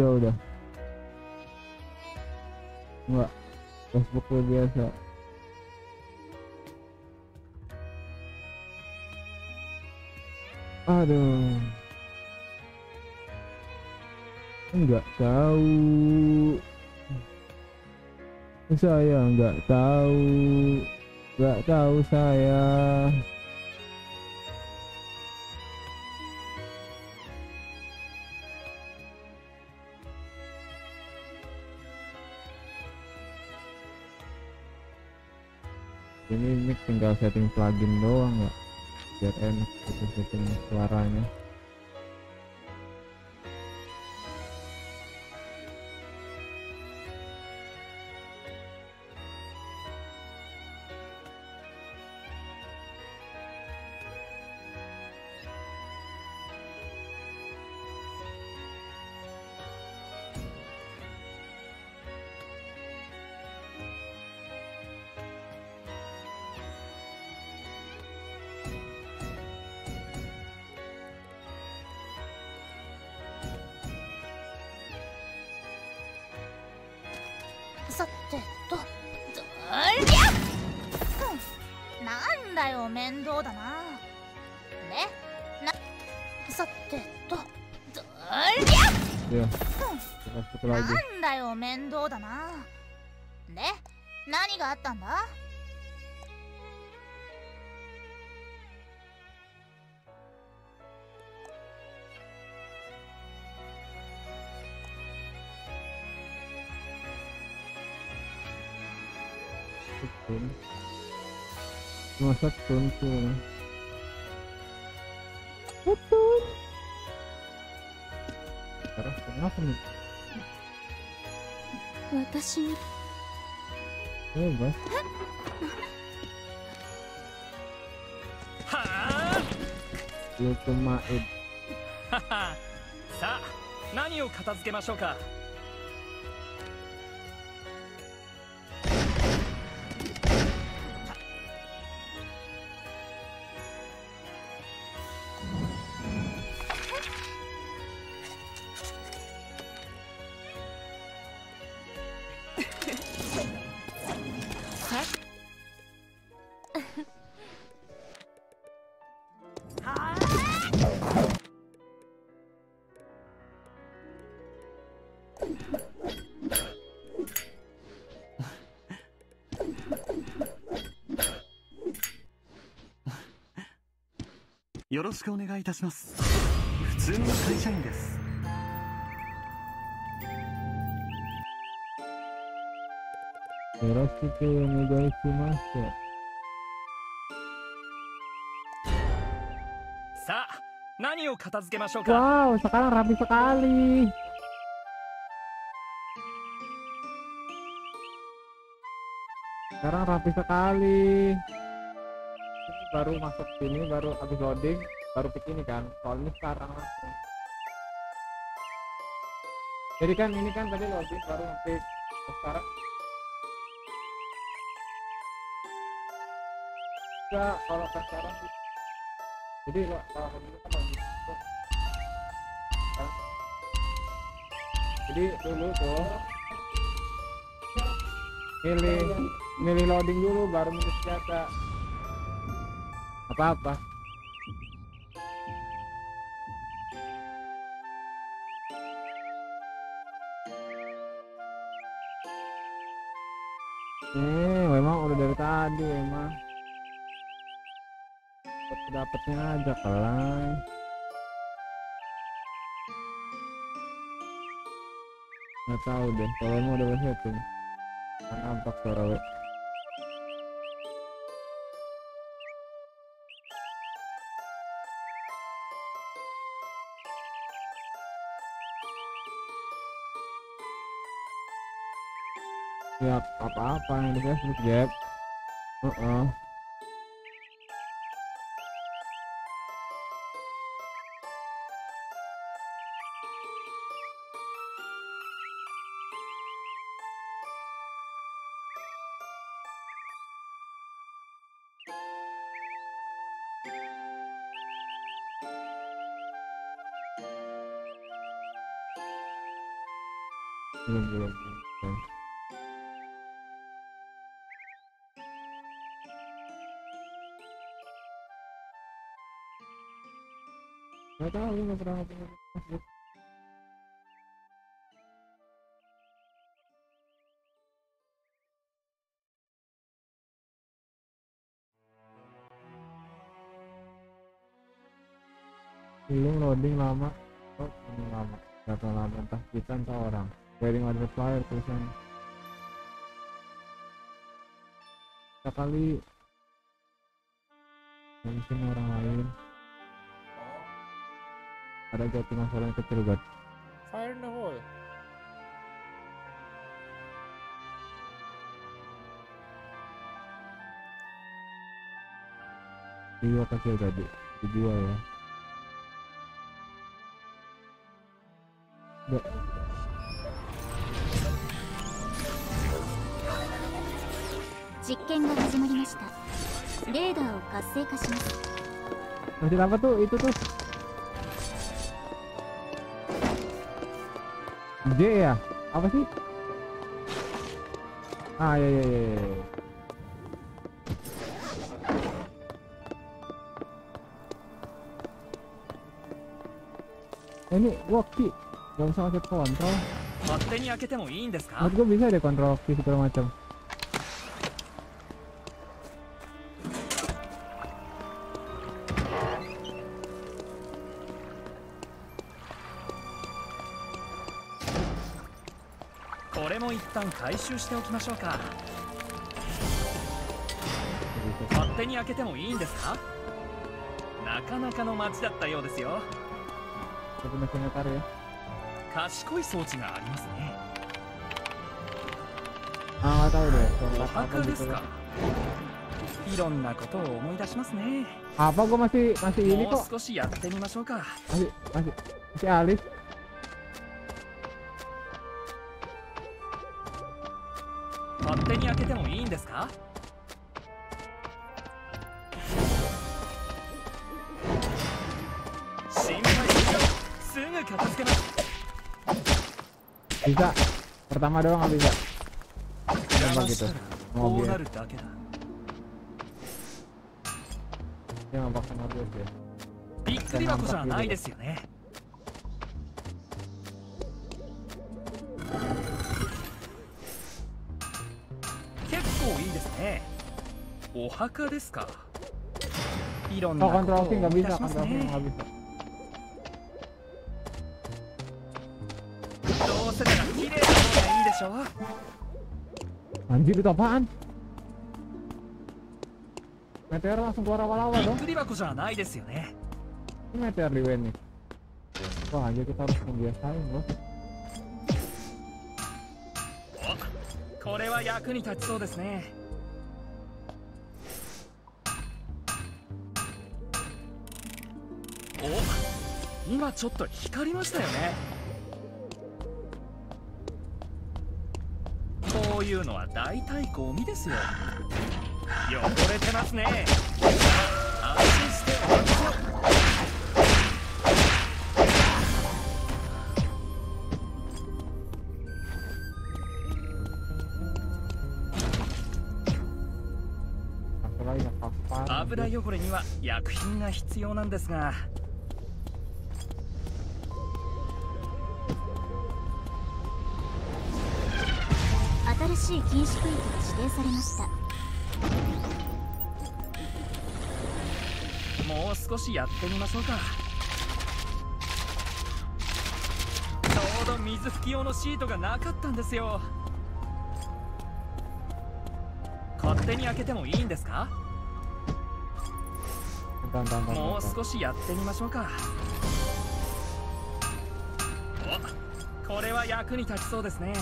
Udah, udah. Enggak. Facebook biasa. Aduh. Enggak tahu. Saya enggak tahu. Enggak tahu saya. Ini tinggal setting plugin doang ya biar enak gitu setting suaranya más さあ何を片付けましょうか？よろしくお願いいたします。普通の会社員です。よろしくお願いします。さあ何を片付けましょうか？Wow sekarang rapi sekali sekarang rapi sekali baru masuk sini baru habis loading baru pick ini kan. Soalnya sekarang langsung. Jadi kan ini kan tadi loading baru ngetik sekarang. Ya kalau sekarang jadi kalau dulu kan loading jadi dulu tuh milih milih loading dulu baru milih senjata apa-apa. Eh memang udah dari tadi emang. Dapetnya aja kelang nggak tahu deh kalau mau udah setting kan nampak suara ya apa-apa yang di Facebook Jeb uh -uh. orang ngobrol Facebook Healing loading lama. Oh, ini lama. Kata lama? Entah kita entah orang. Wearing other flyer tulisannya. Kita kali jadi masalah kecil buat fire in the hole. Jiwa kecil ya. tadi dua ya. Nggak. Masih apa tuh? Itu tuh? D ya apa sih ah ya ya ya, ya, ya. Eh, ini waktu nggak usah pakai kontrol. ini? gue bisa deh kontrol segala macam. 収しておきましょうか。勝手に開けてもいいんですか？なかなかの街だったようですよ。僕の国かるよ。賢い装置がありますね。あーダウルお墓ですか？いろんなことを思い出しますね。あ僕マシマシユニコもう少しやってみましょうか。マシマシマシアリス bisa pertama doang nggak bisa 邪魔 Nembak し gitu たら mau こうな biar るだけだ dia nggak pakai mobil sih びっくり箱じゃないですよね結構いいですねお墓ですかいろんな oh ことをい出 bisa しますね anjir itu apaan meteor langsung keluar awal-awal dong ini meteor di nih wah anjir kita harus membiasain loh おこれは役に立ちそうですねお今ちょっと光りましたよねういうのは大体ゴミですよ。汚れてますね。安心してお油汚れには薬品が必要なんですがしい禁止区域が指定されました。もう少しやってみましょうか。ちょうど水拭き用のシートがなかったんですよ。勝手に開けてもいいんですか？もう.少しやってみましょうか。おこれは役に立ちそうですね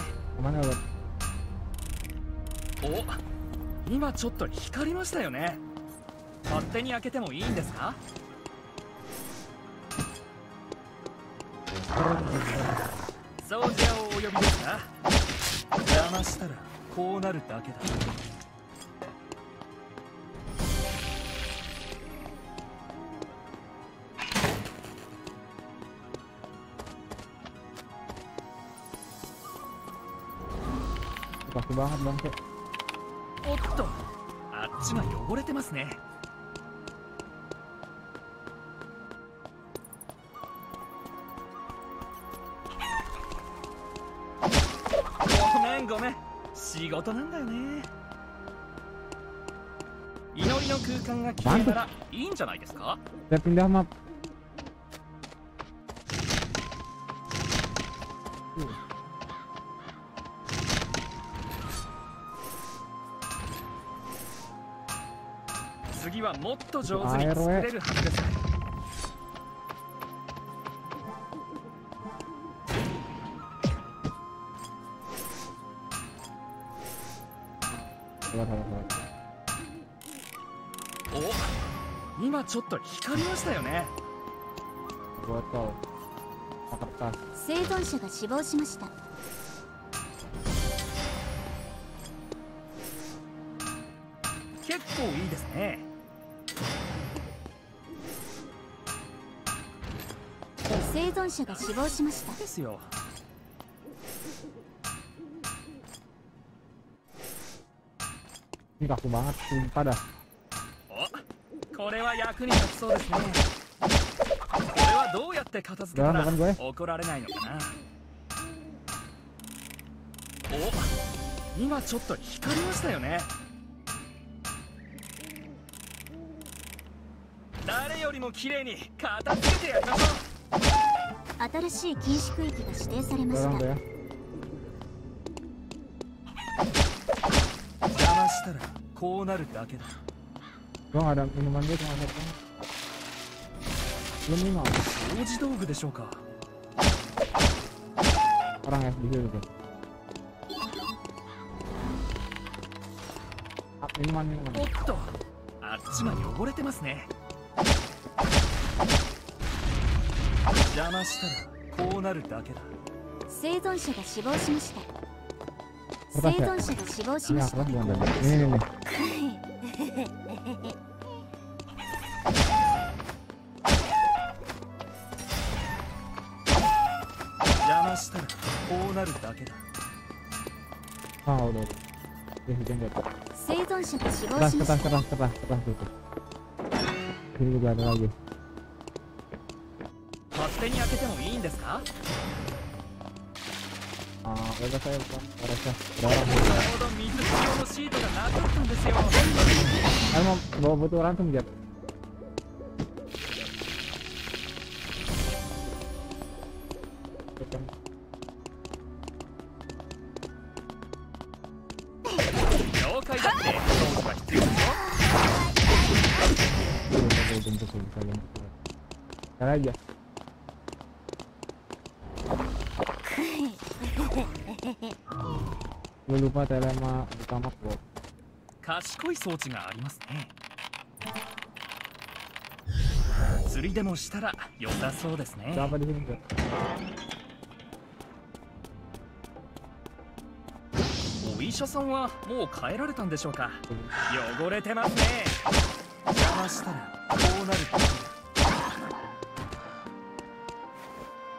お今ちょっと光りましたよね。勝手に開けてもいいんですか？掃除屋をお呼びですか？邪魔したらこうなるだけだ。Oke, Pasti banget bangke. おっと。あっちが汚れてますね。ごめんごめん。仕事なんだよね。祈りの空間が消えたらいいんじゃないですか？Saya pindah map. もっと上手に作れるはずです。お今ちょっと光りましたよね。生存者が死亡しました。存者が死亡しました。ですよ。kaku banget, sumpah dah. おこれは役に立ちそうですね。これはどうやって片付けたら.怒られないのかな。お今ちょっと光りましたよね。誰よりも綺麗に片付けてやりましょ新しい禁止区域が指定されました邪魔したらこうなるだけだ。どうも、どうも、どう、どうも。掃除道具でしょうか。あら、今、今、今。っと、あっちまで汚れてますね。邪魔したらこうなるだけだ。生存者が死亡しました。生存者が死亡しました。邪魔したらこうなるだけだ。生存者が死亡しました。あてに開んですか？ああ、俺が最後か。俺が。なるほど、水使用のシートがなかったんですよ。あれも、ノーブ。賢い装置がありますね。釣りでもしたら良さそうですね?お医者さんはもう帰られたんでしょうか。汚れてますね。邪魔したらこうなる。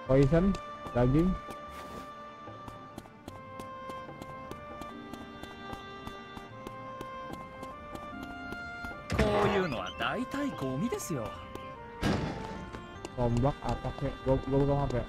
Poison, daging, ですよ tombak kek? Gue gue buka ね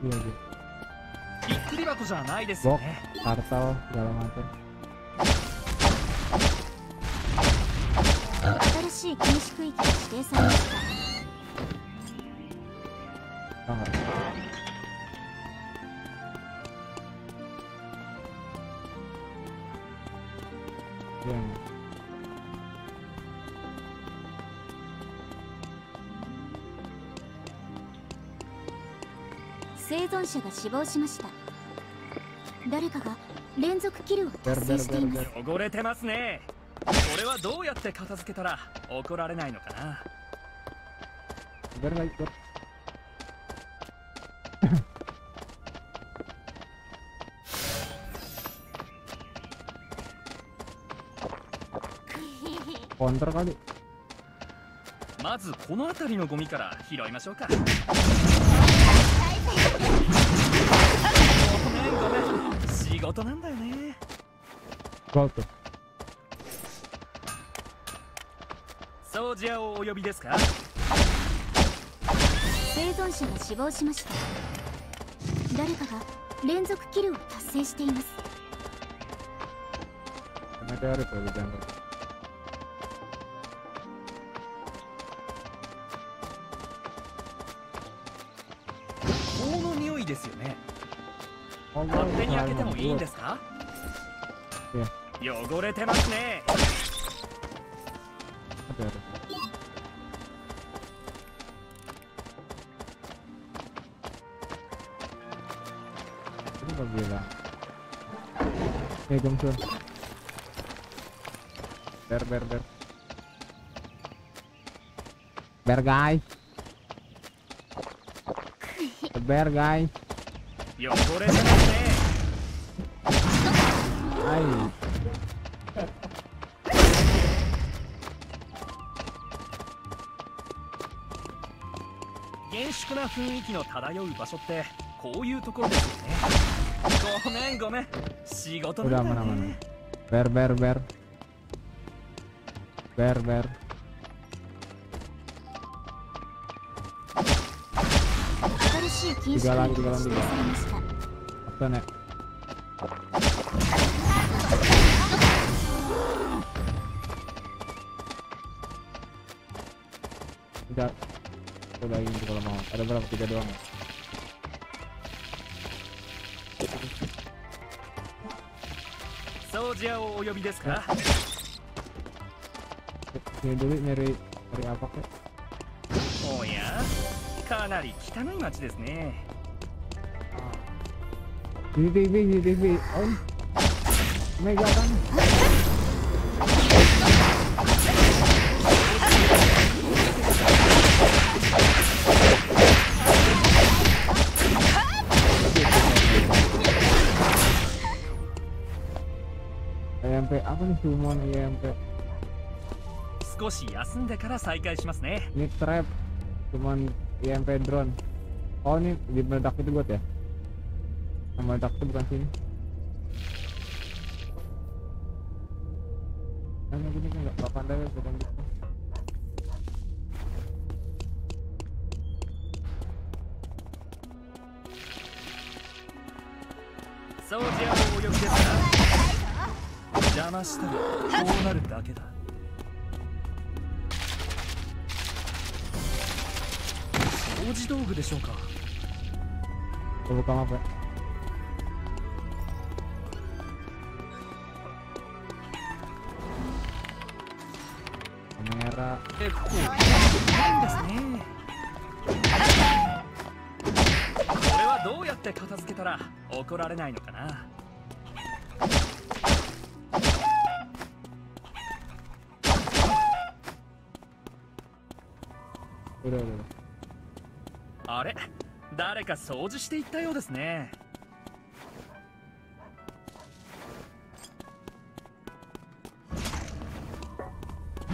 Iya gitu. びっくり箱じゃないですよ Box, ね kartal, segala macam. しい禁止区域が指定されました.生存者が死亡しました。誰かが連続キルを達成しています。汚れてますねこれはどうやって片付けたら怒られないのかな？Counter kali まずこの辺りのゴミから拾いましょうか。ごめんごめん。仕事なんだよね。ゴート掃除屋をお呼びですか？生存者が死亡しました。誰かが連続キルを達成しています。meteorit tuh di jungle 法の匂いですよね。勝手に開けてもいいん.ですか？汚れてますね eh gongsun ber ber ber ber guys ber guys 汚れてますね ay. 厳粛な雰囲気の漂う場所ってこういうところですよねごめんごめん Udah mana mana Ber ber ber. Ber ber. Tiga lagi, tiga lagi. Apa nih? Udah, udah ini kalau mau. Ada berapa tiga doang? Ya? ジおびですか？やかなり汚い町ですね summon EMP 少し休んでから再開しますね ini trap cuman EMP drone oh ini di meledak itu buat ya yang meledak itu bukan sini でしょうか？Gua buka map ya kamera 結構ないんですね。これはどうやって片付けたら怒られないのかな？udah, udah. あれ？誰か掃除していったようですね。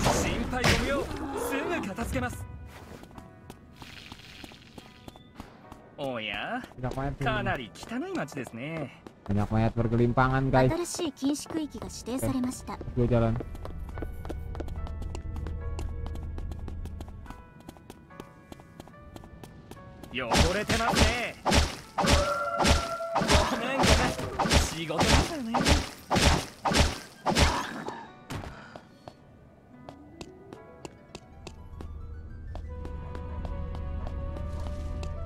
心配ご無用。すぐ片付けます。おや？か.なり汚い街ですね。banyak mayat bergelimpangan guys 新しい禁止区域が指定されました汚れてますねごめんごめん仕事だよね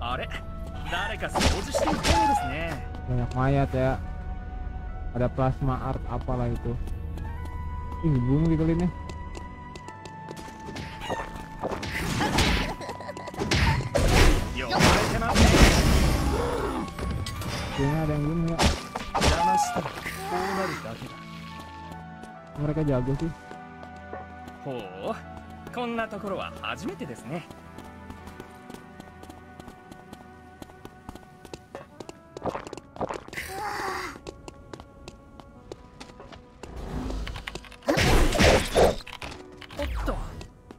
あれ誰か掃除していたようですね banyak mayat ya ada plasma art apalah itu ih bunyi kali ini Maksudnya ada? Mereka jago sih. おっと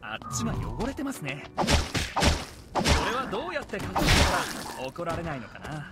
あっちが汚れてますねこれはどうやって隠したら怒られないのかな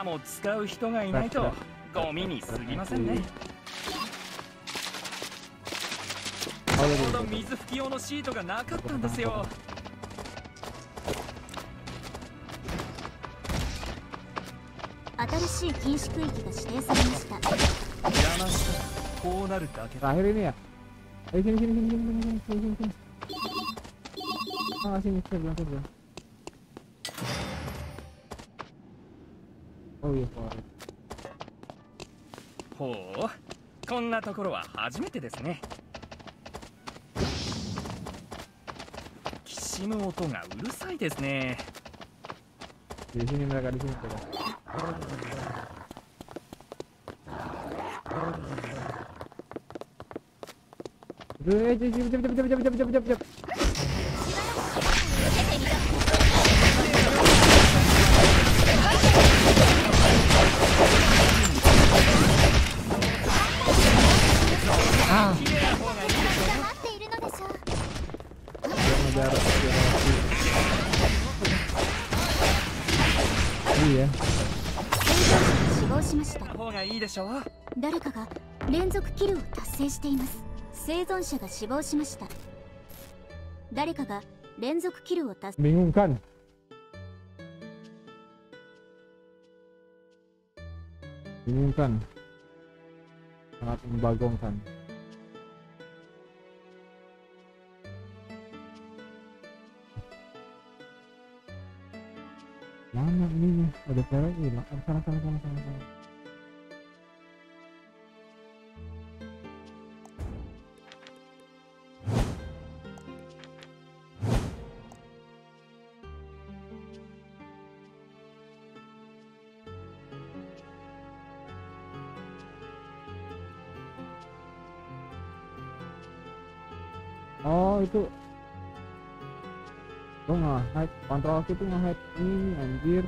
かも使う人がいないとゴミにすぎませんね。ちょうど水拭き用のシートがなかったんですよ。新しい禁止区域が指定されました。邪魔した。こうなるだけだ。んほう、こんなところは初めてですね。きしむ音がうるさいですね。地震に流れ込んでる。ブレーキ、ジャ。キルを達成しています生存者が死亡しました誰かが連続キルを達 Bingung kan? Bingung kan? Sangat membagongkan. Mana ini ada cewek hilang. Sana, sana, sana, sana, sana. Itu Lo nge-hide Kontrol aku tuh nge-hide ini anjir.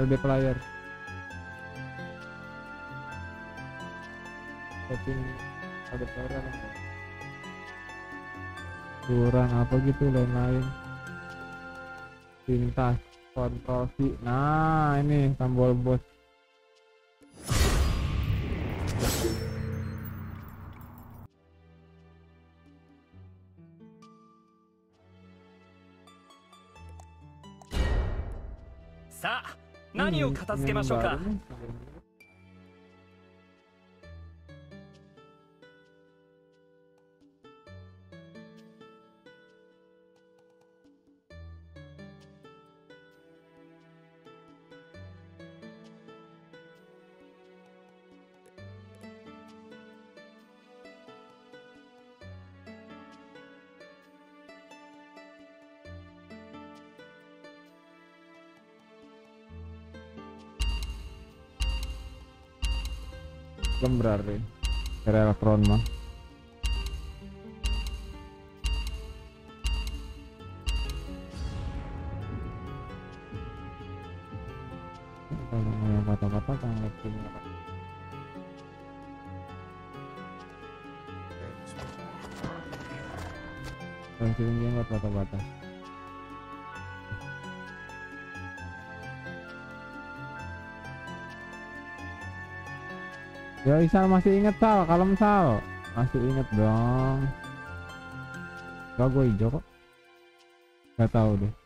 LD player. Setting LD player enggak? Kurang apa gitu lain-lain. Pintas Kontrol V Nah ini tombol bos 何を片付けましょうか？comprarli. Era la colonna. Isal masih inget Sal, kalau Sal Masih inget dong. Gak gue hijau kok? Gak tahu deh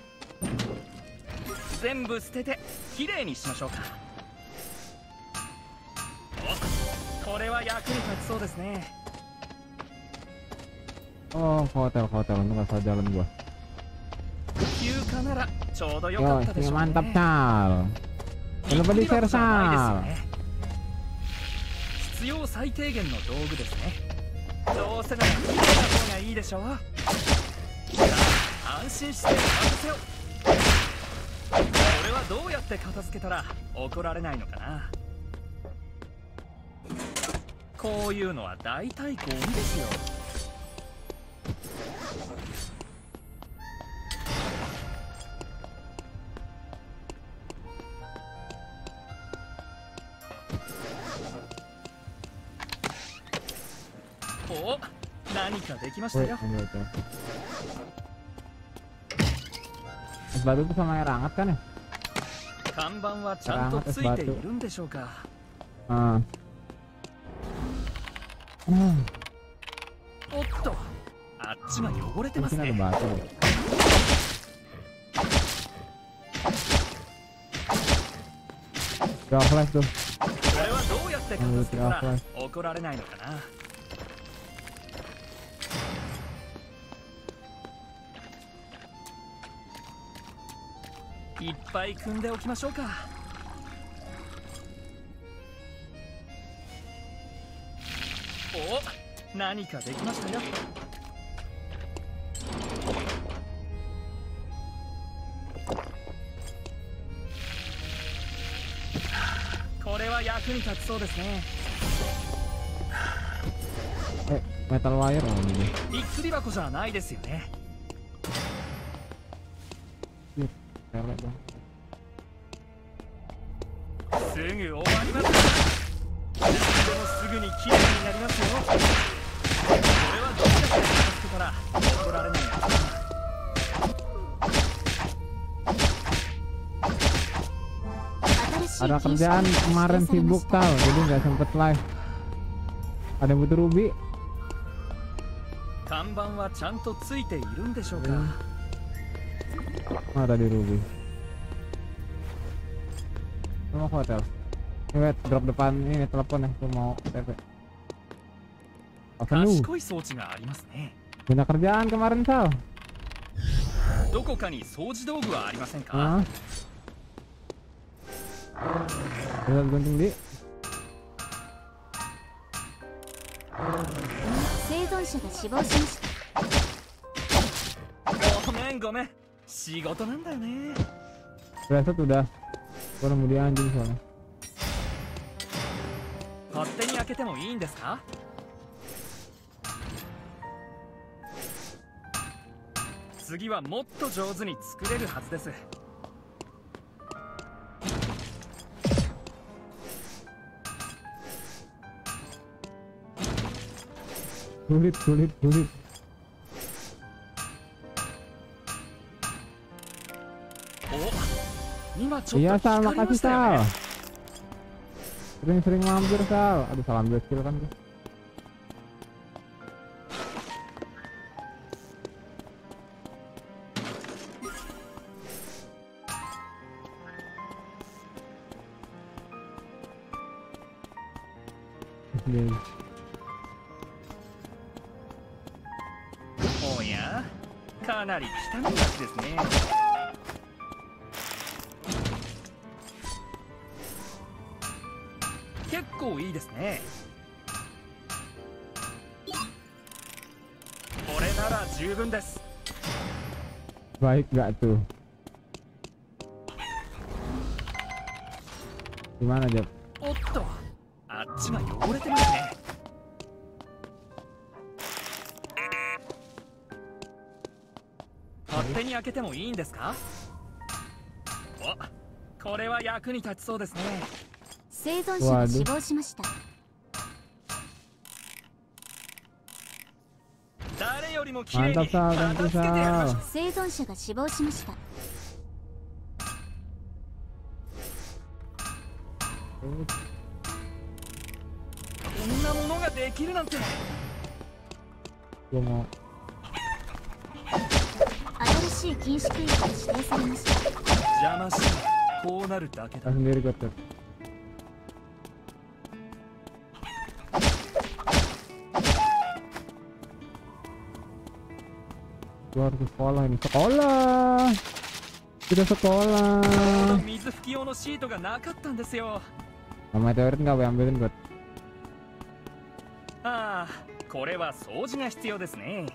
全部捨ててきれいにしましょうか。おこれは役に立ちそうですね。Oh, よか Yo, ったよ sal. ね必要最低限の道具ですね。どうせならいいでしょう。安心して任せどうやって片付けたら怒られないのかな？こういうのは大体ゴミですよお何かできましたよ ambil itu. Es batu tuh sama air hangat kan ya? 看板はちゃんとついているんでしょうか？Ah. Hmm, おっとあっちが汚れてますね. Udah flash. これはどうやってたら怒られないのかな？いっぱい組んでおきましょうか。お何かできましたよ。これは役に立ちそうですね。Eh, metal wire oh, ini. びっくり箱じゃないですよね Pelek dong. すぐ終わります何でもすぐにきれいになりますよこれはどうやって片付けたら怒られないのかな 新しい Ada 禁止 kerjaan が指定 kemarin されま sibuk した tal, jadi nggak sempet live. Ada yang butuh Ruby? 看板はちゃんとついているんでしょうか、 Oh, tadi Ruby. Lu mau ke hotel? Ini wait, drop depan ini telepon ya, gue mau TP. Apa lu? 賢い装置がありますね Bina kerjaan kemarin Sal. どこかに掃除道具はありませんか? Bisa gunting di? 生存者が死亡しましたごめんごめん仕事なんだよね。これは外だ。これ無理やんじるそうね勝手に開けてもいいんですか？はもっと上手に作れるはずです。トリップトリップトリップ Iya と Sal, 光りま makasih したよ Sal. ね Sering-sering mampir Sal. Aduh salam dua skill kan gue. Dia- おやかなり汚いやつですね ね。これなら十分です。Baik gak tuh? Gimana Jab? おっと。あっちが汚れてますね。勝手に開けてもいいんですか？おこれは役に立ちそうですね。生存者が死亡しましたりも綺麗に.片付けてやりましょう生存者が死亡しましたこんなものができるなんて。Gua mau 新しい禁止区域が指定されました。邪魔しこうなるだけだ Gua harus ke sekolah ini. Sekolah. Sudah こ sekolah. の水拭き用のシートがなかったんですよ Sama meteorit nggak gue ambilin あこれは掃除が必要ですね.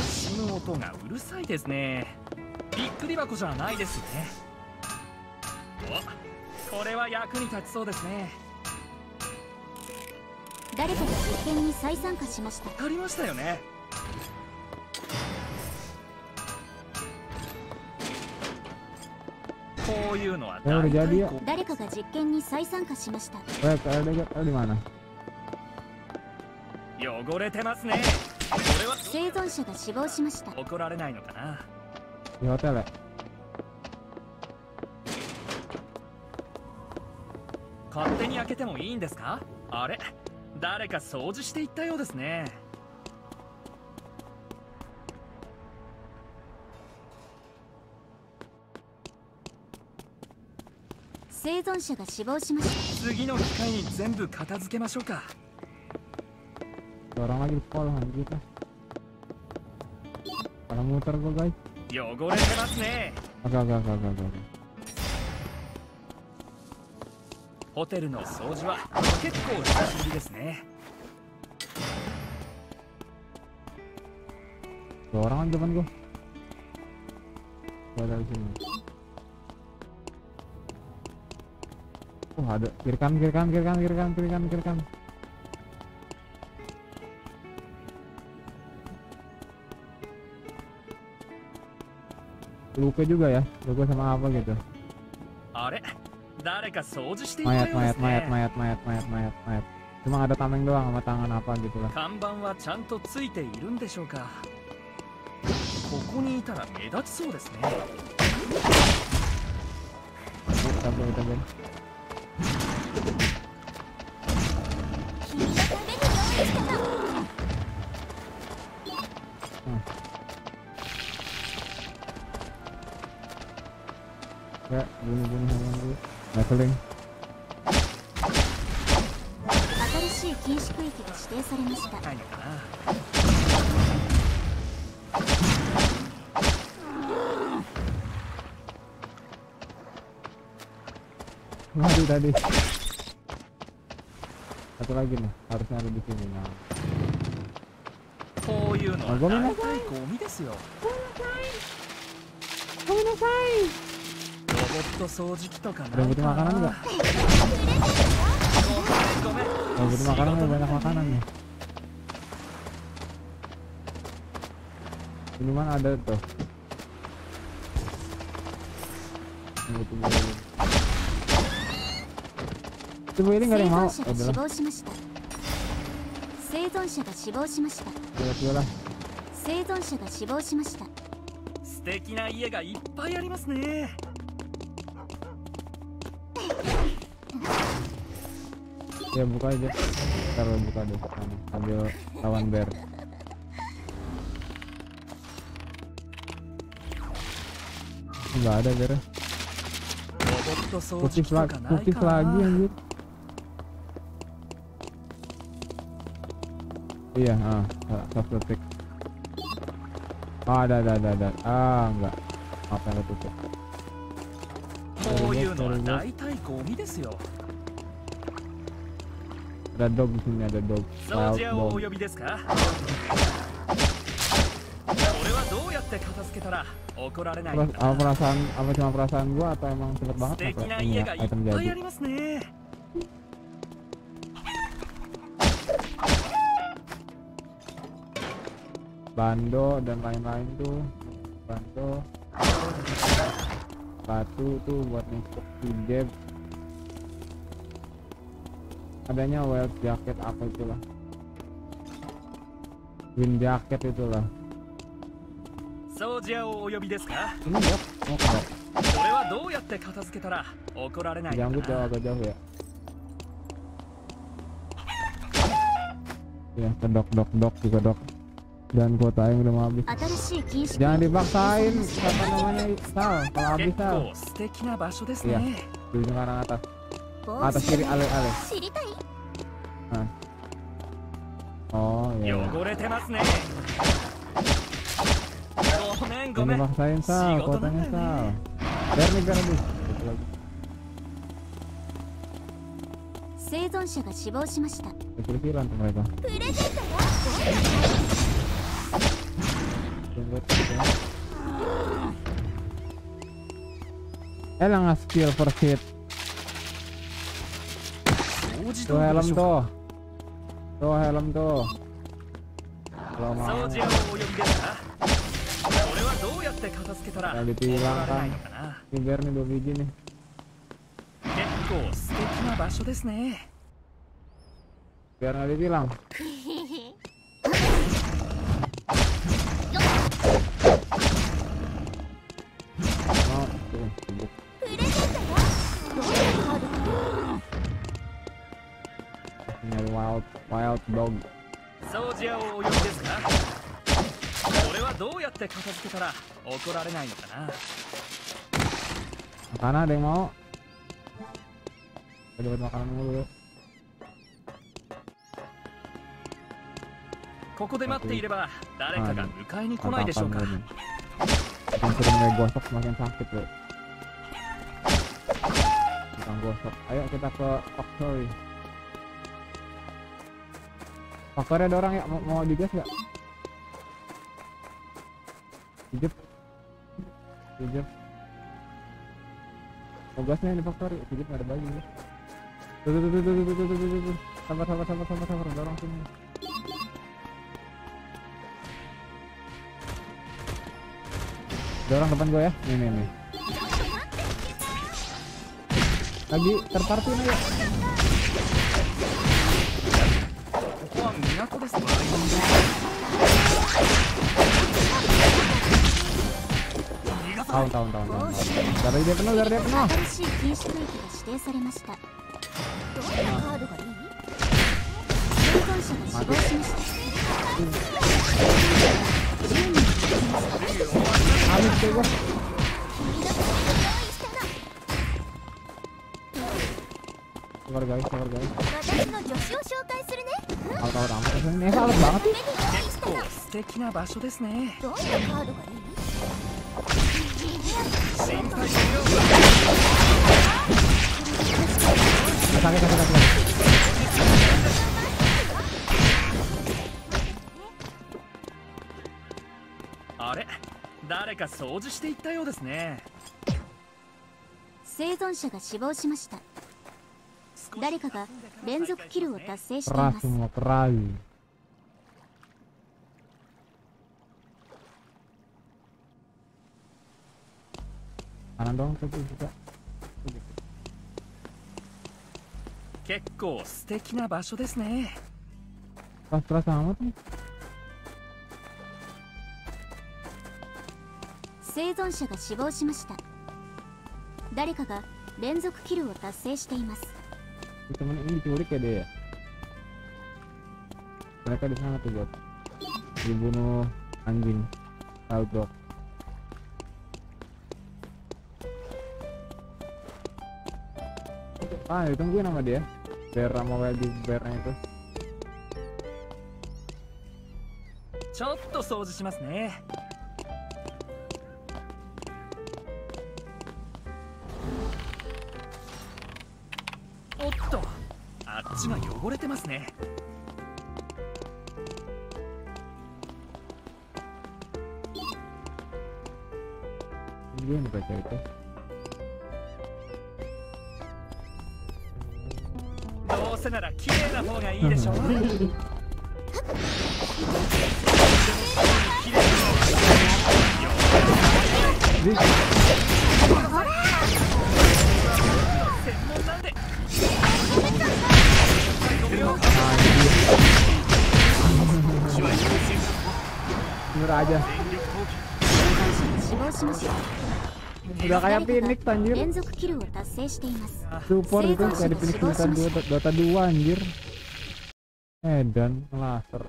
死ぬ音がうるさいですねびっくり箱じゃないですねおこれは役に立ちそうですね誰かが実験に再参加しましたありましたよねこういうのは大体誰かが実験に再参加しました。Eh, 汚れてますね。これは。生存者が死亡しました。怒られないのかな。Di hotel ya? 勝手に開けてもいいんですか？あれ誰か掃除していったようですね生存者が死亡しました。次の機会に全部片付けましょうか。ドラマギッパーの反撃あらもうたらござい。汚れてますね。あかあかあかあかあ。ホテルの掃除は結構久しぶりですね。ドラマギッパーの反撃 Thank you. ada. Kiri kanan kiri kanan kiri kanan kiri kiri kiri luka juga ya luka sama apa gitu. Mayat mayat mayat mayat mayat mayat mayat mayat. Cuma ada tameng doang sama tangan apa gitu lah. Kanban Ya, dulu. Leveling. 新しい禁止区域が指定されましたか. Satu lagi nih, harusnya ada di sini. Nah, こういうのはあごめんな大体ゴミですよロボット掃除機とかない ada butuh か makanan な nggak? ごめん Ada butuh 仕 makanan 事 nggak? だ Banyak makanan nih. Minuman ada tuh. Tunggu tunggu. 生 nggak ada yang mau. 存者 Oh, が死 udah lah. 亡しました生存者が死亡しました Udah, udah lah. 生存者が死亡しました素敵な家がいっぱいありますね Ya buka aja. Taruh buka deh. Ambil lawan bear. Enggak ada bear. Putih lagi, putih か lagi な anjir. Iya, ah, soft detik. Oh, ada, ada, ada, ada. Ah, enggak. Apa yang ketutup? こういうのは大体ゴミですよ Ada dog di sini, ada dog. 掃 Wild 除屋をお dog. 呼びですかこれはどうやって片付けたら怒られないの Peras- か apa な perasaan apa cuma perasaan gua atau emang cepet 素 banget 敵 apa な ini 家 ya がいっ item ぱい jadi bando dan lain-lain tuh. Bando. Batu tuh buat nusuk hijab adanya wild jacket apa itulah wind jacket itulah ini ya oh kalau janggut jauh agak jauh ya ya kedok dok dok juga dok dan kuota yang udah habis. Jangan dipaksain apa namanya? Sal kalau habis sal. Iya di ujung atas. Atas kiri ale ale. Nah. oh iya. Jangan dipaksain sal kuotanya sal. Biar nih biar nih 生存者が死亡しました。プレゼントよ。Eh, download juga. Elah nggak skill first hit. Tuh helm tuh. Tuh helm tuh. Kalau mau. Ya ditilang kan. Biar nih dua biji nih. Biar nggak dibilang. Nyari wild dog 掃除屋をお呼びですかこれはどうやって片付けたら怒られないのかな Makanan ada yang mau Kita dapat makanan dulu ここで待っていれば誰かが迎えに来ないでしょうか. Makin sering gue gosok semakin sakit bro Tukang gosok Ayo kita ke factory Factory ada orang ya? Mau, mau digas gak? Hijab Hijab Mau gasnya di factory Hijab gak ada baju ya Tuh tuh tuh tuh tuh tuh tuh tuh tuh. Sabar sabar sabar sabar sabar. Dorong sini. Dorong depan gue ya? Nih nih nih. Lagi terpartin aja 港ですダウンダウンダウンダウンダブルデブのダブルデブの新しい禁止区域が指定されましたどんなカードがいい生産者が死亡しました10人あるってご下がるがい下がるがい私の助手を紹介するね Tahu tahu amat ini Nesa halus banget sih 目に用意し結構素敵な場所ですねどんなカードがいい心配するよ Sakit sakit sakit sakit あれ？誰か掃除していったようですね。生存者が死亡しました。誰かが連続キルを達成しています生存者が死亡しました誰かが連続キルを達成しています temen ini diculik ya dia ya Mereka di sana tuh buat Dibunuh anjing Aldok Ah ditungguin sama dia Bear sama Weldy Bearnya itu ちょっと掃除しますね ちが汚れてますね。Dia nih baca itu どうせなら綺麗な方がいいでしょう。専門なんで Bener aja. Udah kayak pinik anjir. Super itu kayak di pinik Dota 2, Dota 2 anjir. Medan laser.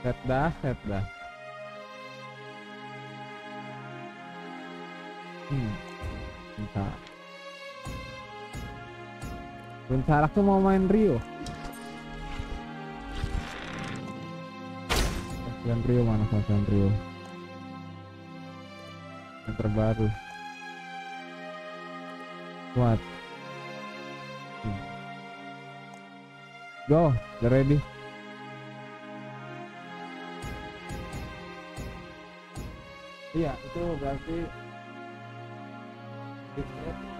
Set dah, set dah. Hmm Bentar Bentar aku mau main Rio Kasihan Rio mana kasihan Rio yang terbaru What? Hmm. Go, get ready. Iya, itu berarti different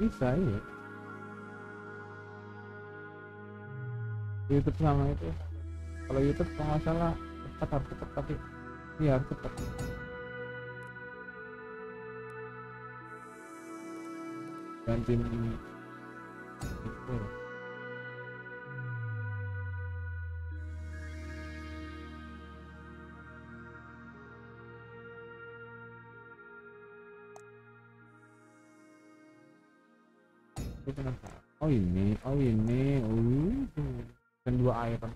Bisa iya. YouTube sama itu. Kalau YouTube kalau salah cepat harus cepat tapi iya cepat. Ganti kenapa? Oh ini, oh ini, oh dan dua iron.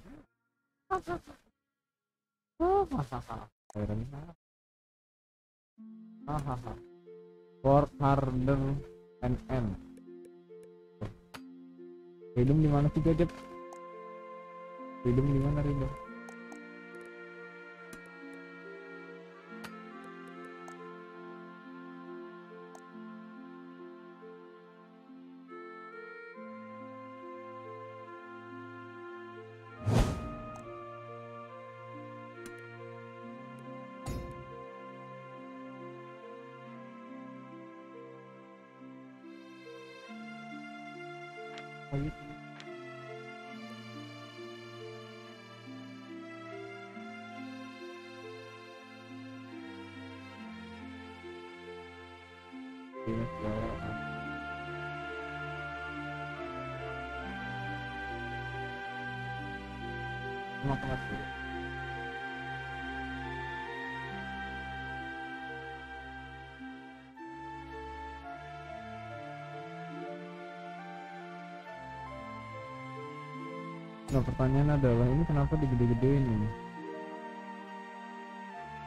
Nah, pertanyaan adalah ini kenapa digede-gedein ini?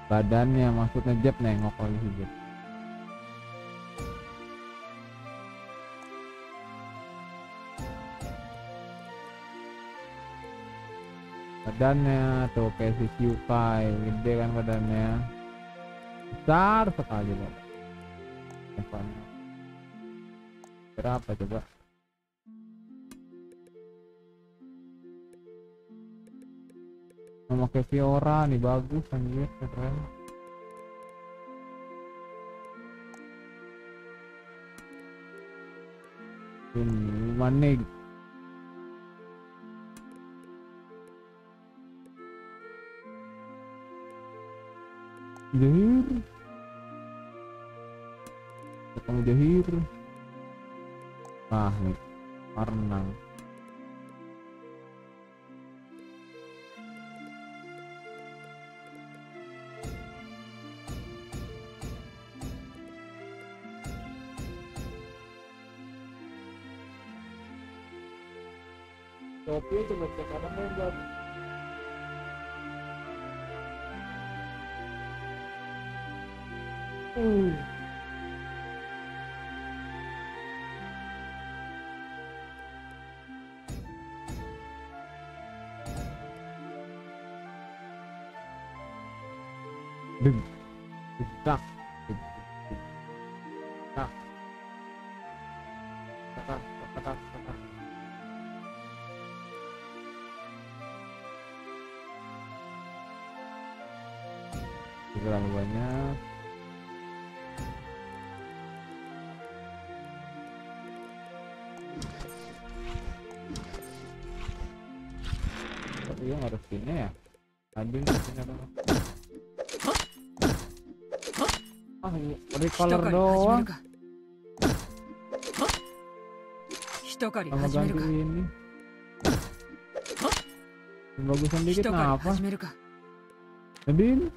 Badannya maksudnya Jeb nengok lagi si. Badannya tuh kayak si gede kan badannya. Besar sekali loh. Berapa coba? Memakai Fiora nih bagus anjir keren. Ini manig Jahir. Ketemu Jahir. Nah nih Arnang பேச்சு மற்ற கடமை ini recolor 一狩り始め doang るか一狩り sama 始め ganti るか ini bagusan 一 dikit 狩り kenapa 始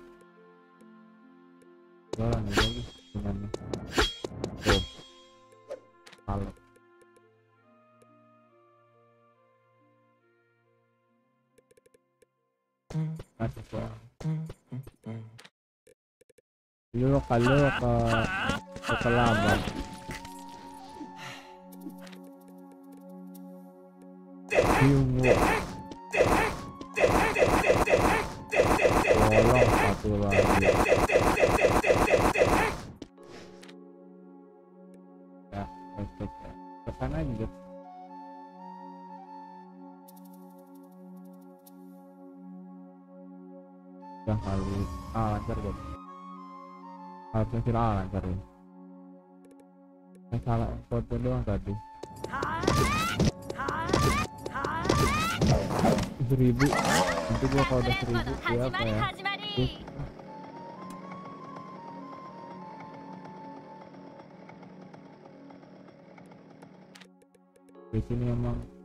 Kaloka. Ah, sa kalaban. Doang tadi Seribu. Nanti gua kalau udah seribu ya apa ya? Di sini emang「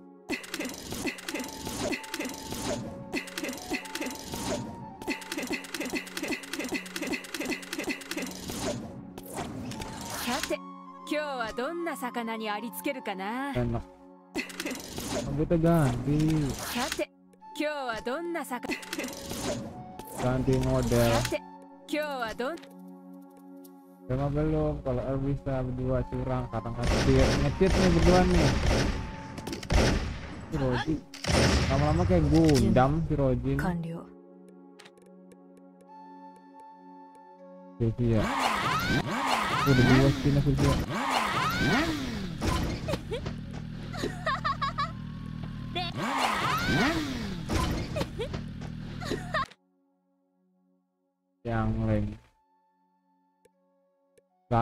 んな魚にありつけるかな enak rambutnya ganti さて今日はどんな魚 ganti model さて今日はどん Emang belum kalau Er bisa berdua curang kata ngetir ngecit nih berdua nih si Roji lama-lama kayak gundam si Rojin 完了 Sylvia udah dua skin Sylvia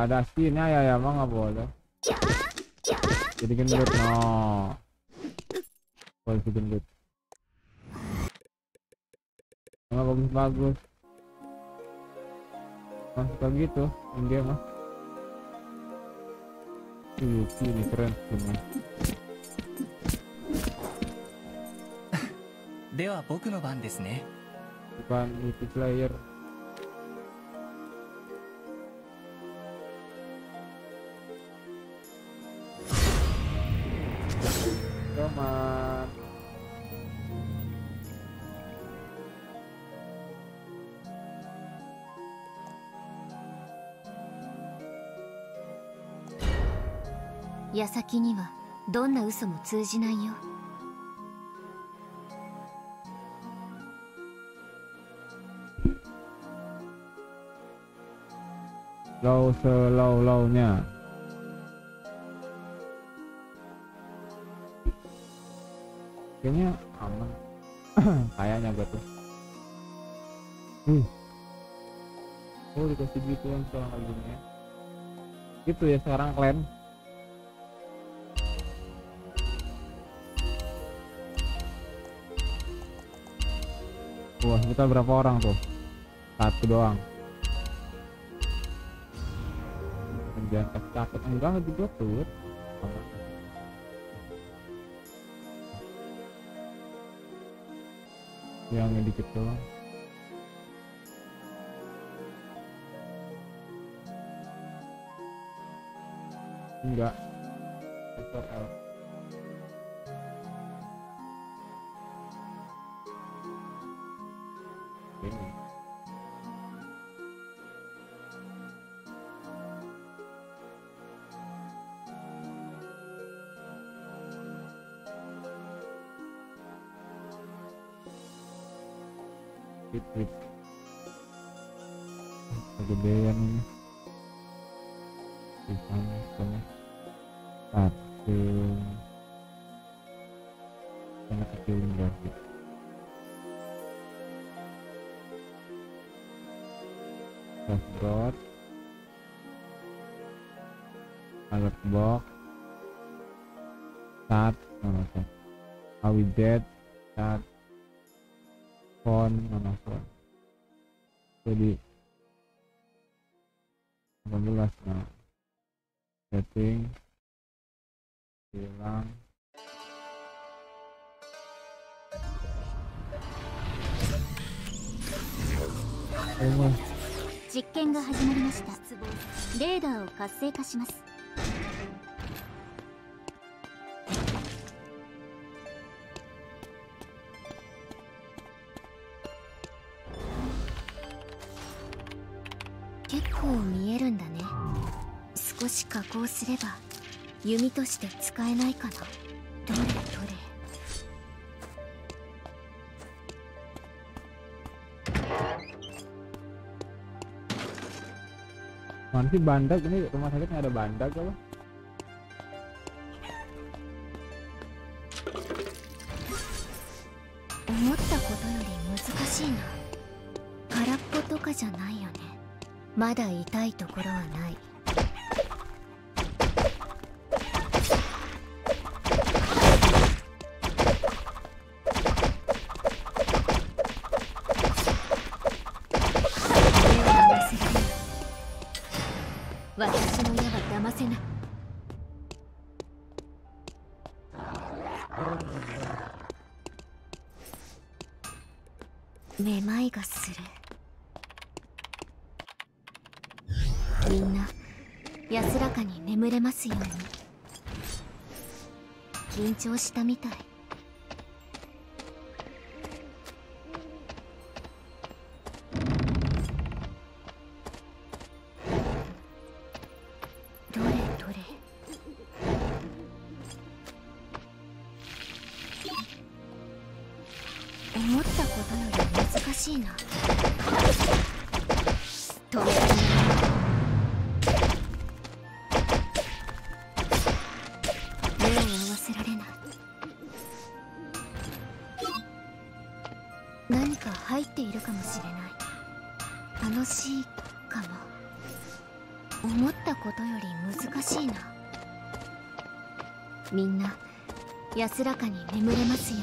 ada skinnya ya ya emang nggak boleh jadi gendut no polisi gendut Nggak bagus-bagus Mas suka gitu ini dia mah Yuki ini keren skinnya では僕の番ですね bukan multiplayer Roman「 矢先にはどんな嘘も通じないよ」 low slow lownya kayaknya aman kayaknya gue tuh uh oh dikasih gituan soal lagi ya gitu ya sekarang klan Wah, kita berapa orang tuh? Satu doang. jangan kasih takut enggak juga tuh. Yang dikit doang. Enggak. Sektor L feeling banget alert box. Start. Dead start. Phone. Phone jadi 18 setting. 活性化します。結構見えるんだね。少し加工すれば弓として使えないかな。Mana sih bandak ini rumah sakit nggak ada bandak apa まだ痛いところはないに緊張したみたい。安らかに眠れますよ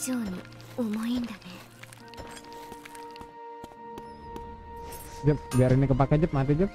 上に重いんだね Jep, biarin ini kepake Jep, mati Jep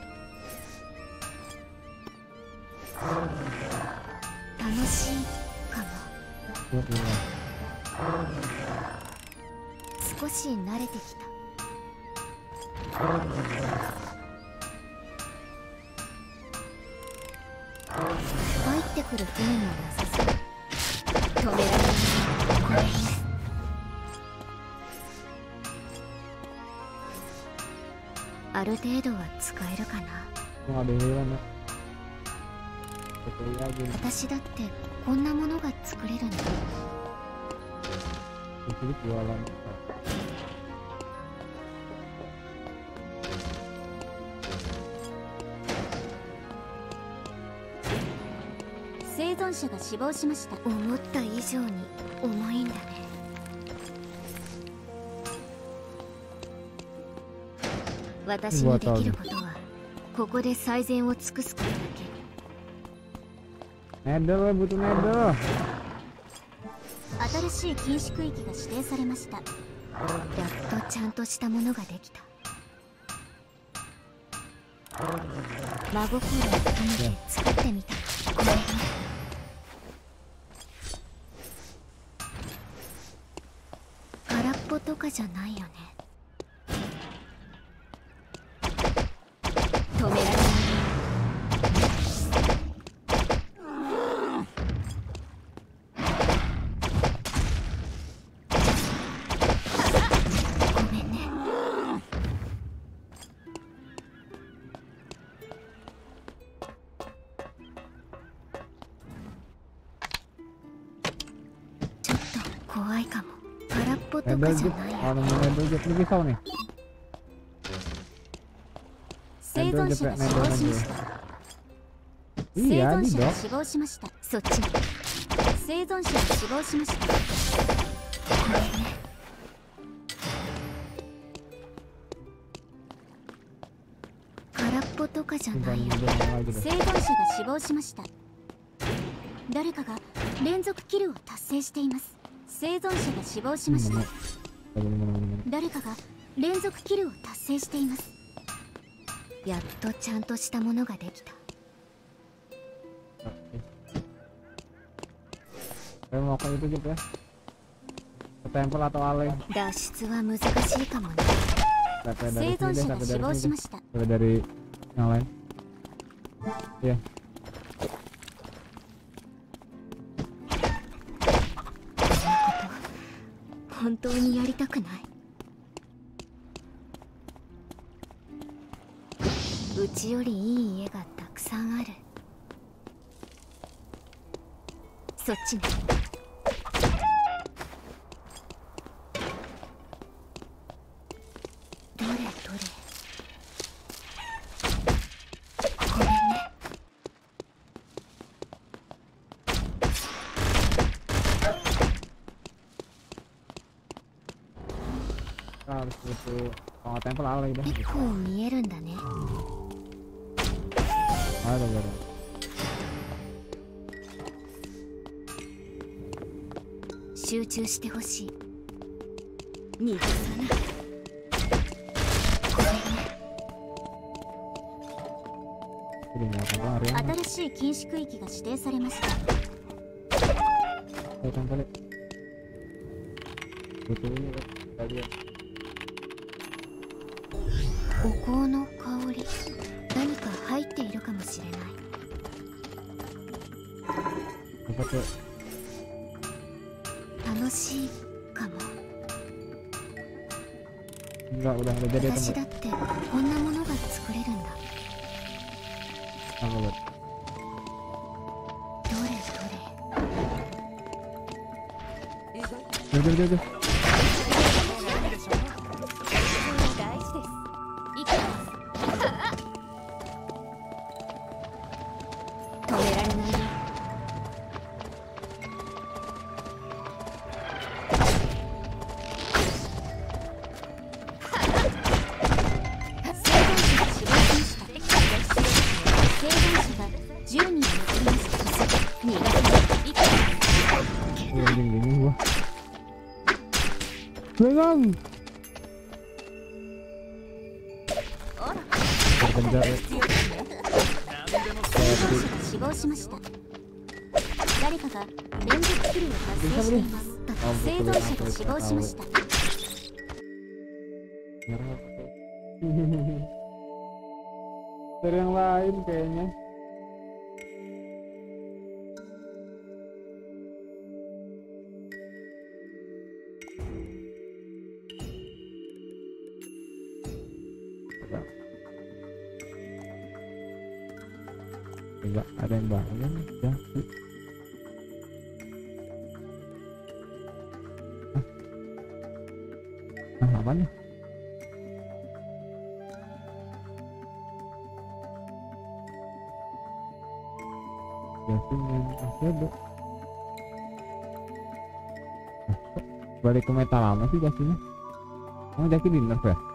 しました。思った以上に重いんだね。私にできることはここで最善を尽くすことだけ。Nether butuh nether 新しい禁止区域が指定されました。やっとちゃんとしたものができた。真心を込めて作ってみた。これね空っぽとかじゃないよね。Ini pisau nih 生存者が死亡しました生存者が死亡しましたそっちも生存者が死亡しましたこれね空っぽとかじゃないよ生存者が死亡しました誰かが連続キルを達成しています。生存者が死亡しました誰かが連続キルを達成しています。やっとちゃんとしたものができた。でンポラとアレ脱出は難しいかもね。生存者が死亡しました。これでいい Yeah. ちよりいい家がたくさんある。そっちね。どれどれ。ごめんね。Kita harus butuh kalau tempel ale deh. 結構見えるんだね集中してほしい。逃がさない.新しい禁止区域が指定されました.お香の香り何か入っているかもしれない私だってこんなものが作れるんだ。どれどれ。メダメダメダメダメダメダメダメダ Nah, apa nih? ada balik ke meta lama sih Yasinnya emang Jaki di nerf ya?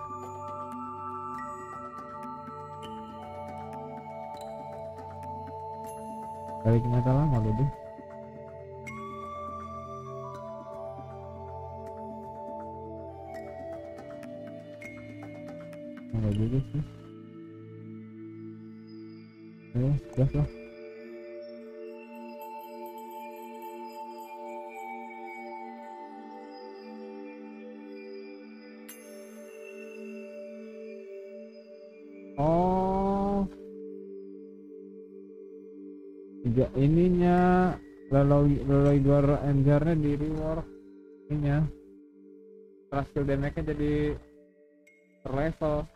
dari mata lama loh juara enjarnya di reward ini ya skill damage nya jadi level.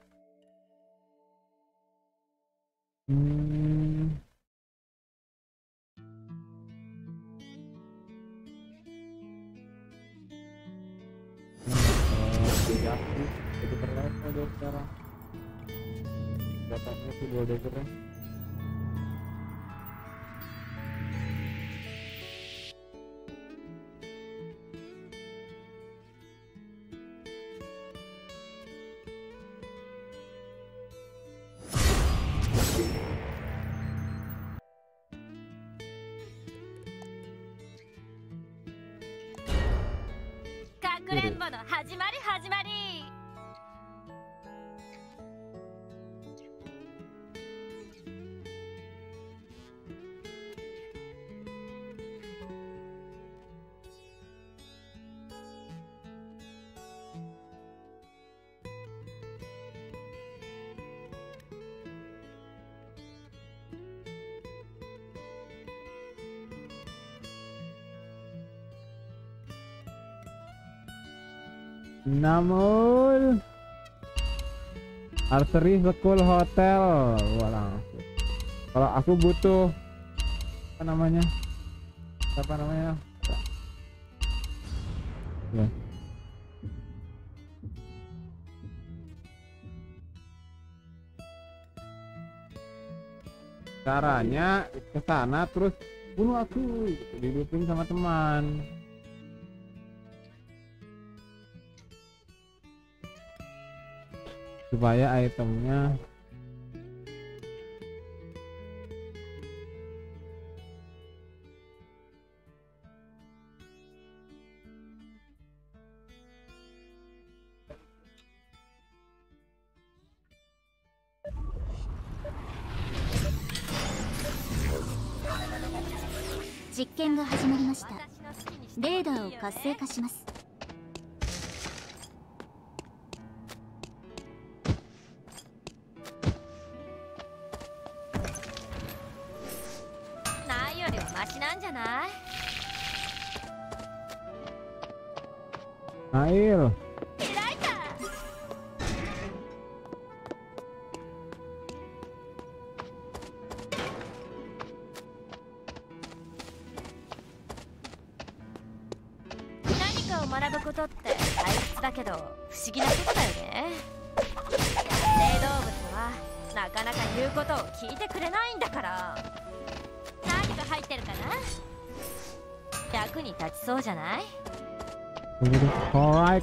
Namul. Artery School Hotel. Kalau aku butuh Apa namanya? Apa namanya? Ya. Caranya ke sana terus bunuh aku. Didupin sama teman supaya itemnya. 実験が始まりましたレーダーを活性化します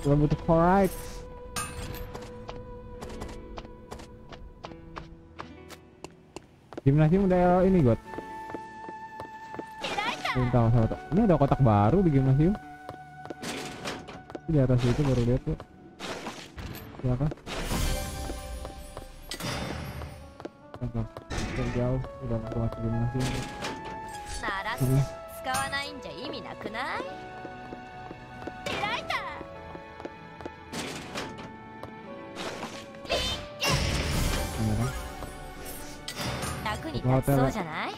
chloride, lo butuh chloride. Gimnasium udah ini got. Minta satu. Ini ada kotak baru di gimnasium. Di atas itu baru lihat tuh. Siapa? Tangkap. Terjauh udah mau masuk gimnasium. 習っても使わないんじゃ意味なくない 役に立つそうじゃない？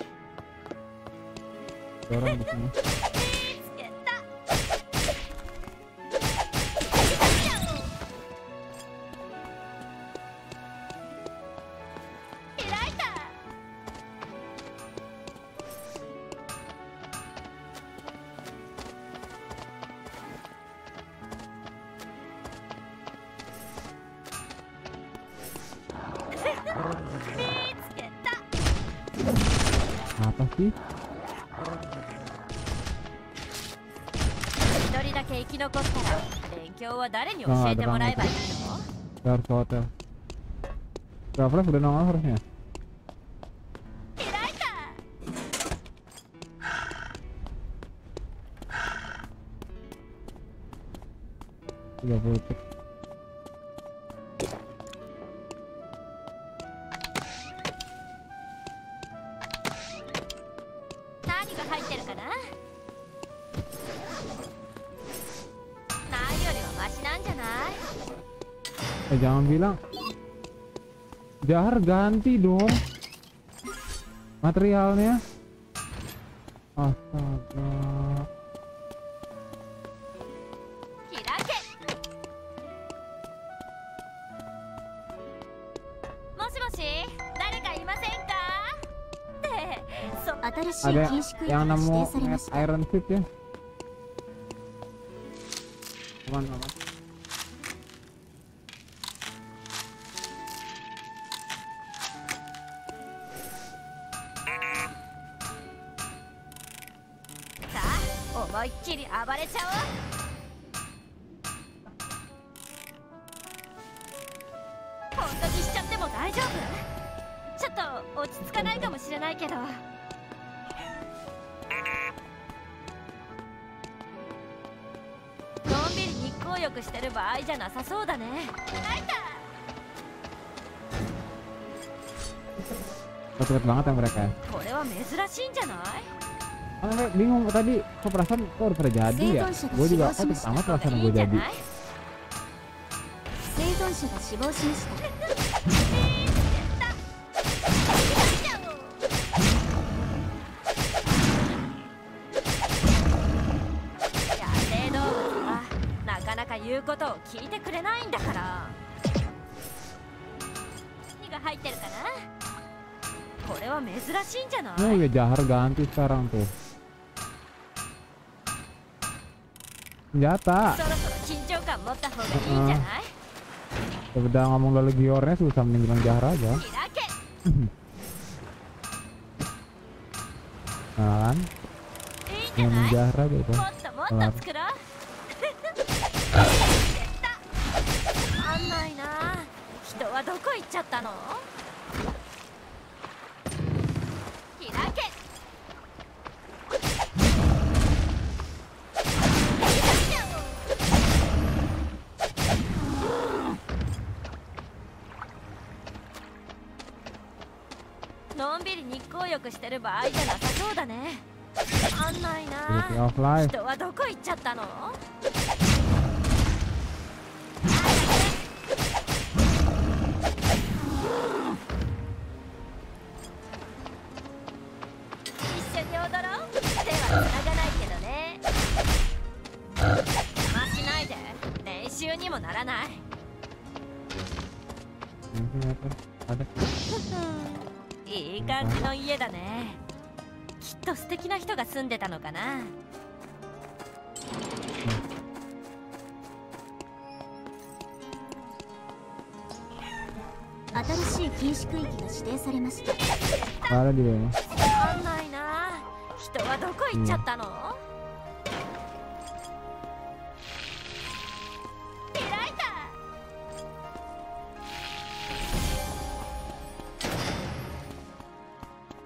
に教えてもらえばいいの Kita harus ke hotel. Traveler udah nongol harusnya. ライ Jahar ganti dong materialnya. Astaga. Ada yang nemu iron suit ya? bingung tadi kok perasaan kok udah terjadi ya? Gue juga kok oh, pertama perasaan gue jadi. Oh ya jahar ganti sekarang tuh. senjata. Uh udah ngomong lalu giornya susah mending bilang jahra aja. Nah kan? Yang jahra gitu kelar なさそうだね。あんな.人はどこ行っちゃったの？一緒に踊ろう？手は繋がないけどね。邪魔しないで。練習にもならない。Ini sini, Ada. いい感じの家だねと素敵な人が住んでたのかな。新しい禁止区域が指定されました。Ada di bawah. わかんないな。人はどこ行っちゃったの、開い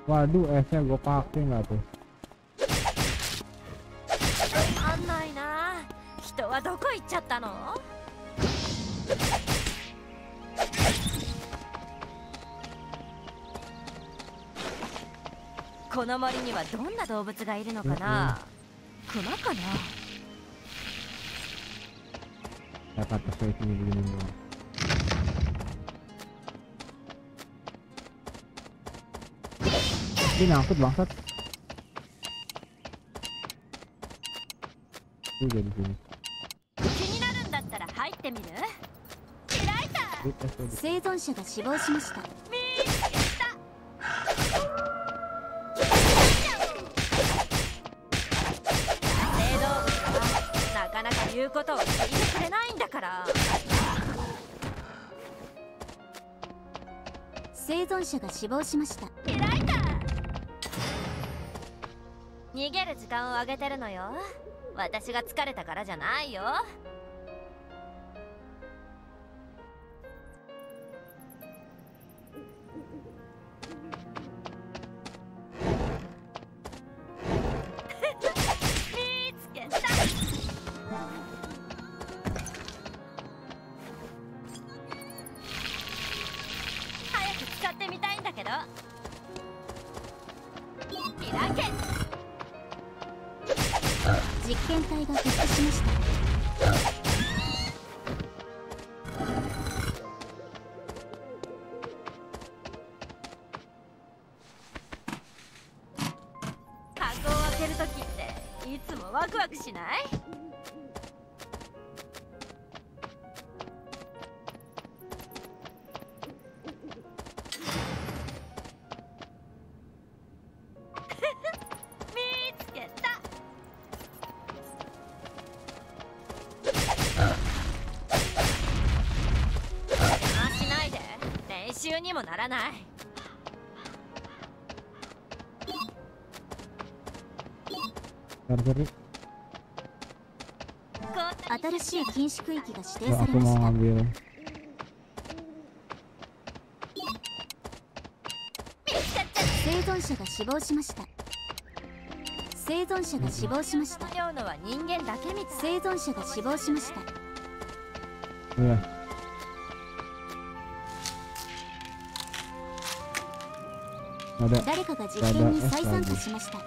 Waduh, esnya gue pakai nggak tuh? ないな人はどこ行っちゃったのこの森にはどんな動物がいるのかな、クマかな Ya kata saya sini begini doang. 開いた Wait, es tadi. 生存者が死亡しました見つけた性動物はなかなか言うことを聞いて生存者が死亡しました逃げる時間をあげてるのよ。私が疲れたからじゃないよ。らない.新しい禁止区域が指定 Oh, されました.生存者が死亡しました。生存者が死亡しました。生存者が死亡しました誰かが実験に再参加しました。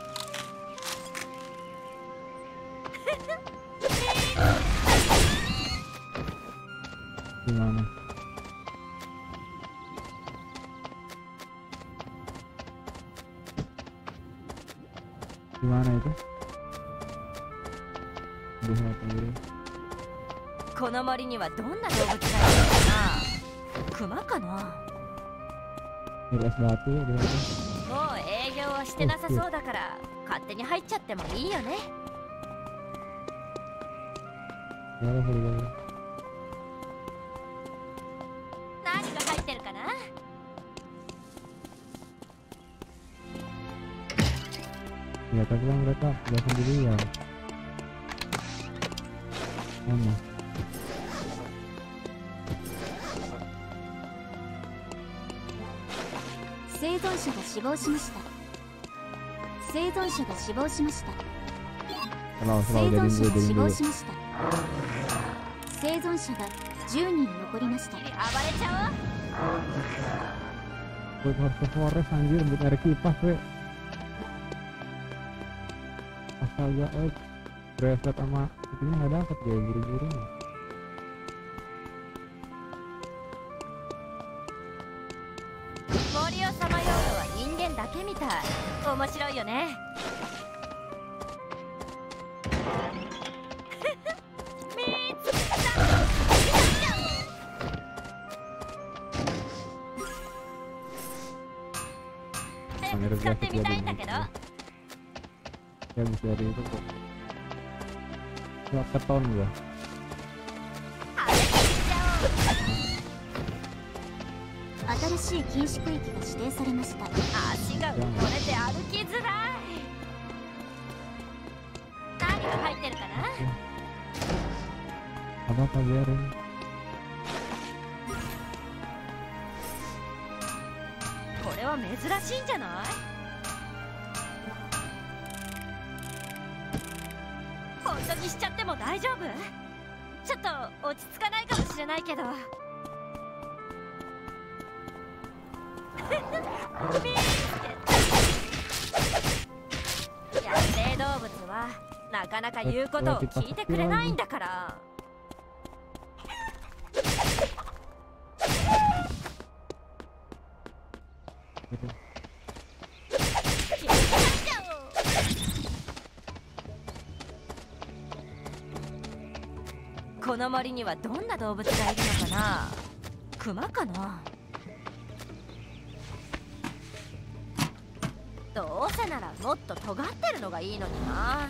この森にはどんな動物がいるのかな？熊かな？てなさだから勝手に入っちゃってもいいよね。何が入ってるかな？が死亡しました。生存者が死亡しました生存者が死亡.しました生存者が10人残りました暴れちゃ Gue harus ke forest anjir buat nyari kipas we. Astaga, eh. Bracelet sama itunya nggak dapet gue buru-buru. 間だけみたい面白いよね使ってみたいんだけど Ya bisa dari itu kok. Gak keton gue. しい禁止区域が指定されました。足が埋もれて歩きづらい。何が入ってるかな？Apa apa biarin. これは珍しいんじゃない？本当にしちゃっても大丈夫？ちょっと落ち着かないかもしれないけどなかなか言うことを聞いてくれないんだから。この森にはどんな動物がいるのかな？クマかな？どうせならもっと尖ってるのがいいのにな。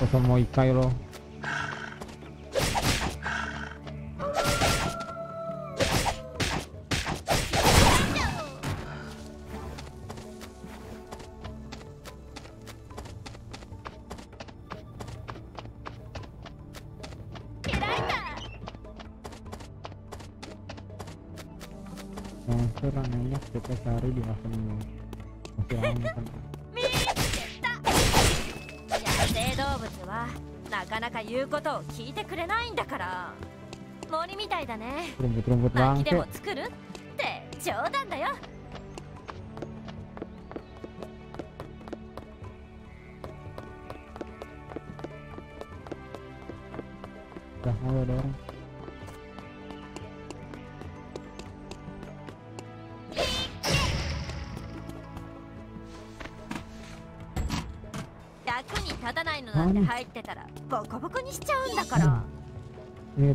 い Kok mau ikai ことを聞いてくれないんだから。森みたいだね。何でも作るって冗談だよ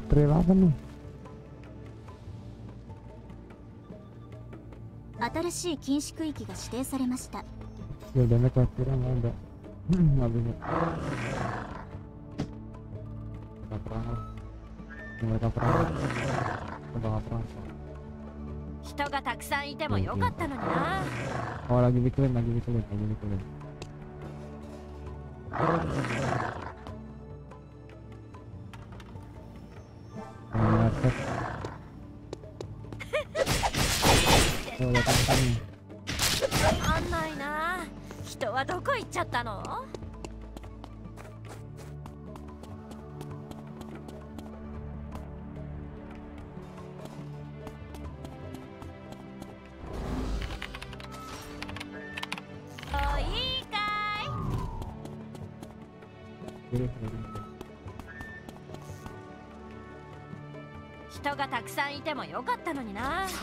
Apa nih? 新しい禁止区域が指定されました Ya udah naik kelas kira nggak ada. Hmm, habisnya. Kita perang lah. Mereka perang. Kita nggak perang. 人がたくさんいてもよかったのにな Oh lagi bikin, lagi bikin, lagi bikin. Ngeliat. Oh, datang sini. あんないな 人はどこ行っちゃったの？てもよかったのになち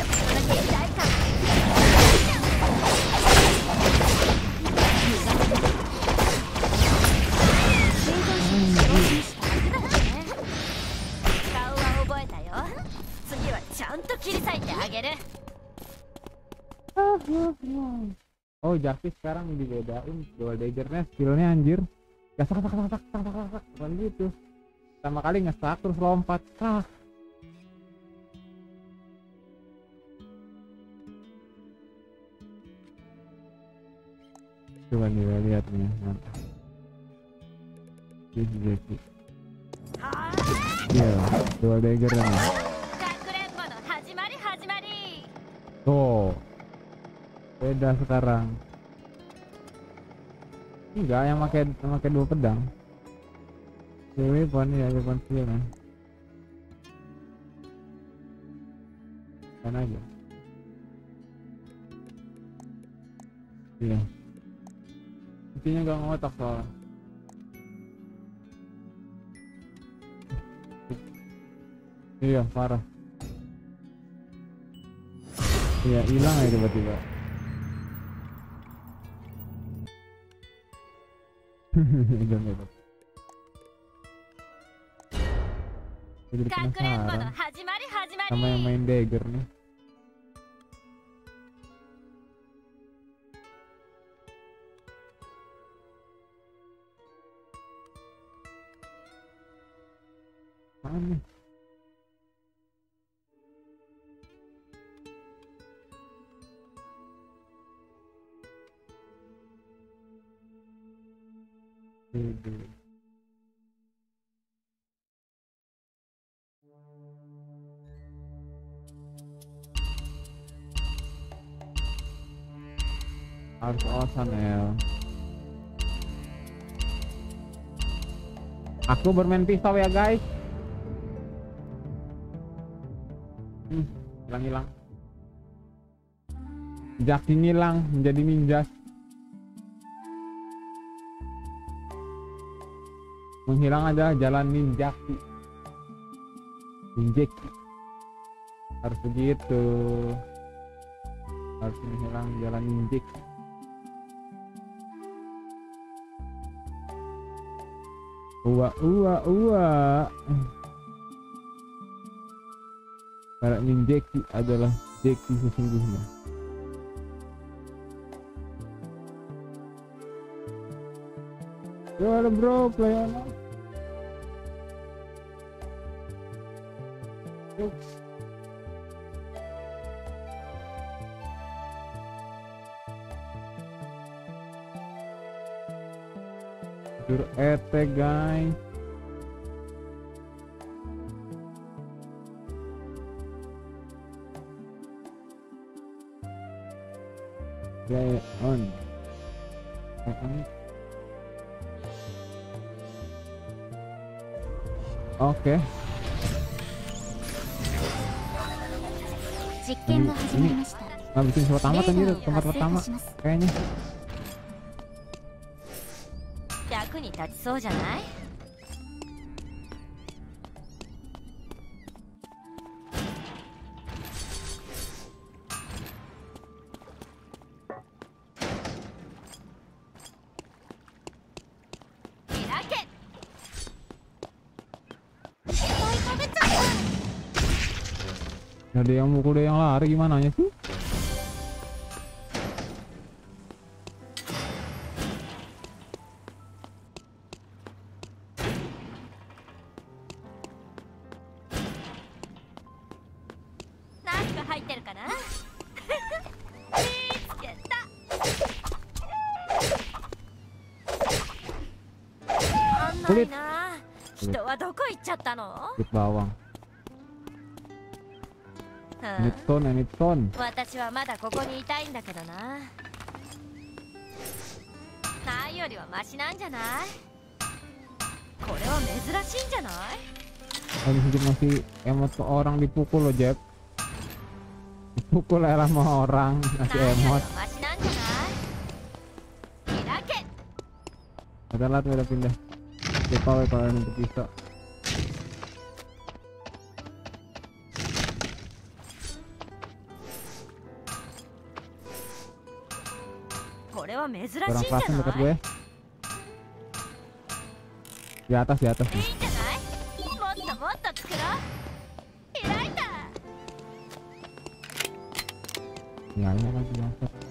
ょっとだけ痛いか切り裂いてあげる。Oh, Javi sekarang dibedain Dual Dagger-nya skillnya anjir. Gasak, gasak, gasak, gasak, gasak. Bukan gitu. pertama kali ngestak terus lompat. Ah. coba nih lihat nih mantap. Jadi jadi iya, kan ya dua dagger nih tuh. Beda sekarang. Enggak yang pakai yang pakai dua pedang. Yo voy a yo confío, ¿no? Canario. Bien. Tiene como otra forma. Iya parah. Iya hilang aja tiba-tiba. Hehehe, jadi penasaran. Sama yang main dagger nih. Aneh Thank you. Harus alasan ya aku bermain pistol ya guys. Hmm, hilang hilang. Jaki ngilang menjadi ninjas. Menghilang adalah jalan ninjaki ninjaki harus begitu. Harus menghilang jalan ninjaki Ua ua ua. Para ninjeki adalah Jeki sesungguhnya. Yo ada bro, play on. Yuk. hancur etek guys. Play on. Mm-hmm. Oke. Okay. ini, ini ngabisin tempat tamat anjir tempat pertama kayaknya. 役に立ちそうじゃない ada yang mukul dia yang lari gimana ya sih Nipton ya Nipton 私はまだここにいたいんだけどなないよりはマシなんじゃないこれは珍しいんじゃない Tadi sedikit masih emot ke orang dipukul loh Jeb Dipukul ya sama orang な Masih いより emot はマシなんじゃない開け Ada lah tuh udah pindah Lupa we kalau ini untuk pisau Orang kelasan dekat gue. Ya? Di atas, di atas. Nih. Nyala lagi masuk.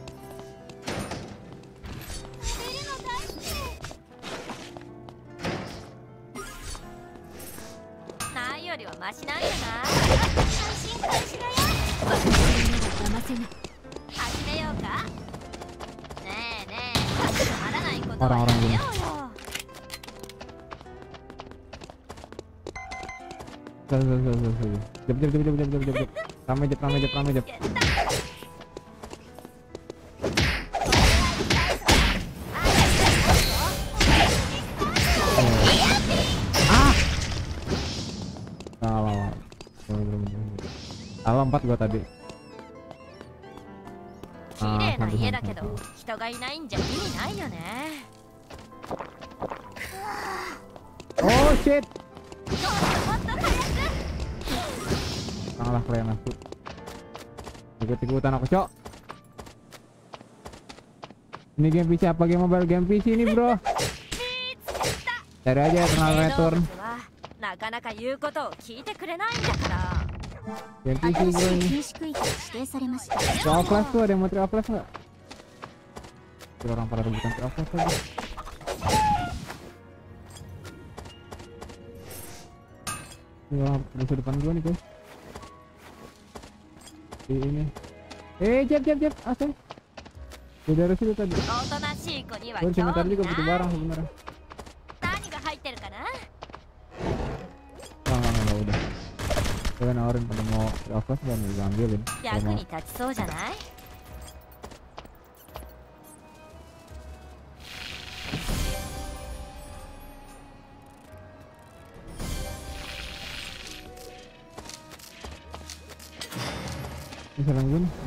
Jep, jep, jep, jep, jep, jep, jep, jep. Rame jep, rame jep, rame jep. Ah! Salah. Bener, bener, bener. Salah empat gua tadi. 綺麗な家だけ satu, ど satu. 人がいないんじゃ意味ないよね mati ke hutan aku cok. Ini game PC apa game mobile game PC ini bro? Cari aja kenal return. Game PC bro ini. Trial class tuh ada yang mau trial class gak? orang pada rebutan trial class lagi. Ini orang musuh depan gua nih guys. Ini. Eh, jep jep jep, asal Ya dari situ tadi. Baru sebentar juga butuh barang sebenarnya. Ah, nggak udah. Karena nawarin pada mau rafas dan diambilin. Mau. Ini sarang gue nih.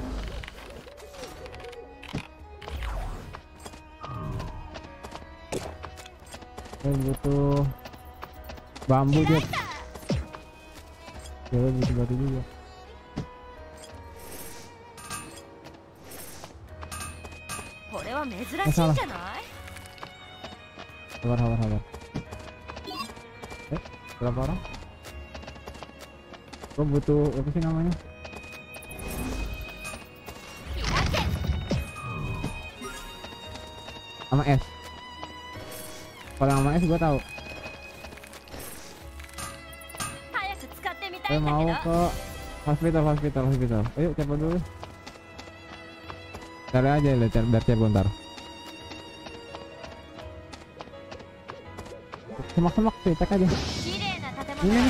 bambu dia jalan di bisa batu juga Eh, salah. Sabar, sabar, sabar. Eh, berapa orang? Gue butuh apa sih namanya? Sama S. Kalau sama S gue tahu. saya mau ke hospital hospital hospital. Ayo coba dulu cari aja ya biar cari bentar. Semak-semak sih cek aja. Ini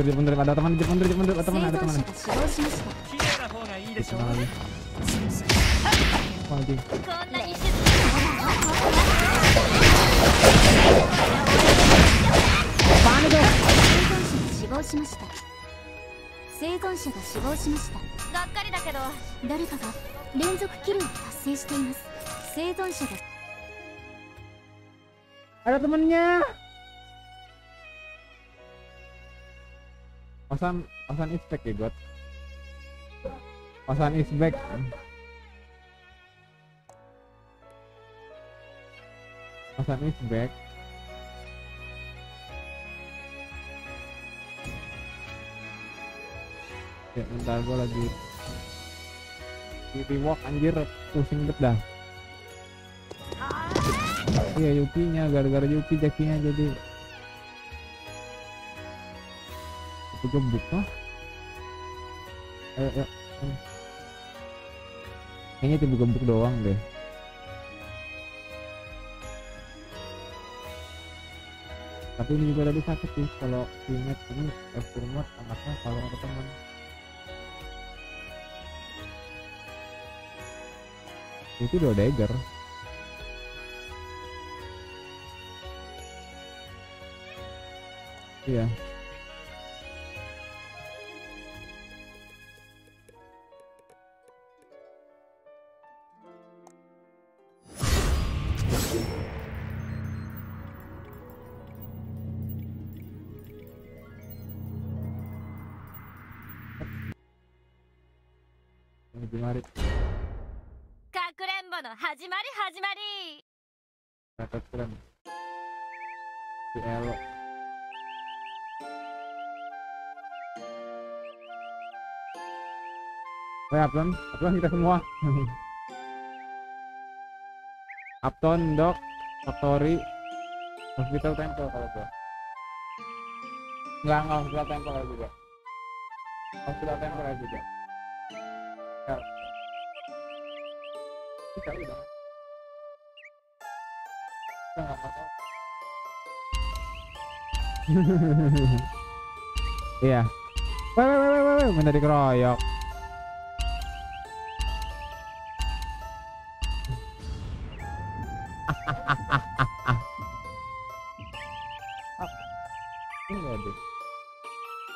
ドルでボンドルが頭にでボンドルでボンドル頭に。頭に頭に頭に頭に頭に頭に頭に生存者が死亡しましたがっかりだけど誰かが連続キルを達成しています。生存者が改まんにゃー。Osan Osan is back ya God. Osan is back. Osan is back. Ya, bentar gua lagi di rewalk anjir pusing bet dah. Iya Yukinya gara-gara Yuki Jakinya jadi gebuk lah. Ayo, ayo. ayo. Kayaknya itu gebuk doang deh. Tapi ini juga tadi sakit sih kalau teammate ini F mode anaknya kalau ada teman. Itu udah dagger. Iya. Ini 始まり始まり。Kakak keren elok kita semua. Abton, Dok, Factory, Hospital Temple kalau gua. Enggak, enggak Hospital Temple kalau juga. Hospital Temple juga. Ya. Kita udah. Iya. Woi woi woi woi minta dikeroyok.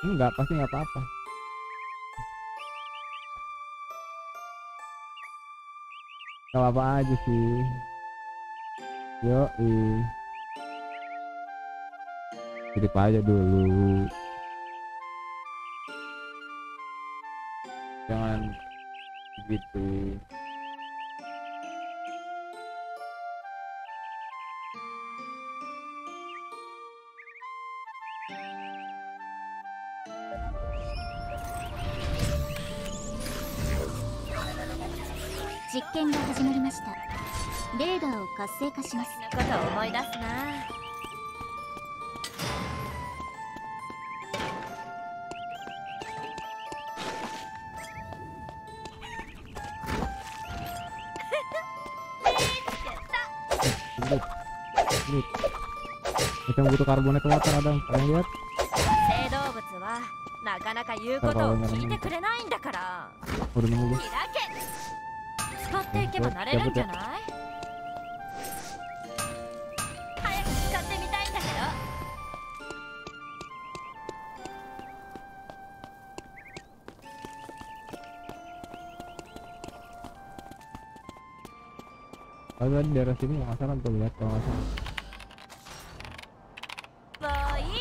Enggak pasti enggak apa-apa. Enggak apa-apa aja sih. Yo, ih Cerita aja dulu. Jangan gitu.実験が始まりましたレーダーを活性化しますのことを思い出すな butuh karbonat water ada. Kalian lihat? 野生動物はなかなか言うことを聞いてくれないんだから Udah nunggu gua. 開け使っていけばなれるんじゃない早く使ってみたいんだけど Kalau di daerah sini nggak salah tuh lihat kalau nggak salah.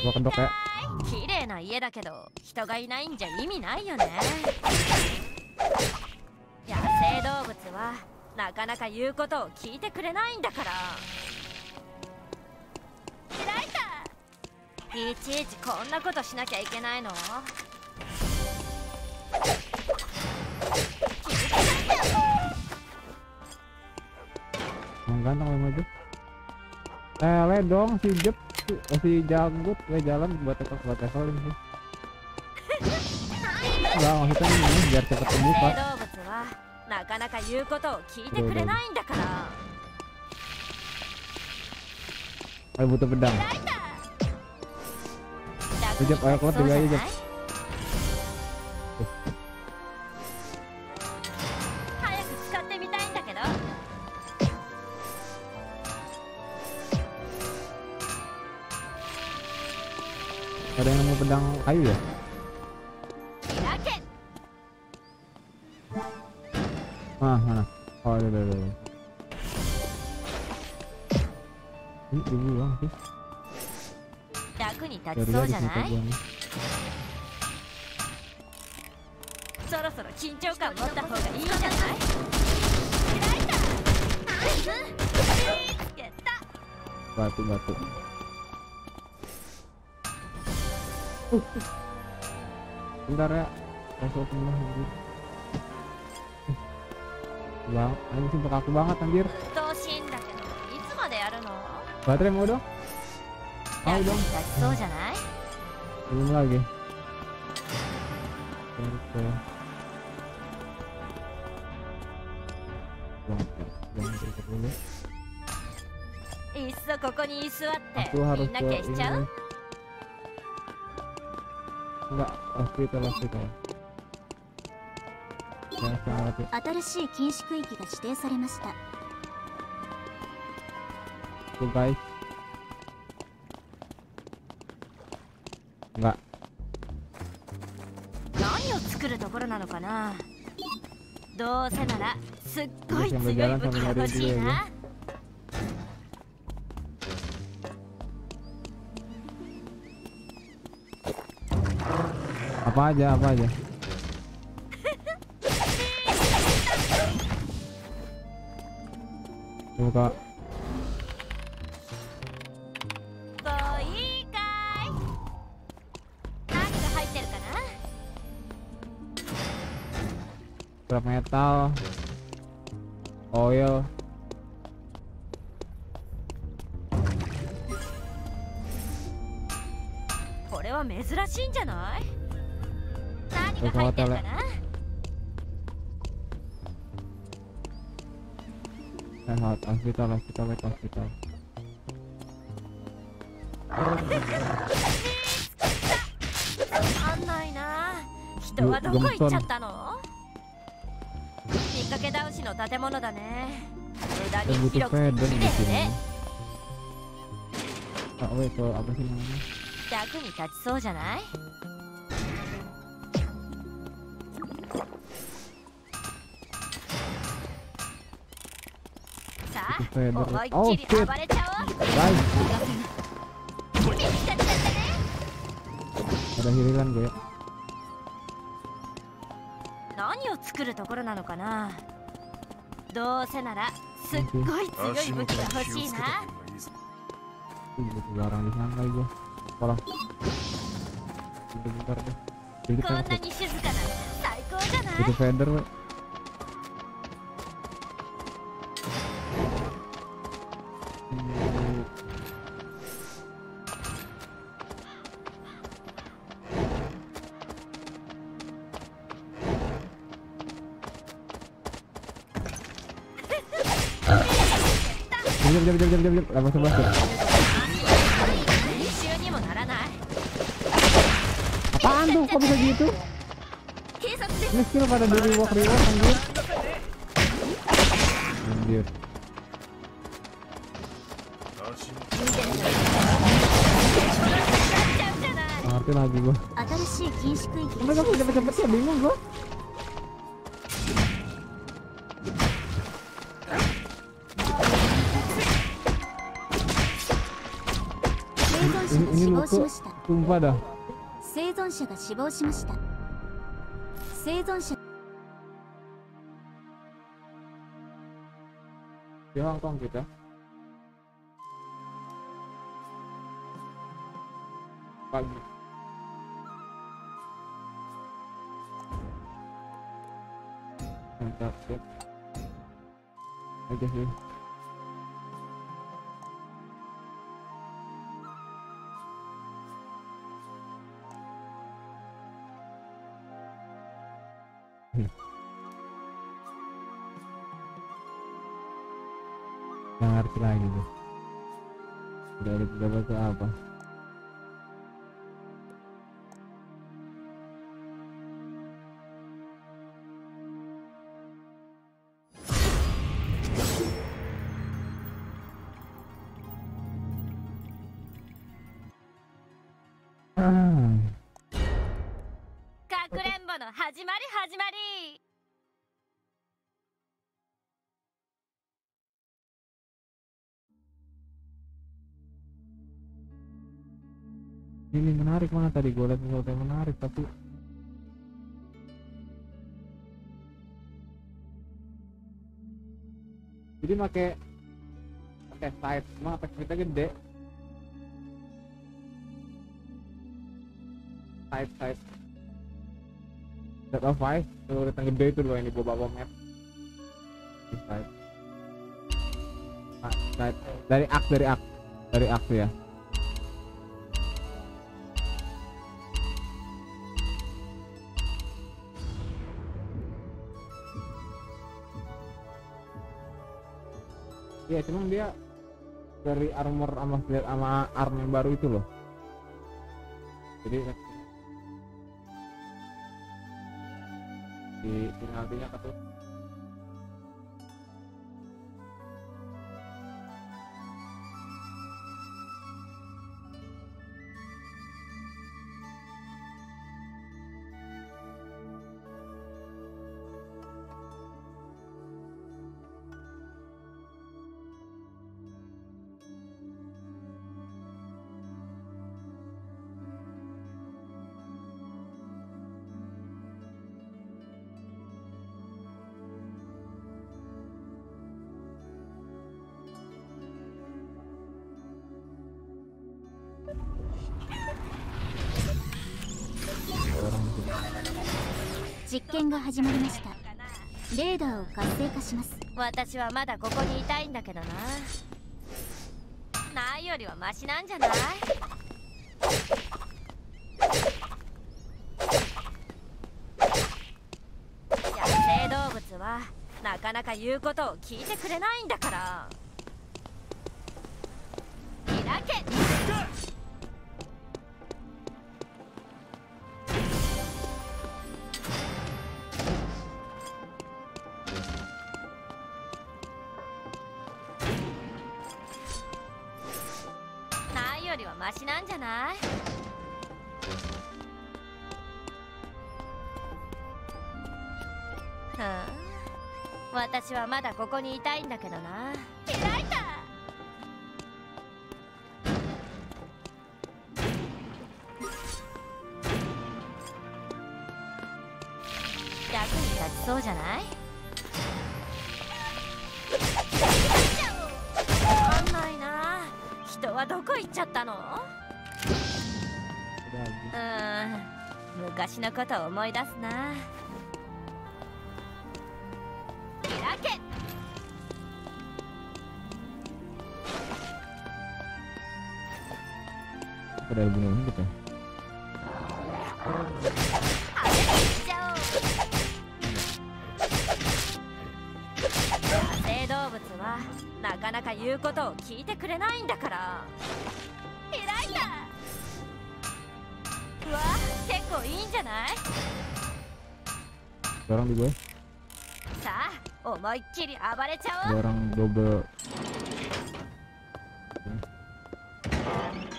もういい Gua kedok ya. 綺麗な家だけど人がいないんじゃ意味ないよね。野生動物はなかなか言うことを聞いてくれないんだから。開いた。いちいちこんなことしなきゃいけないの。気づかないでよ Yang ganteng yang maju. Tele dong si Jep masih janggut gue jalan buat tekok buat tekok ini. Nggak maksudnya ini biar cepet sembuh pak. Ayo butuh pedang. Sejak ayo kuat juga aja. Nemu pedang kayu ya? 開け Ah, mana? Oh, ada, ada, ada. Ini dibuang sih. 楽に立ちそうじゃない.そろそろ緊張感持った方がいいんじゃない開いたナイスやった Batu, Bentar ya. Masuk semua anjir. Uh. Bang, ini sih kaku banget anjir. Baterai mau dong? Mau dong. Belum lagi. Oke. Buang, buang berikut dulu. が忘れた忘れた。新しい禁止区域が指定されました。了解。が何を作るところなのかな。どうせならすっごい強い武器が Apa aja, apa aja. Buka. Butuh feather 綺 di sini ね ah wait tuh apa sih namanya 役に立ちそうじゃないさあ butuh feather 思いっ oh きり shit 暴れちゃおう guys 見つかっちゃったね ada hiliran gue 何を作るところなのかなどうせならすっごい強い武器が欲しいなこんなに静かな最高じゃない jam jam jam langsung masuk apaan tuh? Kok bisa gitu? Ini skill pada diri walk reward anjir. tumbada. 生存者が死亡しました。生存者。别乱逛，dapat apa? Menarik mana tadi? Gue lihat sesuatu yang menarik tapi jadi pakai pakai side cuma attack kita gede. Side side. Set of five yang gede itu loh yang di bawah bawah map. Side. Ah, side. Dari ak dari ak dari ak ya Iya, cuman dia dari armor sama slate sama arm yang baru itu loh. Jadi di penaltinya ketutup. 始まりました。レーダーを活性化します。私はまだここにいたいんだけどな。ないよりはマシなんじゃない？野生動物はなかなか言うことを聞いてくれないんだから。私はまだここにいたいんだけどな。開いた！役に立ちそうじゃない？わかんないな。人はどこ行っちゃったの？うん。昔のことを思い出すなきり暴れちゃおう orang double.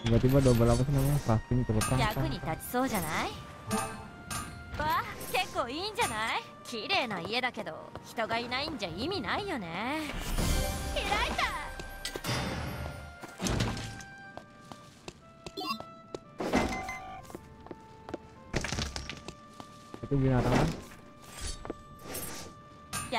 Tiba-tiba double apa sih namanya? Crafting cepet 役.に立ちそうじゃないわ結構いいんじゃない綺麗な家だけど人がいないんじゃ意味ないよね開いた Itu binatang?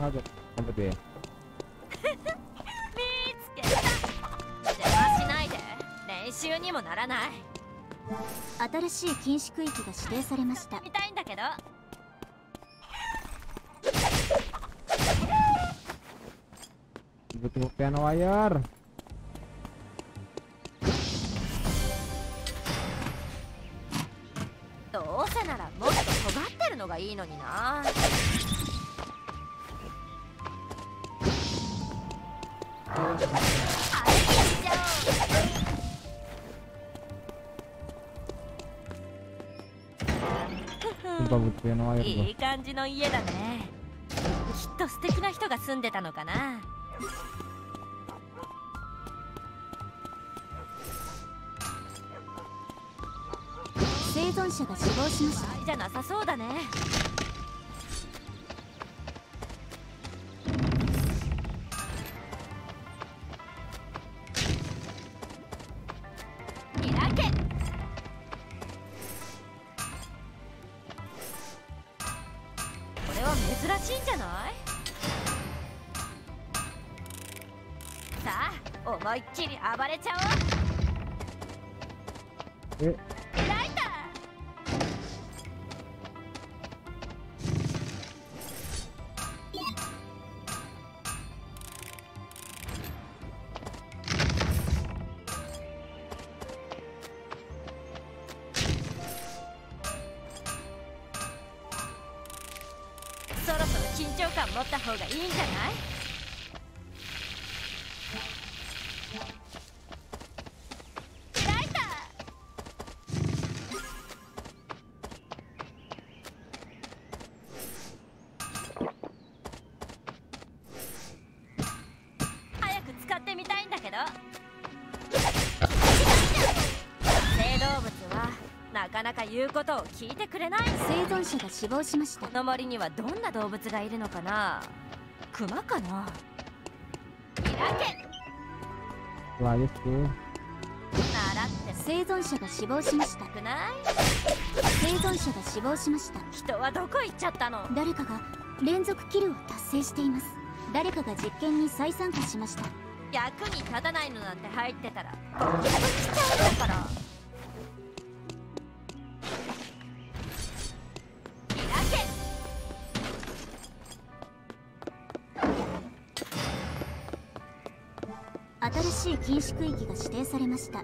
Yang ada. Sampai tuh ya. 見つけた邪魔しないで練習にもならない新しい禁止区域が指定されました見たいんだけど Butuh piano wire. どうせならもっと尖ってるのがいいのにない.い感じの家だね。きっと素敵な人が住んでたのかな。生存者が死亡しました。じゃなさそうだね言うことを聞いてくれない？生存者が死亡しました。この森にはどんな動物がいるのかな？クマかな？開け習って。生存者が死亡しました。くない。生存者が死亡しました。人はどこ行っちゃったの？誰かが連続キルを達成しています。誰かが実験に再参加しました。役に立たないのなんて入ってたら。ボコボちゃうんだから止区域が指定されました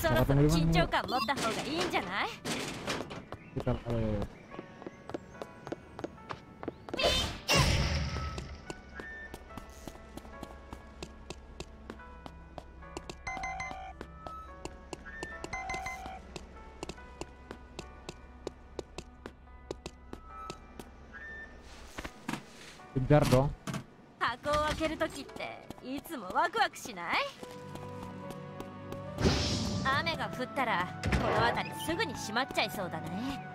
そろそろ緊張感持った方がいいんじゃない？Kita eh, ケ kejar dong 箱を開けるときっていつもワクワクしない？雨が降ったらこの辺りすぐに閉まっちゃいそうだね。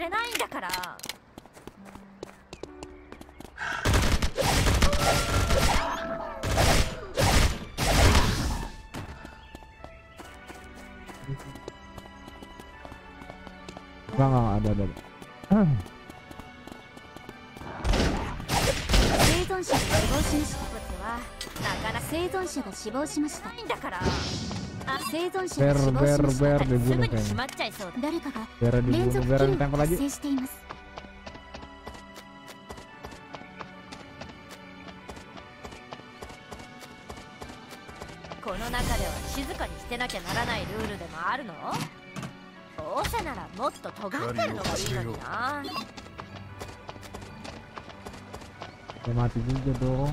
れないんだから。enggak enggak enggak, ada ada, ada. 生存者が死亡しました ber すぐ dibunuh に閉 kayaknya まっちゃいそうだ。誰かがしています。この中では静かにしてなきゃならないルールでもあるの？どうせならもっと尖ってるのがいいのにな。ya mati juga dong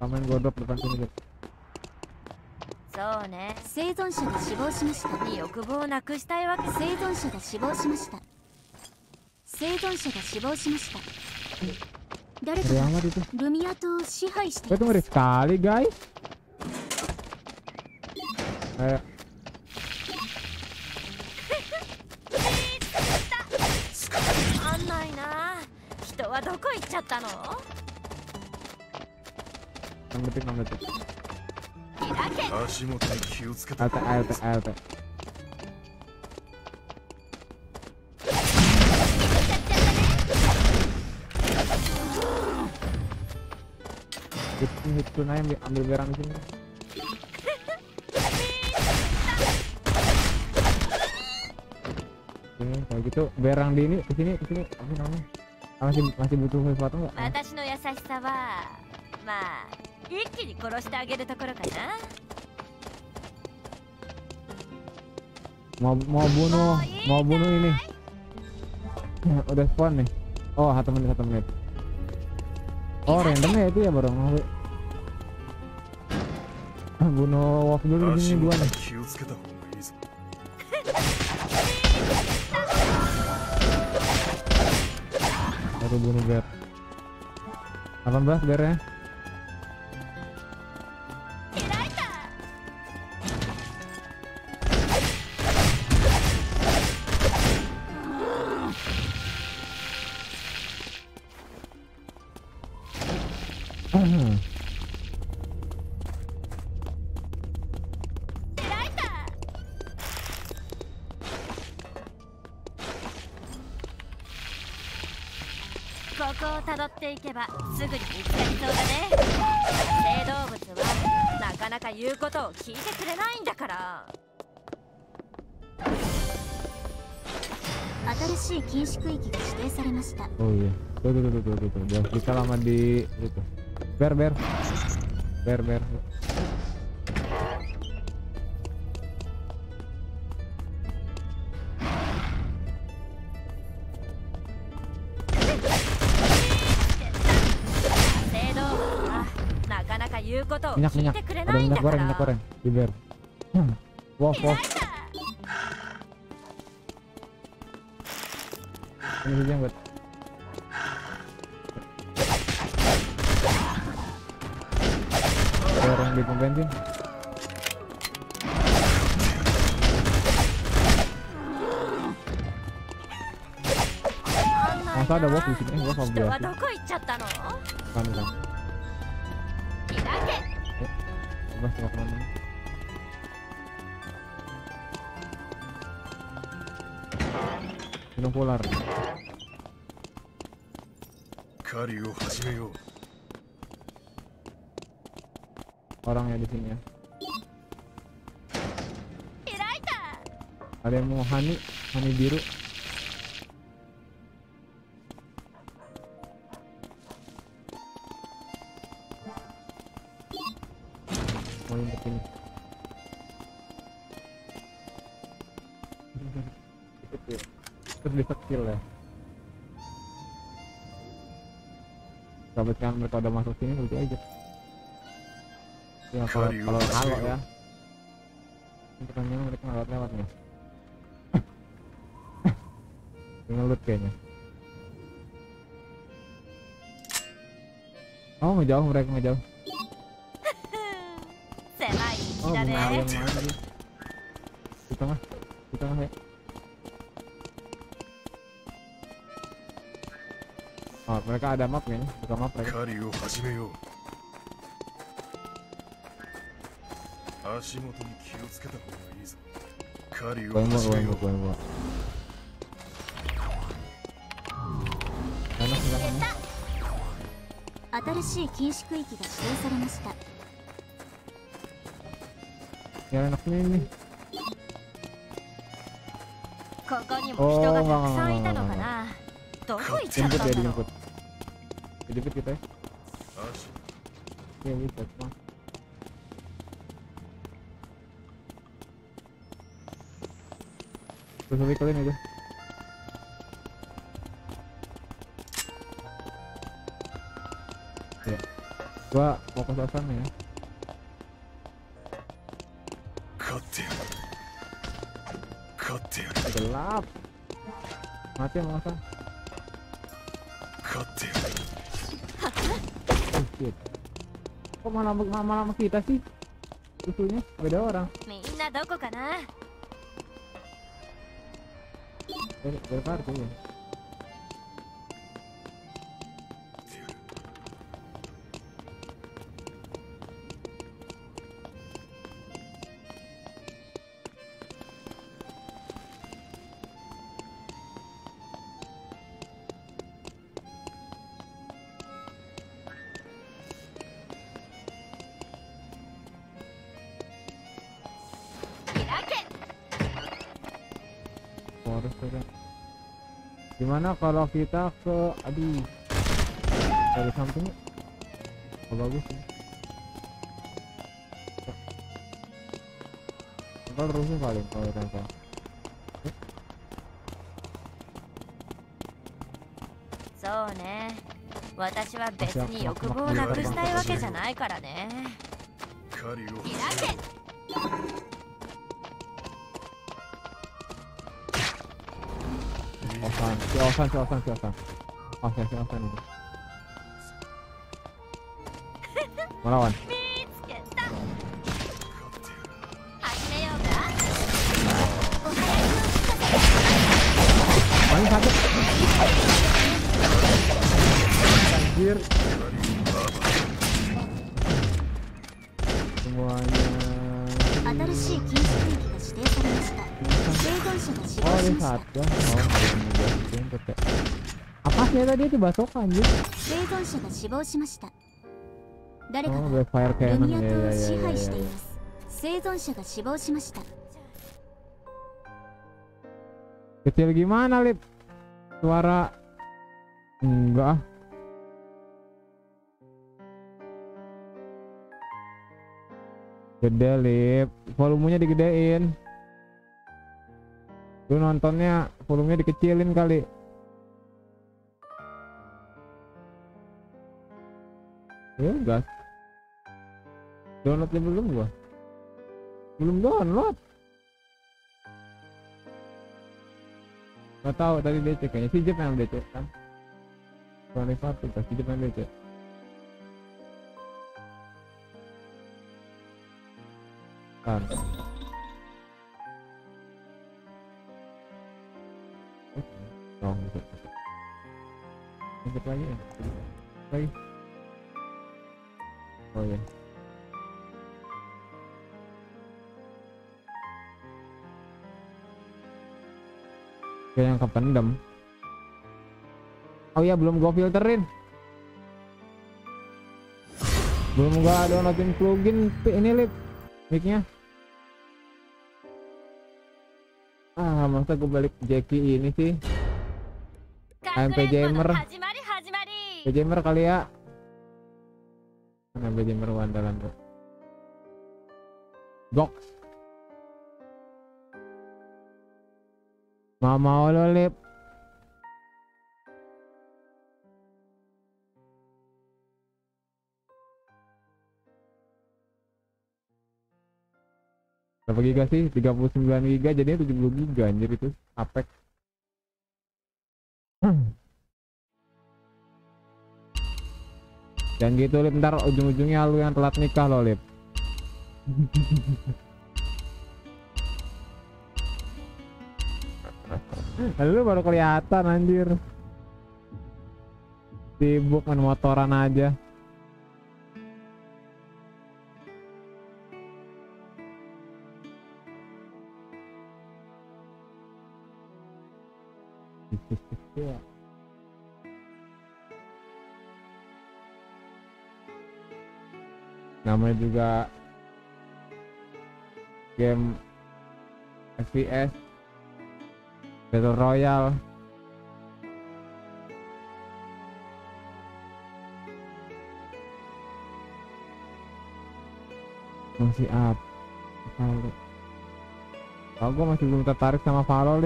ramen ramen godok depan sini guys そうね。生存者が死亡しました。欲望をなくしたいわけ。生存者が死亡しました。生存者が死亡しました。誰かがルミア島を支配しています。sekali guys kayak あん ないな。人はどこ行っちゃったの？6 detik 6 detik 開け足元に気をつけて ALT ALT ALT Hit hit tuna yang ambil berang di sini. Oke, kayak gitu berang di ini ke sini ke sini. Amin amin. Ah, Masih masih butuh sesuatu nggak? 殺してあげるところかな Mau mau bunuh mau bunuh ini. Ya, Udah spawn nih. Oh satu menit satu menit. Oh random ya itu ya baru mau. Bunuh wolf dulu di 足 sini dua 元 nih. に気をつけた方がいいぞ Baru bunuh bear. 18 biarnya を聞いてくれないんだから。minyak minyak ada minyak goreng minyak goreng biber wow wow ini dia buat ada orang di pom bensin masa ada wolf di sini wow wolf apa kan sebelah sebelah kanan Gunung polar. Kari yo hasimeyo. Orang ya di sini ya. Ada yang mau hani, hani biru. ketika mereka udah masuk sini berarti aja. Ya kalau kalau ya. Pertanyaan mereka lewat lewat nih. Ngelut kayaknya. Oh ngejauh mereka ngejauh oh benar yang mana kita tengah di ya. 元に気をつけた方がいいぞ狩りを Gue mau, 始 gue めよ mau, う gue mau. Enak enggak kamu? 新しい禁止区域が指定されました Ya enak nih nih. ここにも人がたくさんいたのかなどこ行っちゃっ Jemput たん ya だろう dijemput. Dijemput kita ya. 足 Ya bisa cuma. Terus lebih kalian aja. Ya. Gua fokus ke sana ya. 勝ってやる勝ってやる Gelap. Mati mau masa. Shit. Kok malah malah sama kita sih? Susunya beda orang. Minna doko kana? Eh, berapa tuh ya. Gimana kalau kita ke aduh dari samping oh, bagus sih. Ntar rusuh paling kalau tempel. そうね私は別に欲望をなくしたいわけじゃないからね狩りを offline si offline si offline si offline offline ini Oh ini satu Oh, jemput ya. Apa sih tadi itu basok anjir? 生存者が死亡しました誰か Oh, が backfire ル cannon ミア ya 島 ya を ya 支 ya. 配して ya, い ya. ます生存者が死亡しました Kecil gimana, Lip? Suara enggak. ah. Gede, Lip. Volumenya digedein. Lu nontonnya volumenya dikecilin kali. Gas. Downloadnya belum gua. Belum download. Gak tahu tadi DC kayaknya si Jep yang DC kan. Bukan Liverpool, si Jep yang DC. Bentar. Oh, masuk. Masuk lagi ya? Lagi. Oh iya. Gue yang kependem. Oh iya belum gue filterin. Belum gue downloadin plugin ini lip micnya. Ah masa gue balik Jackie ini sih. MP Gamer. Gamer kali ya. Kenapa di meruan dalam box. Mama ololip. Berapa giga sih? 39 giga jadinya 70 giga anjir itu Apex. Hmm. Jangan gitu lip ntar ujung-ujungnya lu yang telat nikah lo lip. Lu baru kelihatan anjir. Sibuk main motoran aja. Iya. namanya juga game FPS Battle Royale. Masih up. Valo Oh, gue masih belum tertarik sama Valo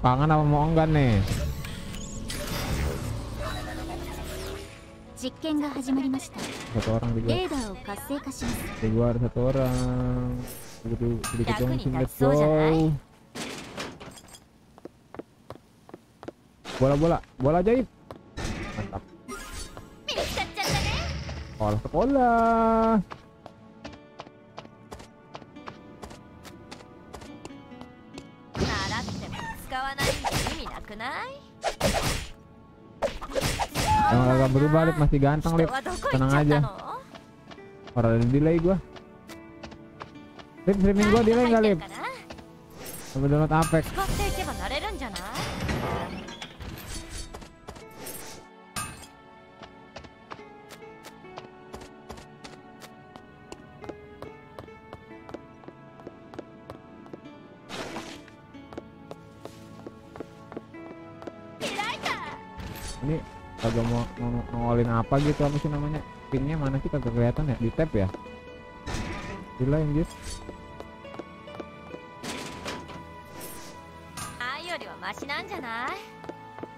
kangen apa mau enggak nih? Satu orang di Di gua ada satu orang. Begitu sedikit langsung let's go. Bola bola, bola ajaib. Mantap. Sekolah sekolah. Yang agak berubah Lip, masih ganteng Lip. Tenang aja. Orang ada delay gua. Lip streaming gua delay gak Lip? Sampai download Apex. ngeluarin apa gitu apa sih namanya? Pinnya mana sih? Kagak kelihatan ya? Di tap ya? Gila gitu?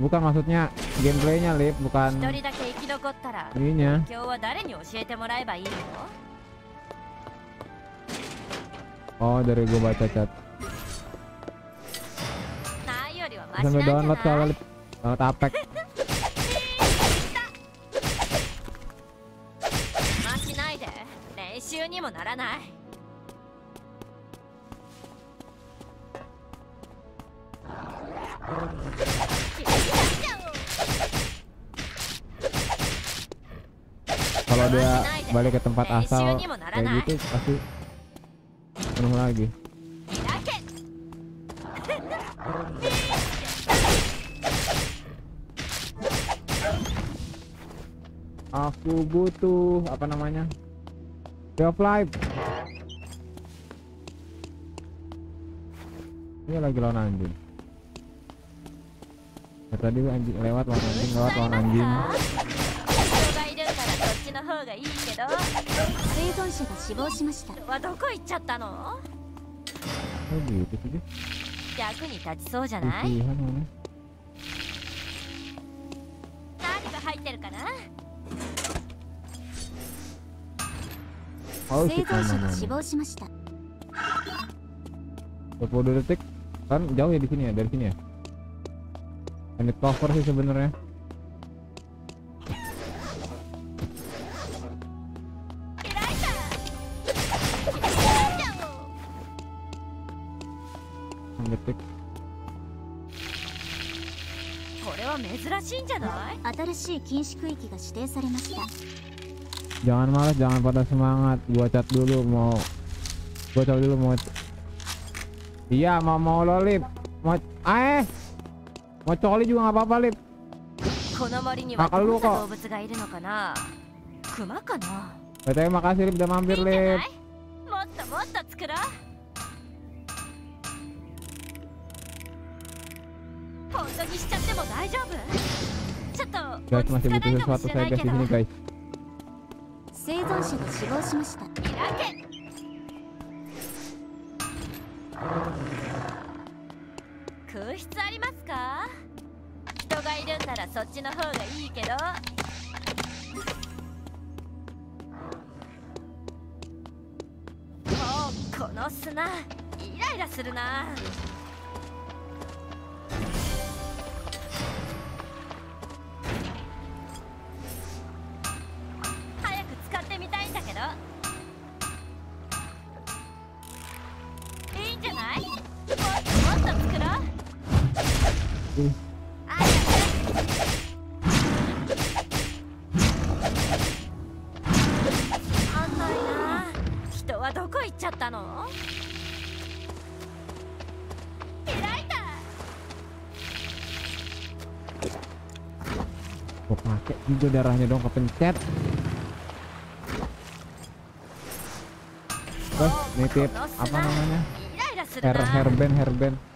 bukan maksudnya gameplaynya lip. Bukan ininya. Oh dari gue baca chat. Sambil download soal lip. Download apek らない kalau dia balik ke tempat Eh, asal isinya mau kayak narana. gitu pasti penuh lagi 開け aku butuh apa namanya Of life ini lagi lawan anjing ya, tadi anjing lewat lawan anjing lewat lawan anjing 生存者が死亡しました人はどこ行っちゃったの oh. 役に立ちそうじゃない何が入ってるかな生存者が死亡しました20 detik kan jauh ya di sini ya dari sini ya Unit cover sih sebenarnya detik これは珍しいんじゃない新しい禁止区域が指定されました jangan malas jangan patah semangat. Gua cat dulu mau gua cat dulu mau iya mau mau lolip mau eh mau coli juga nggak apa-apa lip. Kakak lu kok. katanya makasih lip. Udah mampir lip. Guys masih butuh sesuatu saya guys di sini guys. 生存者が死亡しました。開け空室ありますか？人がいるんならそっちの方がいいけど。もうこの砂。イライラするな。itu darahnya dong kepencet. Terus nitip apa namanya? Her herben herben.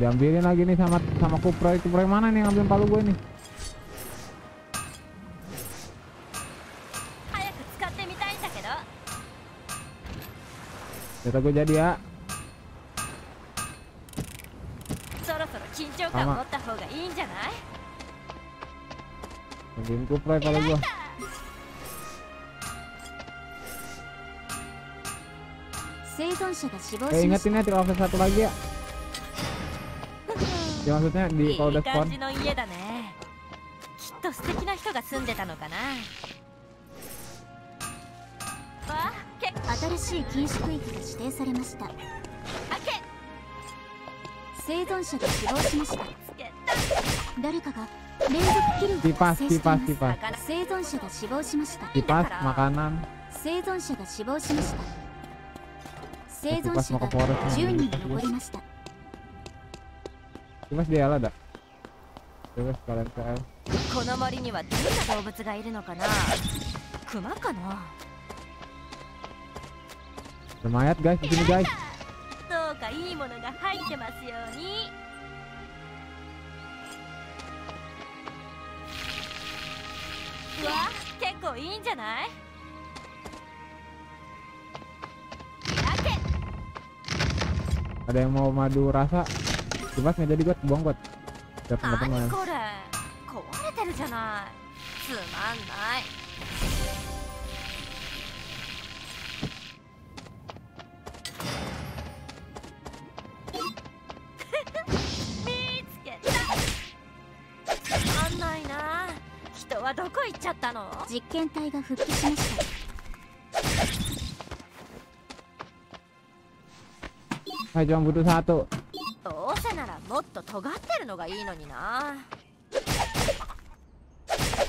diambilin lagi nih sama sama kupra itu kupra mana nih ngambil palu gue nih? Kita gue jadi ya. Sama. Ngambil kupra ya, palu gue. Eh ingetin ya, tinggal satu lagi ya. Ya maksudnya い di い kalau udah 感 spawn じの家だね。きっと素敵な人が住んでたのかな。新しい禁止区域が指定されました。開け。生存者が死亡しました。誰かが連続キルを達成しています。生存者が死亡しました。生存者が死亡しました。生存者が ke forest 10 nih. 人残りました kipas dia lah dah Coba sekalian ke L この森にはどんな動物がいるのかなクマかな guys di sini guys どうかいいものが入ってますようにうわ結構いいんじゃない開け ada yang mau madu rasa Kibas nggak jadi gue buang gue Udah nggak teman 何これ壊れてるじゃないつまんない見つけたつまんないな人はどこ行っちゃったの実験体が復帰しました。Saya cuma butuh satu 尖ってるのがいいのにな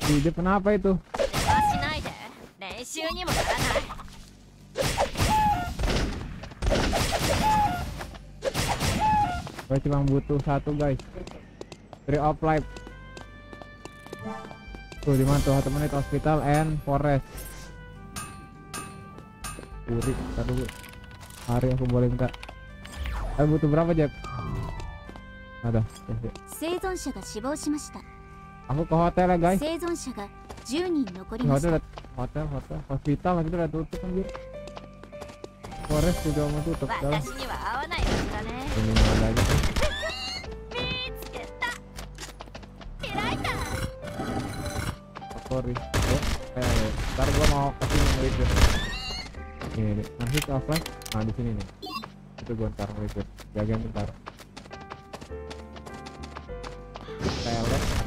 Hidup kenapa itu 邪魔しないで練習にもならない Gue cuma butuh satu guys Tree of life Tuh dimana tuh satu menit hospital and forest Puri Ntar dulu Hari aku boleh minta Eh butuh berapa Jeb? Ya, ya. 生存者が死亡しました。Aku ke hotel ya guys 生存者が10人残り Di まし hotel Hotel hotel Hospital lagi udah tutup anjir Forest juga mau tutup ね Ini いた Sorry eh, eh, Ntar gua mau kasih nge-repair Ini nih Ngasih ke offline Nah di sini nih Itu gua ntar nge-repair Jagain bentar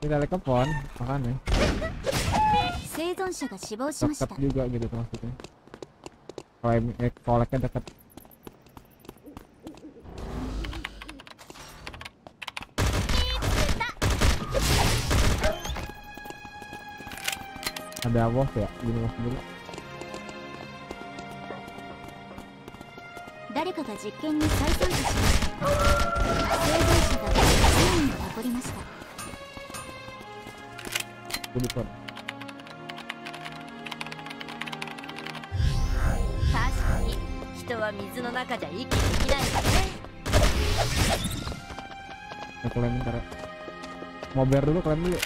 となしい子には興味ない Kita lihat ke pohon Makannya 生存者が死亡しました dekat。juga gitu tuh maksudnya kalau em- eh, koleknya dekat ada bos ya gini mas dulu 誰かが実験に再参加しました。生存者が10人残りました。 dulu kon 確かに人は水の中じゃ息できないよね ya klaim bentar ya mau bayar dulu klaim dulu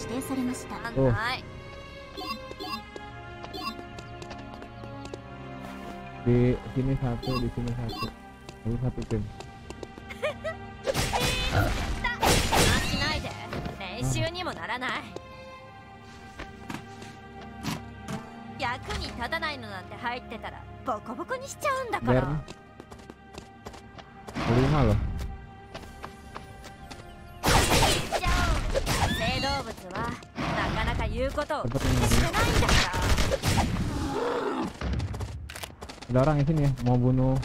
指定されました。あんない Di sini satu, di sini satu Ini satu tim 邪魔しないで。練習にもならない。役に立たないのなんて入ってたらボコボコにしちゃうんだから Ada orang di sini ya, mau bunuh.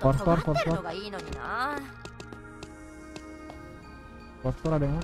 Postor, postor. Postor ada yang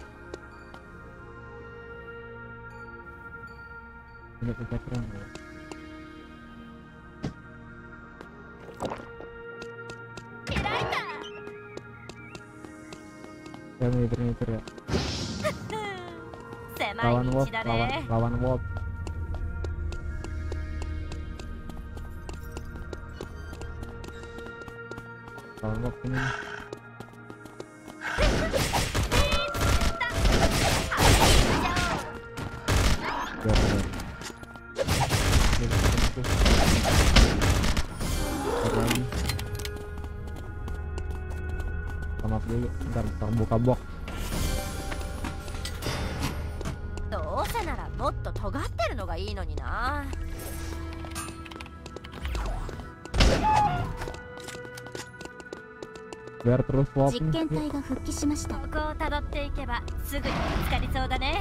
実験体が復帰しました。ここをたどっていけばすぐに見つかりそうだね。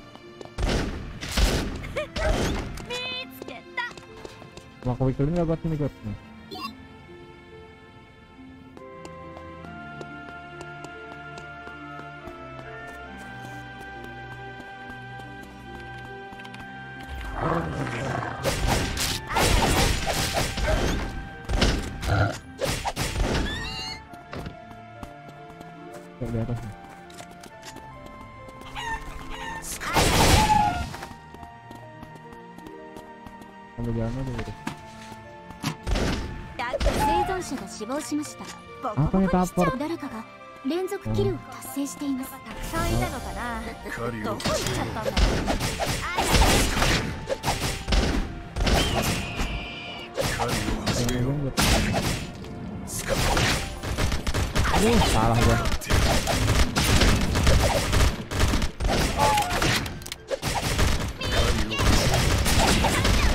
como Victorino Martínez García. ボコボコにしちゃう Apa nih 誰かが連続キルを達成していますたくさんいたのかなどこ行っちゃったんだろう狩りを始め Yang よ ini う buat 捕ま Aduh, salah gua.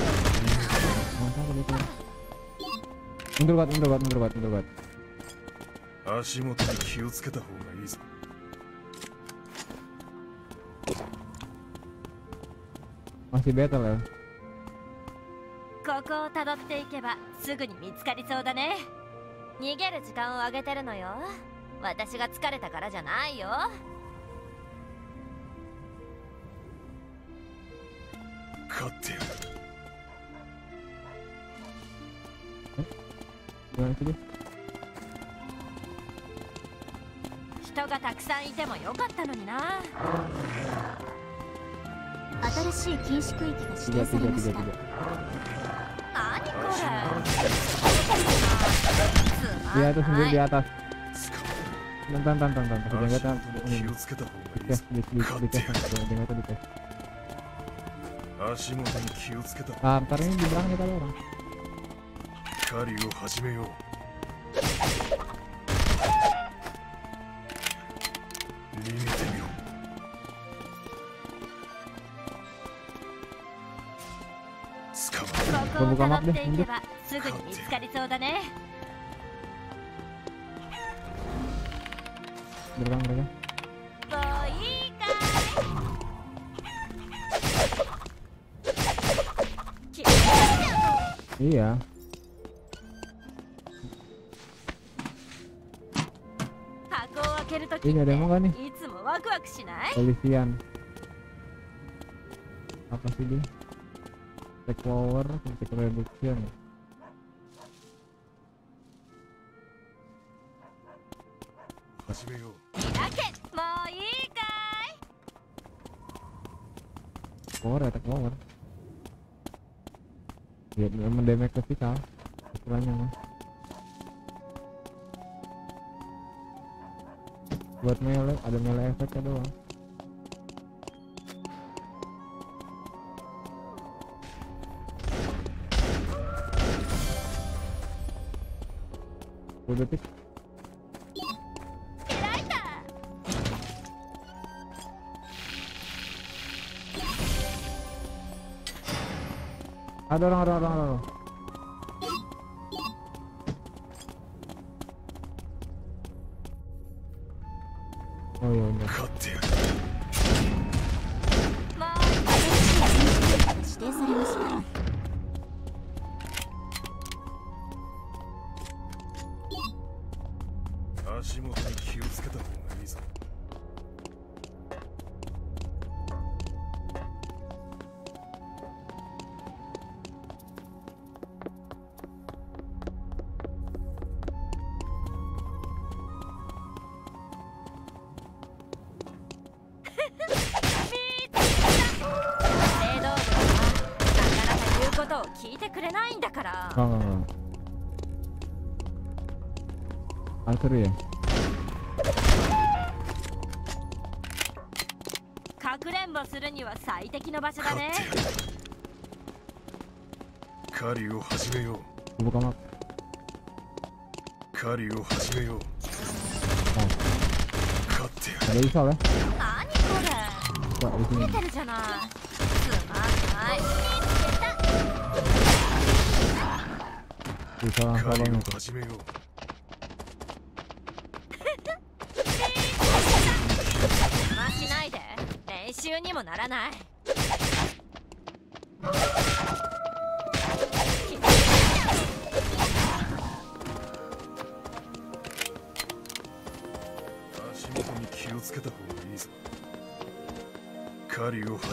Masa begitu? Mundur kuat, mundur kuat, mundur kuat, mundur kuat. 足元に気をつけた方がいいぞ?ここをたどっていけばすぐに見つかりそうだね。逃げる時間をあげてるのよ。私が疲れたからじゃないよ。勝ってやる。Gimana sih dia? 人がたくさんいてもよかったのにな新しい禁止区域が指定されました.何これ Dia tuh sendiri di atas. 捕 Tantan, tantan, tantan. ま Dia る nggak tahu. 足 Ini 元に気をつけた方がい di いぞ cash, di di di cash. Dia nggak tahu di cash. 足元に気をつけた Ah, ntar ini di belakang kita ada orang. 狩りを始めよう捕まるここをたどっていけばすぐに見つかりそうだね Di belakang mereka. もういいかいき Iya. けるときっ Ini ada emang gak nih? ていつもワクワクしない Polisian. Apa sih dia? Black power complete reduction. Power attack power Ya mendemek ke kita Istilahnya mah. Buat melee ada melee efeknya doang. Ada orang ada orang ada orang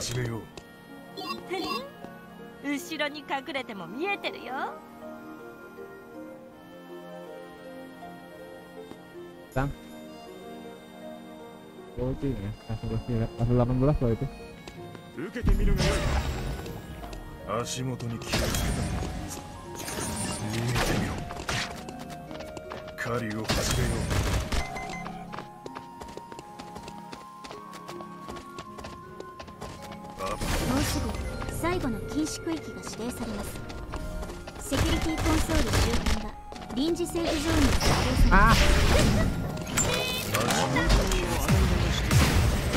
始めよう。後ろに隠れても見えてるよ。Oh itu ya, level 18 loh itu 受けてみるがよい足元に気をつけた逃げてみろ狩りを始めよう域が指定されます。セキュリティコンソール周辺が臨時セーフゾーンに。指定されます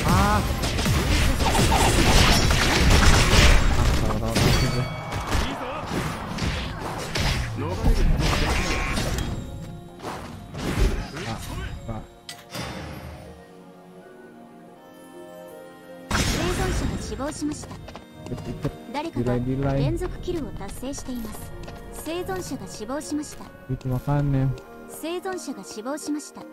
Ah Ah 誰かが delay delay 連続キルを達成しています。生存者が死亡しました。生存者が死亡しました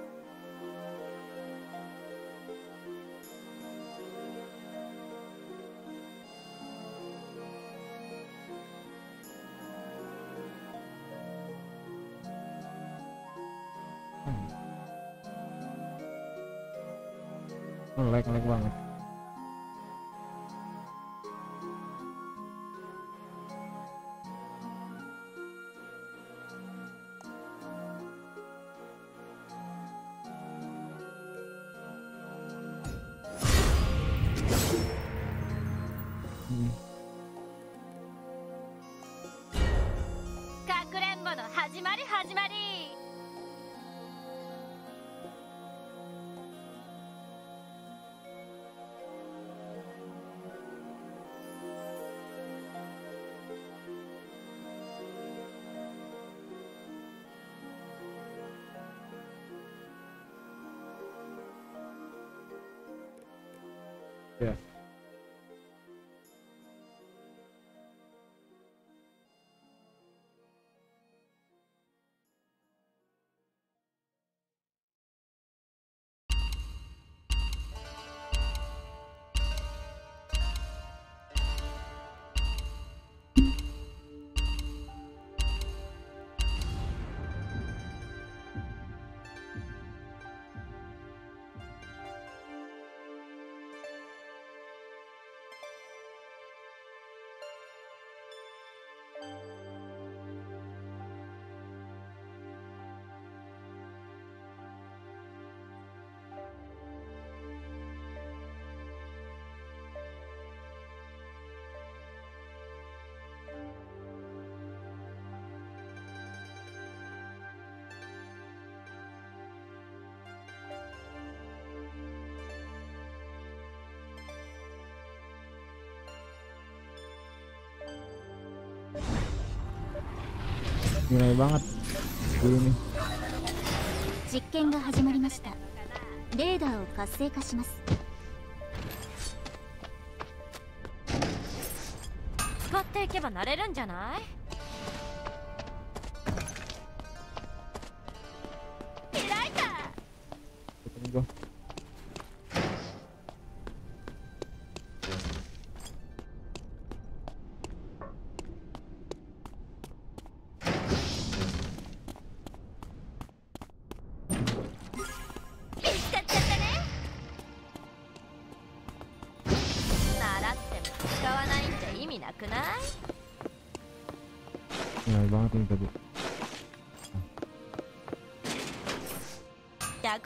nilai banget ini 実験が始まりました。レーダーを活性化します。使っていけばなれるんじゃない？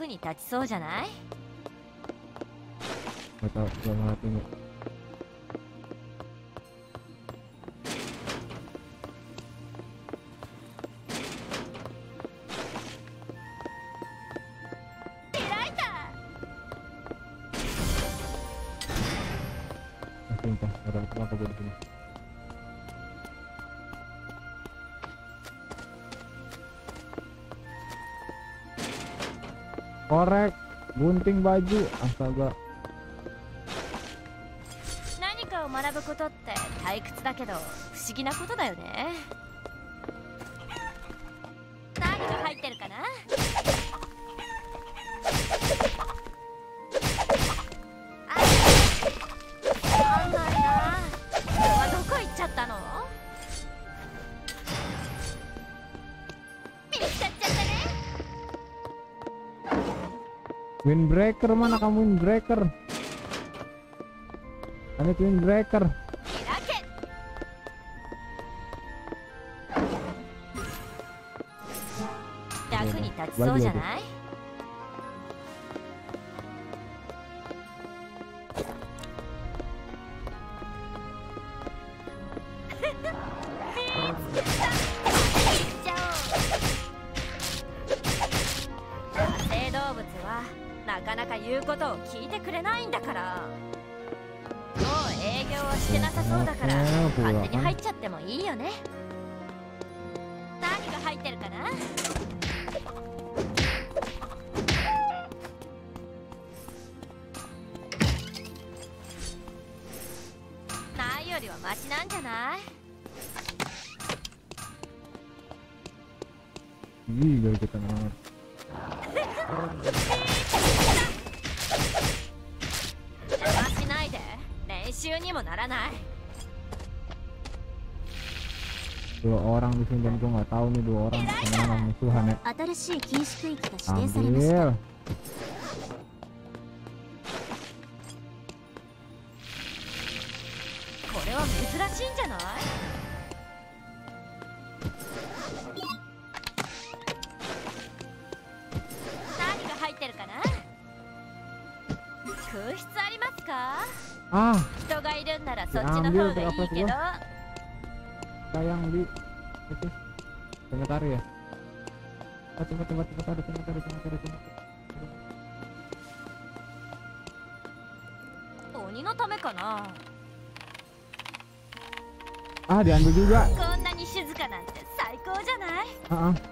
に立ちそうじゃない？また、じゃあ、回。Gunting baju astaga 何かを学ぶことって退屈だけど不思議なことだよね。Windbreaker mana kamu windbreaker ini windbreaker 開け新しい禁止区域が指定されました.これは珍しいんじゃない？何が入ってるかな？空室ありますか？Ah, 人がいるんならそっちの方がいいけど。sayang di itu ya. 鬼のためかな Ah, diambil juga. こんなに静かなんて最高じゃない？Ah, ah.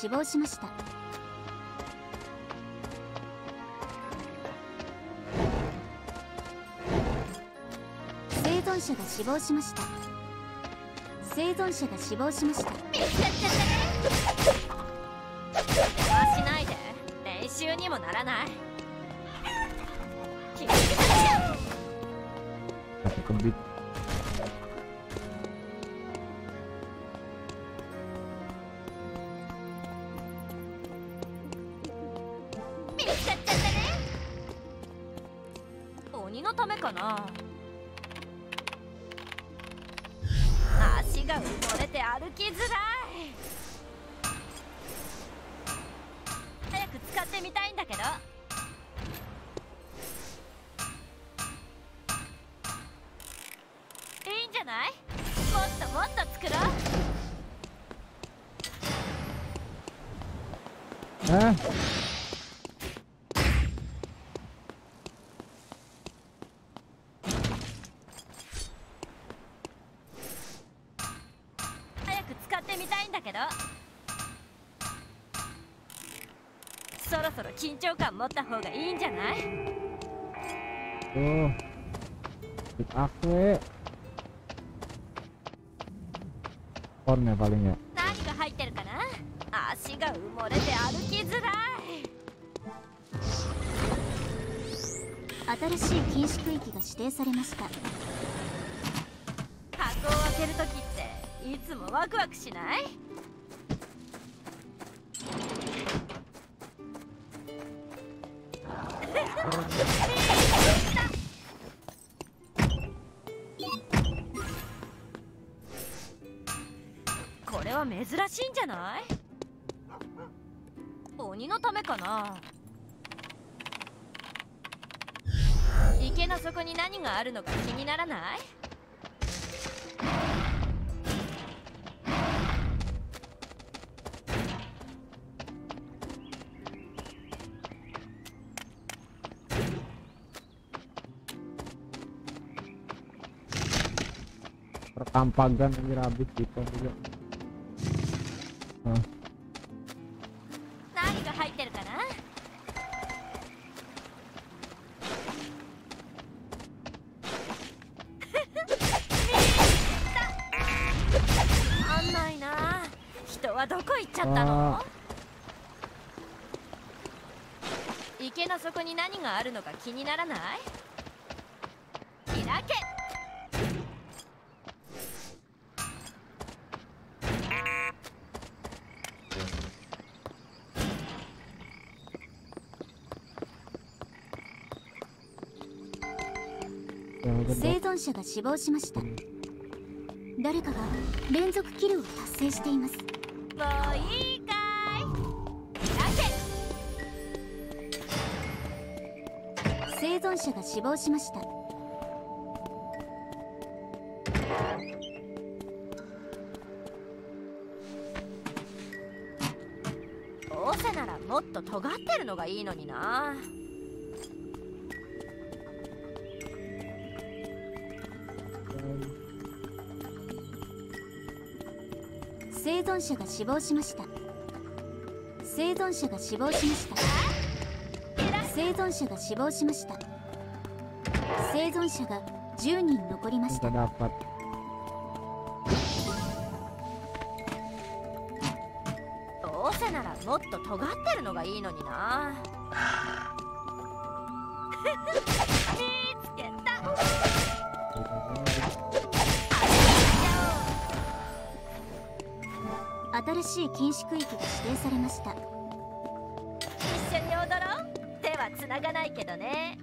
死亡しました。生存者が死亡しました。生存者が死亡しました。見つかっちゃったね邪魔しないで。練習にもならない。気啊みたいんだけどそろそろ緊張感持った方がいいんじゃない？Pick aku, eh. Porn ya paling ya. 何が入ってるかな？足が埋もれて歩きづらい新しい禁止区域が指定されました箱を開けるときいつもワクワクしない？これは珍しいんじゃない？鬼のためかな？池の底に何があるのか気にならない？れ pertampakan anjir habis gitu juga. Nah, 何が入ってるかなあんないな人はどこ行っちゃったのあ池の底に何があるのか気にならない者が死亡しました。誰かが連続キルを達成しています。もういいかい。開け生存者が死亡しました。どうせならもっと尖ってるのがいいのにな。存者が死亡しました。生存者が死亡しました。生存者が死亡しました。生存者が10人残りました.どうせならもっと尖ってるのがいいのにな新しい禁止区域が指定されました。一緒に踊ろう。手は繋がないけどね。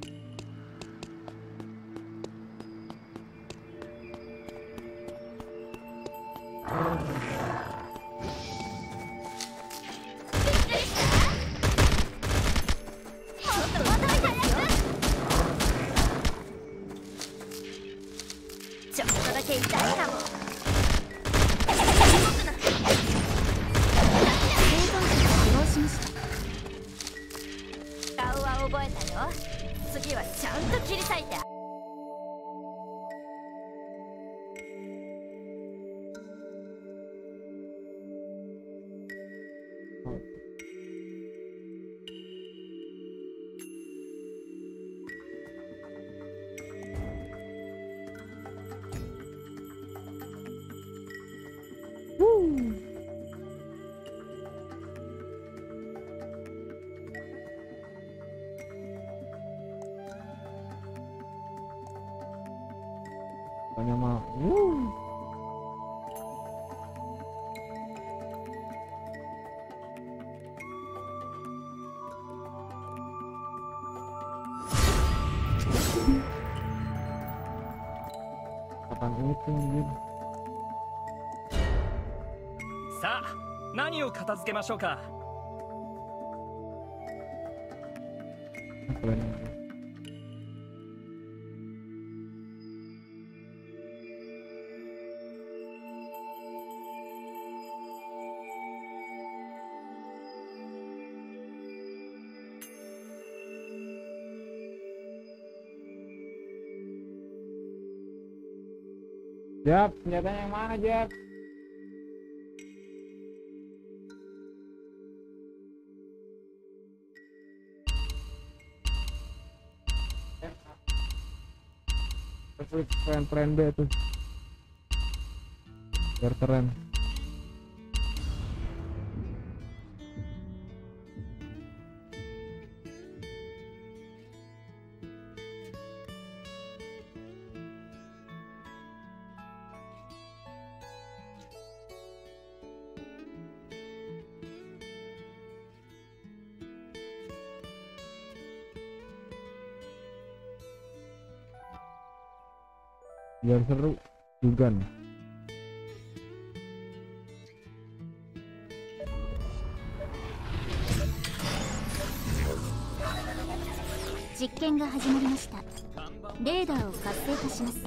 片付けましょうか Jeb, senjatanya yang mana Jeb? Plan-plan B tuh. Biar keren. Biar seru juga nih. 実験が始まりました。レーダーを活性化します。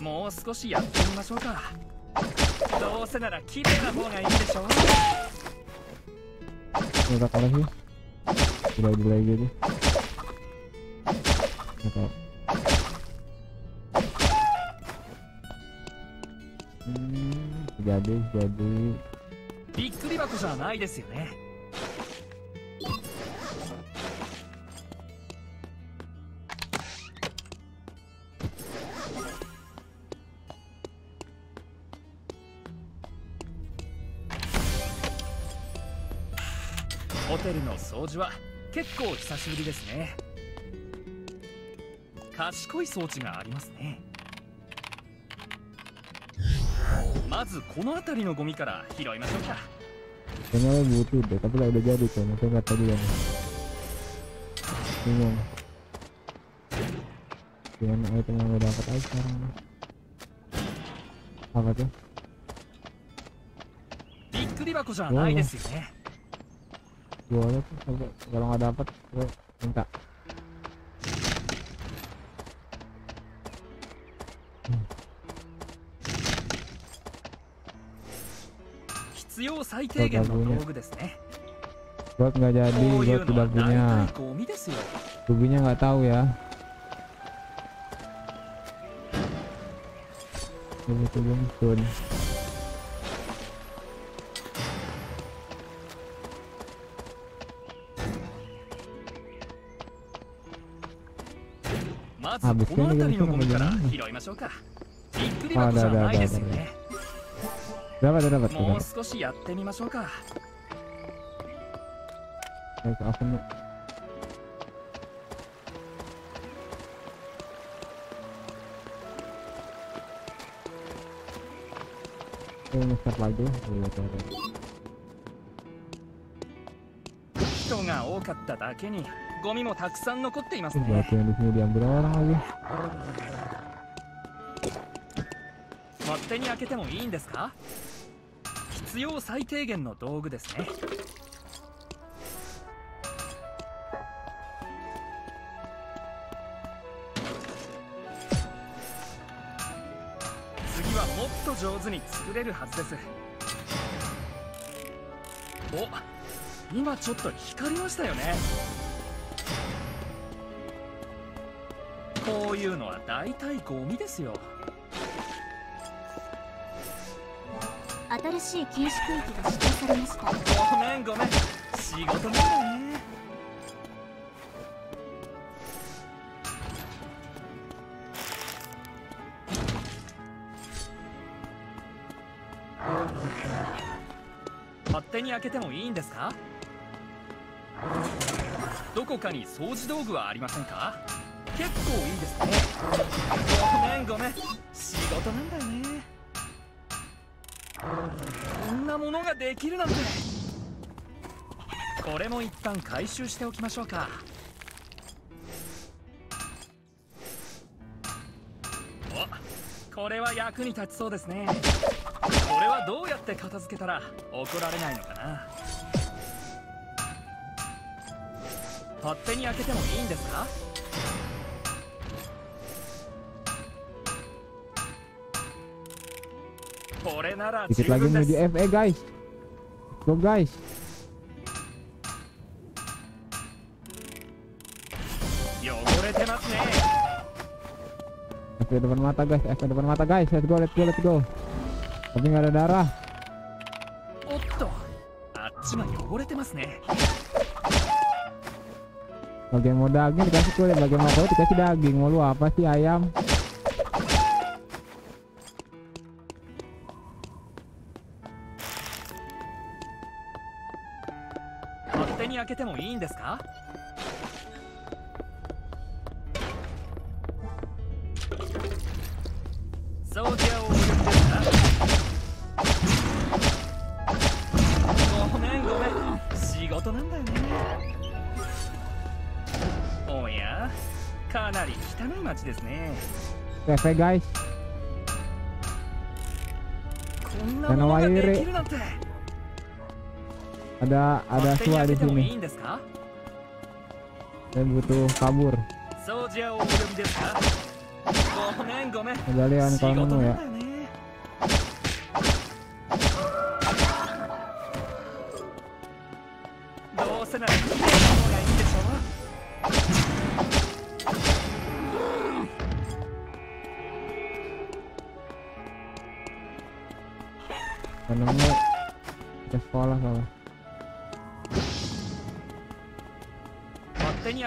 もう少しやってみましょうか。どうせなら綺麗な方がいいでしょいろいろ大丈夫なんか。うん。やべやべびっくり箱じゃないですよね。ホテルの掃除は結構久しぶりですね。賢い装置がありますね。まずこの辺りのゴミから拾いましょうか。この辺りのゴミから拾いましょうかこのらビックリ箱じゃないですよね。jualnya tuh sampai kalau nggak dapat gue minta 必要最低限の道具ですね buat nggak jadi こうい buat うのは tidak punya 大体ゴミですよ ruginya nggak tahu ya ini tuh あぶつかるようものじな。拾いましょうか。びっくりだじゃないです。もう少しやってみましょうか。なんかあそこ。人が多かっただけにゴミもたくさん残っていますね.勝手に開けてもいいんですか？必要最低限の道具ですね。次はもっと上手に作れるはずです。お今ちょっと光りましたよねこういうのは大体ゴミですよ。新しい禁止区域が指定されました。ごめんごめん仕事なんだね。勝手に開けてもいいんですか？どこかに掃除道具はありませんか？結構いいですね。ごめんごめん。仕事なんだよね。こんなものができるなんて。これも一旦回収しておきましょうか。おこれは役に立ちそうですね。これはどうやって片付けたら怒られないのかな。勝手に開けてもいいんですか？Dikit lagi menuju FE guys. Go guys. FE depan mata guys, FE depan mata guys. Let's go, let's go, let's go. Tapi nggak ada darah. Bagian mau daging dikasih kulit, bagian mau kulit dikasih daging. Mau lu apa sih ayam? OP guys. Senawairi ada ada suara di sini. Saya butuh kabur. Kembalian kamu ya.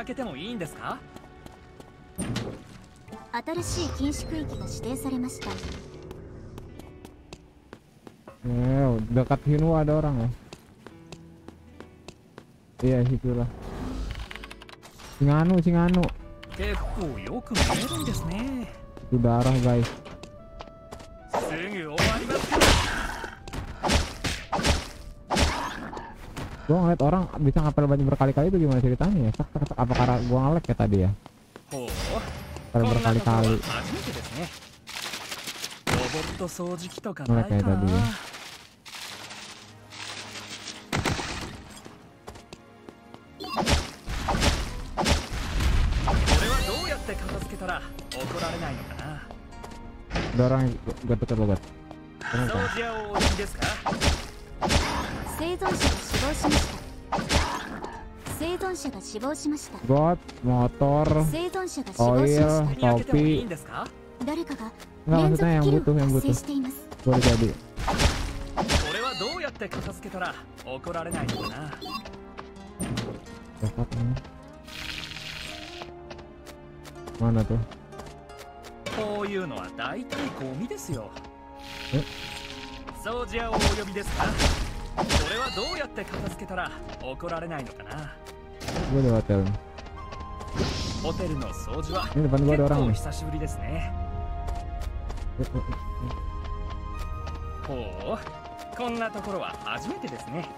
開けてもいいんですか新しい禁止区域が指定されました Eh, dekat Hinwa ada orang ya iya situlah Singanu Singanu 結構よく見えるんですね itu darah guys Gua ngeliat orang bisa ngapel banyak berkali-kali itu gimana ceritanya ya? Sak, sak, apa karena gua ngelag ya tadi ya? oh, berkali-kali. ngelag kayak tadi ya. Ada gue yang gatot-gatot. 亡しました。生存者が死亡しました。Got motor? 生存者が死亡しま oil topi んですか？た誰かが連続キル発 butuh 生しています。boleh jadi これはどうやって片付けたら怒られないのかな？Dapat ini. mana tuh こういうのは大体ゴミですよ。え？掃除屋をお呼びですか？これはどうやって片付けたら怒られないのかな？どうでわかる。ホテルの掃除は結構久しぶ。う、こですね。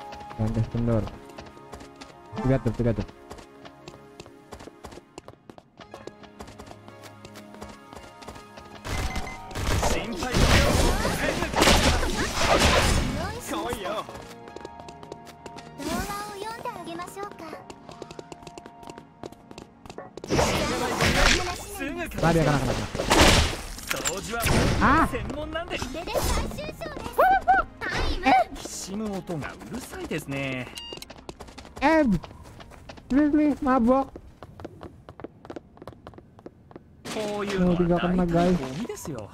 ぐ tadi 片 ya 付け kena ま kena す kena 掃除は あ専門なんでこれで最終章ですタイムきしむ音がうるさいですね eh please please mabok こういうのは Mau tiga kena, 大体 guys. ゴミですよ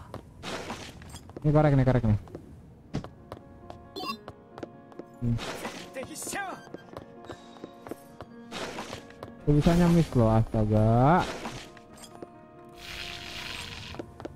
ini korek nih korek nih 敵しちゃう tulisannya miss loh astaga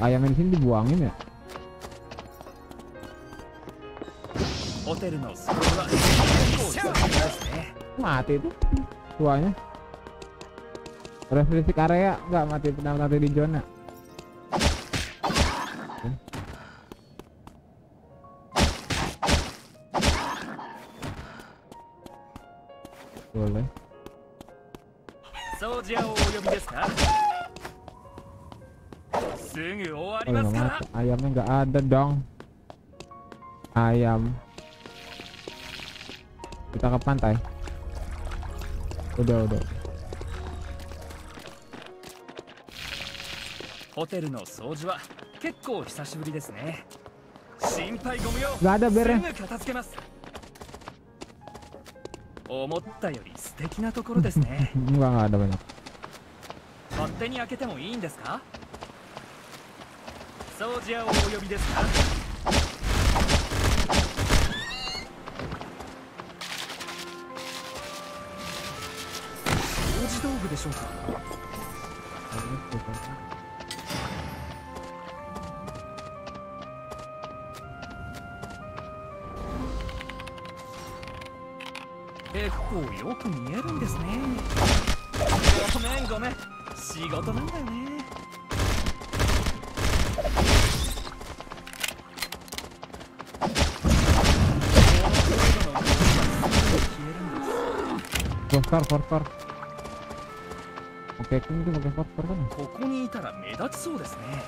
ayamnya di sini dibuangin ya? Mati itu tuanya. Refleksi area nggak mati penampilan di zona Ayamnya nggak ada dong. Ayam. Kita ke pantai. Udah, udah. Hotel no soju wa kekkou hisashiburi desu ne. Shinpai gomu yo. Nggak ada bernya. 思ったより素敵なところですね。今がダメだ。勝手に開けてもいいんですか？掃除屋をお呼びですか？掃除道具でしょうか？結構よく見えるんですね。ごめんごめん。仕事なんだよね。こここにいたら目立ちそうですね。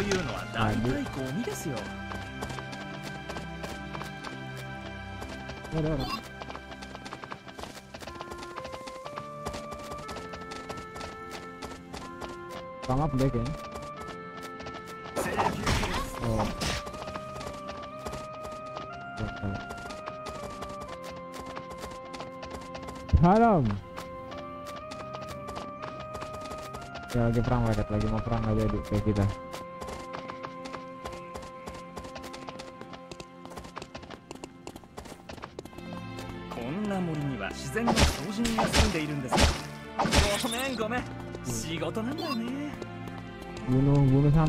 ういうのは大体ゴミですよ Oh, ada orang Sama beli kayaknya Oh Oke. Salam Ya lagi perang mereka lagi mau perang aja di kayak kita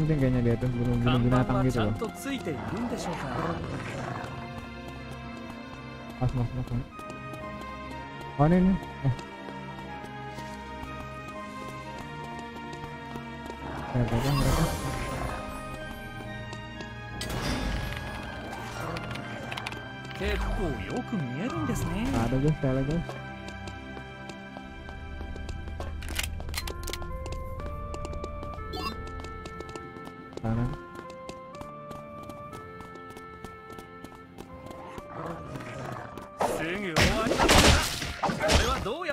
something kayaknya dia tuh sebelum bunuh binatang gitu loh mas mas mas oh, ini. Eh. Mereka, mereka. Ada guys, guys.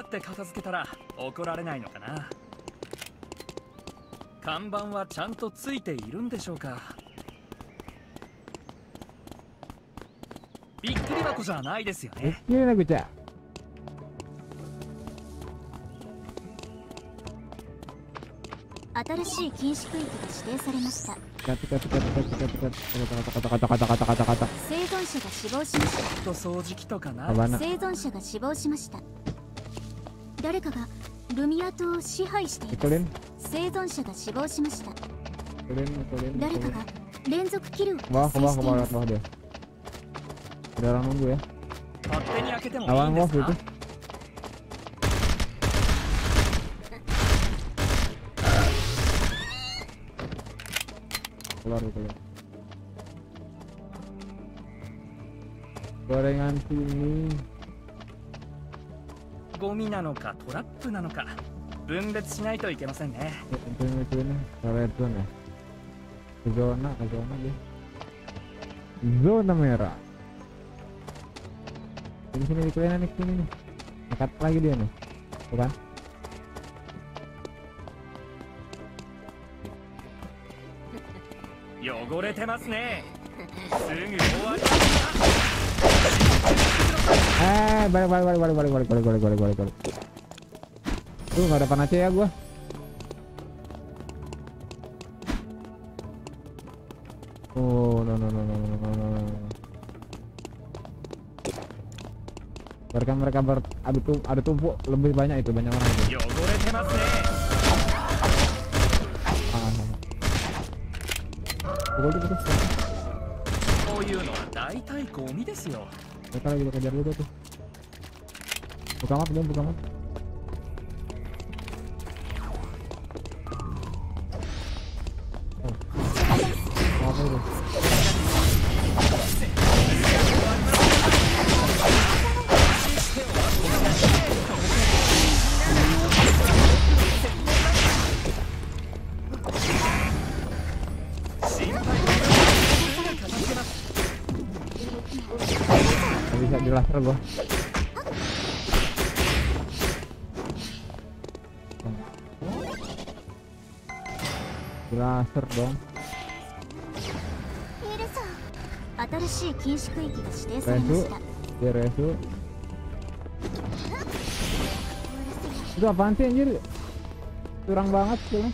って片付けたら怒られないのかな。看板はちゃんとついているんでしょうか。びっくり箱じゃないですよね。びっくり箱じゃ。新しい禁止区域が指定されました。生存者が死亡しましたと掃除機とかな生存者が死亡しました誰かがルミア島を支配しています。生存者が死亡しました。誰かが連続キルを発生しています。誰かが連続キルを発生しています勝手に開けてもいいんですか？Gorengan sini. ゴミなのかトラップなのか分別しないといけませんね ini ini zona zona dia zona merah di sini di kelihatan nih sini nih dekat lagi dia nih tuh kan 汚れてま eh balik balik balik balik balik balik balik balik balik balik balik Tuh nggak ada panacea ya gua. Oh, no no no no no no no. no. Mereka mereka ber, adu tum, adu tumpuk lebih banyak itu banyak orang itu. 汚れてますね Ah, sama. Pukul tuh, pukul. こういうのは大体ゴミですよ Mereka lagi kejar lu tuh. Buka map dong, buka map. itu. Itu apaan sih anjir? Curang banget sih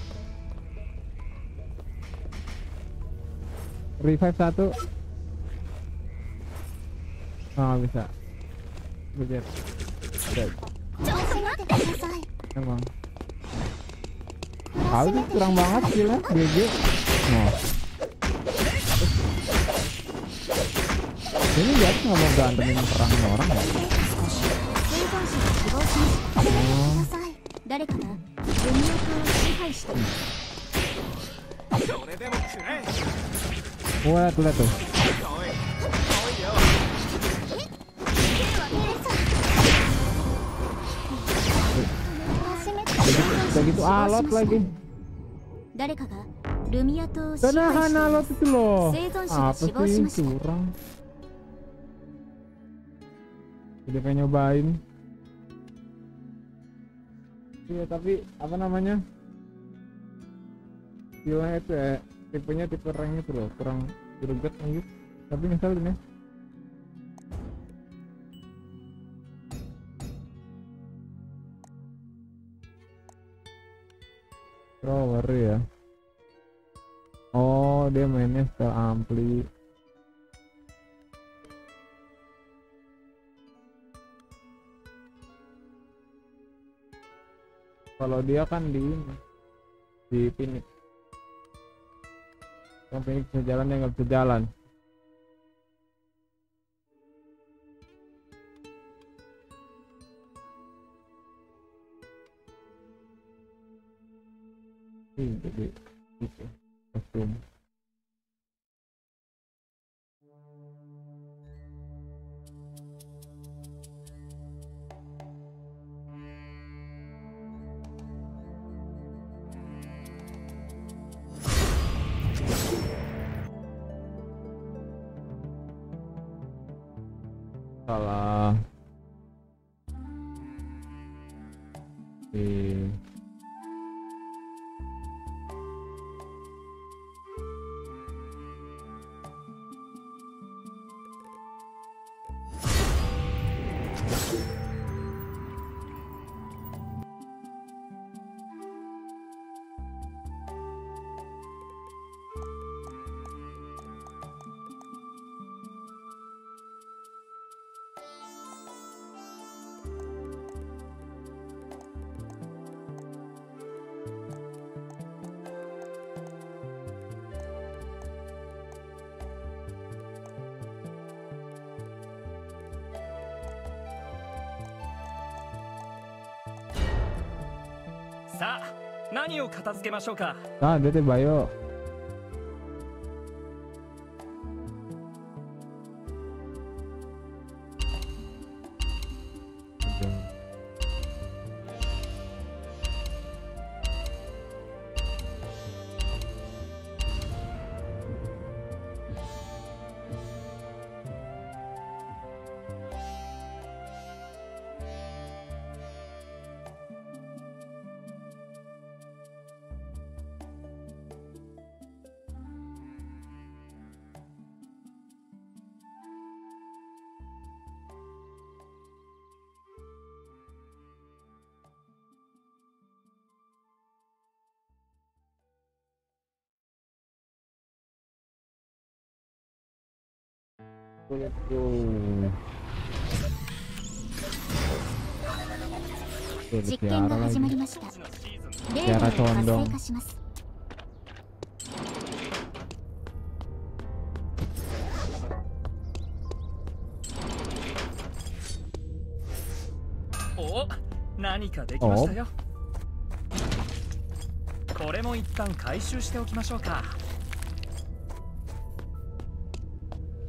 revive satu. Ah, nggak oh, bisa. Budget. Emang. Hal kurang banget sih GG Nah. Ini dia tuh nggak mau berantemin perang orang ya? Wah, tuh lihat tuh. begitu alot lagi. Dari kakak, Lumia tuh. Tenahan alot itu loh. Apa sih curang? Udah pengen nyobain. Iya tapi apa namanya? Skillnya itu ya tipenya tipe rank itu loh kurang greget aja. Tapi ngeselin ya. Thrower ya. Oh, dia mainnya style ampli. Kalau dia kan di ini, di Phoenix. Yang Phoenix bisa jalan dia nggak bisa jalan. Ih, jadi gitu kostum. falar を片付けましょうか。あ、出てばよ。実験が始まり.ましたレーダーが活性化しますお何かできましたよこれも一旦回収しておきましょうか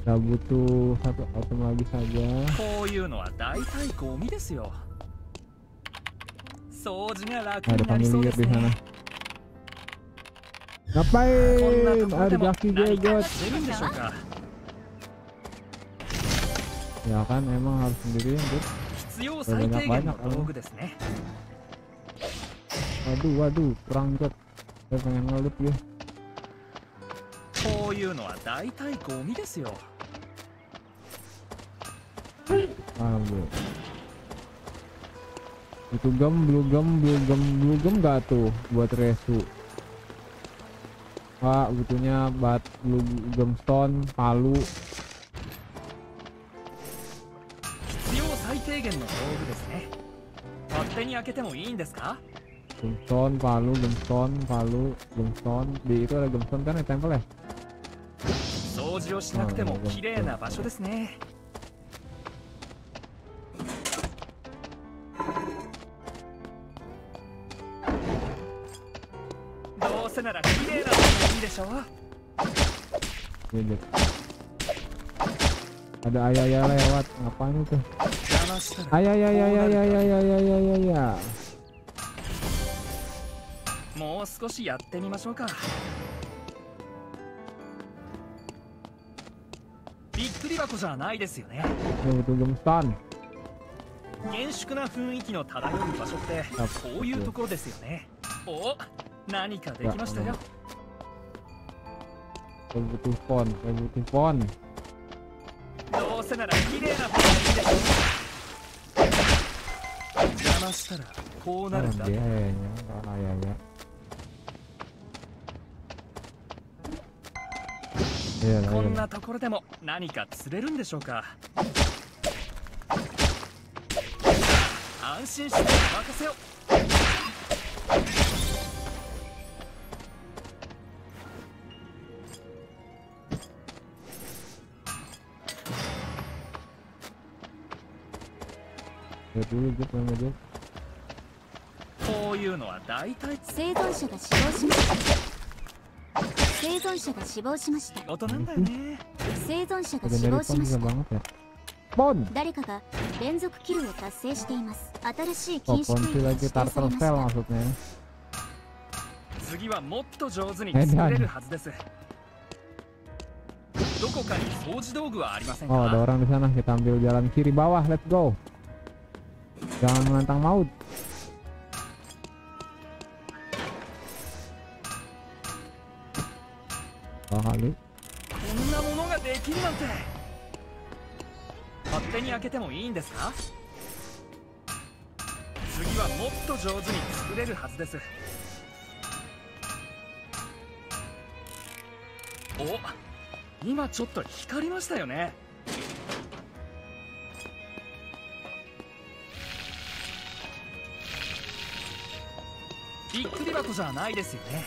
Kita butuh satu item lagi saja. こういうのは大体ゴミですよ掃除が楽になりそうですね Ngapain? Ada daki jagot. Ya kan emang harus sendiriin, Bud. Banyak-banyak Waduh, waduh, kurang jot. Saya pengen ngalip ya. こういうのは大体ゴミですよ。ああ、もう。Itu gem, blue gem, blue gem, blue gem gak tuh buat resu? Pak, butuhnya bat blue gem stone, palu. 必要最低限の道具ですね勝手に開けてもいいんですか Gemstone, palu, gemstone, palu, gemstone. Di itu ada gemstone kan di tempel ya? 掃除をしなくても綺麗な場所ですね せなら綺麗な場所がいいでしょう Ini, Jod. Ada ayah-ayah lewat, ngapain itu? 邪魔したら Ayah, ayah, ayah, ayah, ayah, ayah, ayah, ayah, ayah, ayah. もう少しやってみましょうかびっくり箱じゃないですよね Ini butuh gemstone. 厳粛な雰囲気の漂う場所ってこういうところですよねお何かできましたよ。どうせなら綺麗な方でしょ。邪魔したらこうなるんだ。い。こんなところでも何か釣れるんでしょうか安心して任せよどういうことなのこういうのは大体生存者が死亡しました生存者が死亡しました大人なんだよね生存者が死亡しました誰かが連続キルを達成しています新しい禁止区域が指定されました次はもっと上手に作れるはずですどこかに掃除道具はありませんか？Oh, ada orang di sana. Kita ambil jalan kiri bawah. Let's go. Jangan menantang maut. Oh, kali. こんなものができるなんて勝手に開けてもいいんですか？次はもっと上手に作れるはずですお今ちょっと光りましたよねびっくり箱じゃないですよね。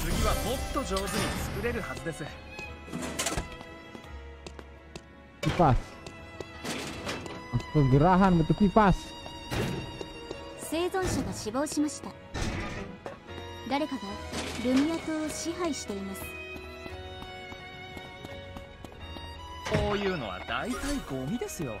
次はもっと上手に作れるはずです。Kipas. Bentuk kipas. 生存者が死亡しました。誰かがルミア島を支配しています。こういうのは大体ゴミですよ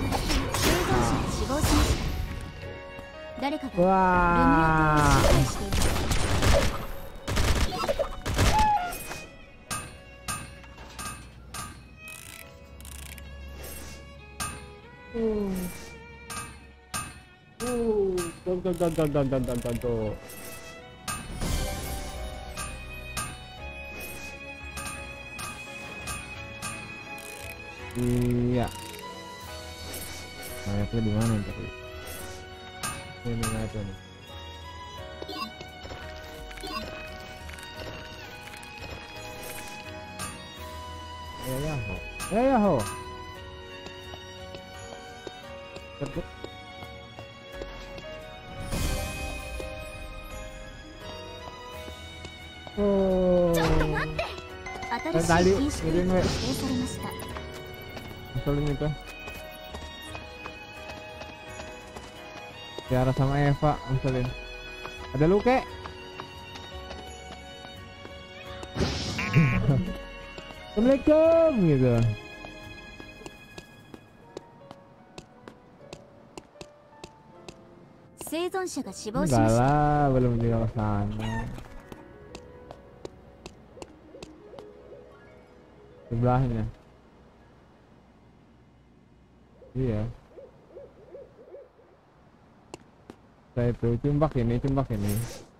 誰かがルミアダンダンダンダンダンダンダンダンと。Iya. Mayatnya di mana tadi? Ya? Ini nih, ada nih. Ya ya ho. Ya ya ho. Terbuk. Oh. Eh, tadi ini, ini, ini Tiara sama Eva ngeselin ada lu kek Assalamualaikum gitu Enggak lah, belum juga ke sana. Sebelahnya. Iya. Yeah. Sniper. Timbakin eh, timbakin eh.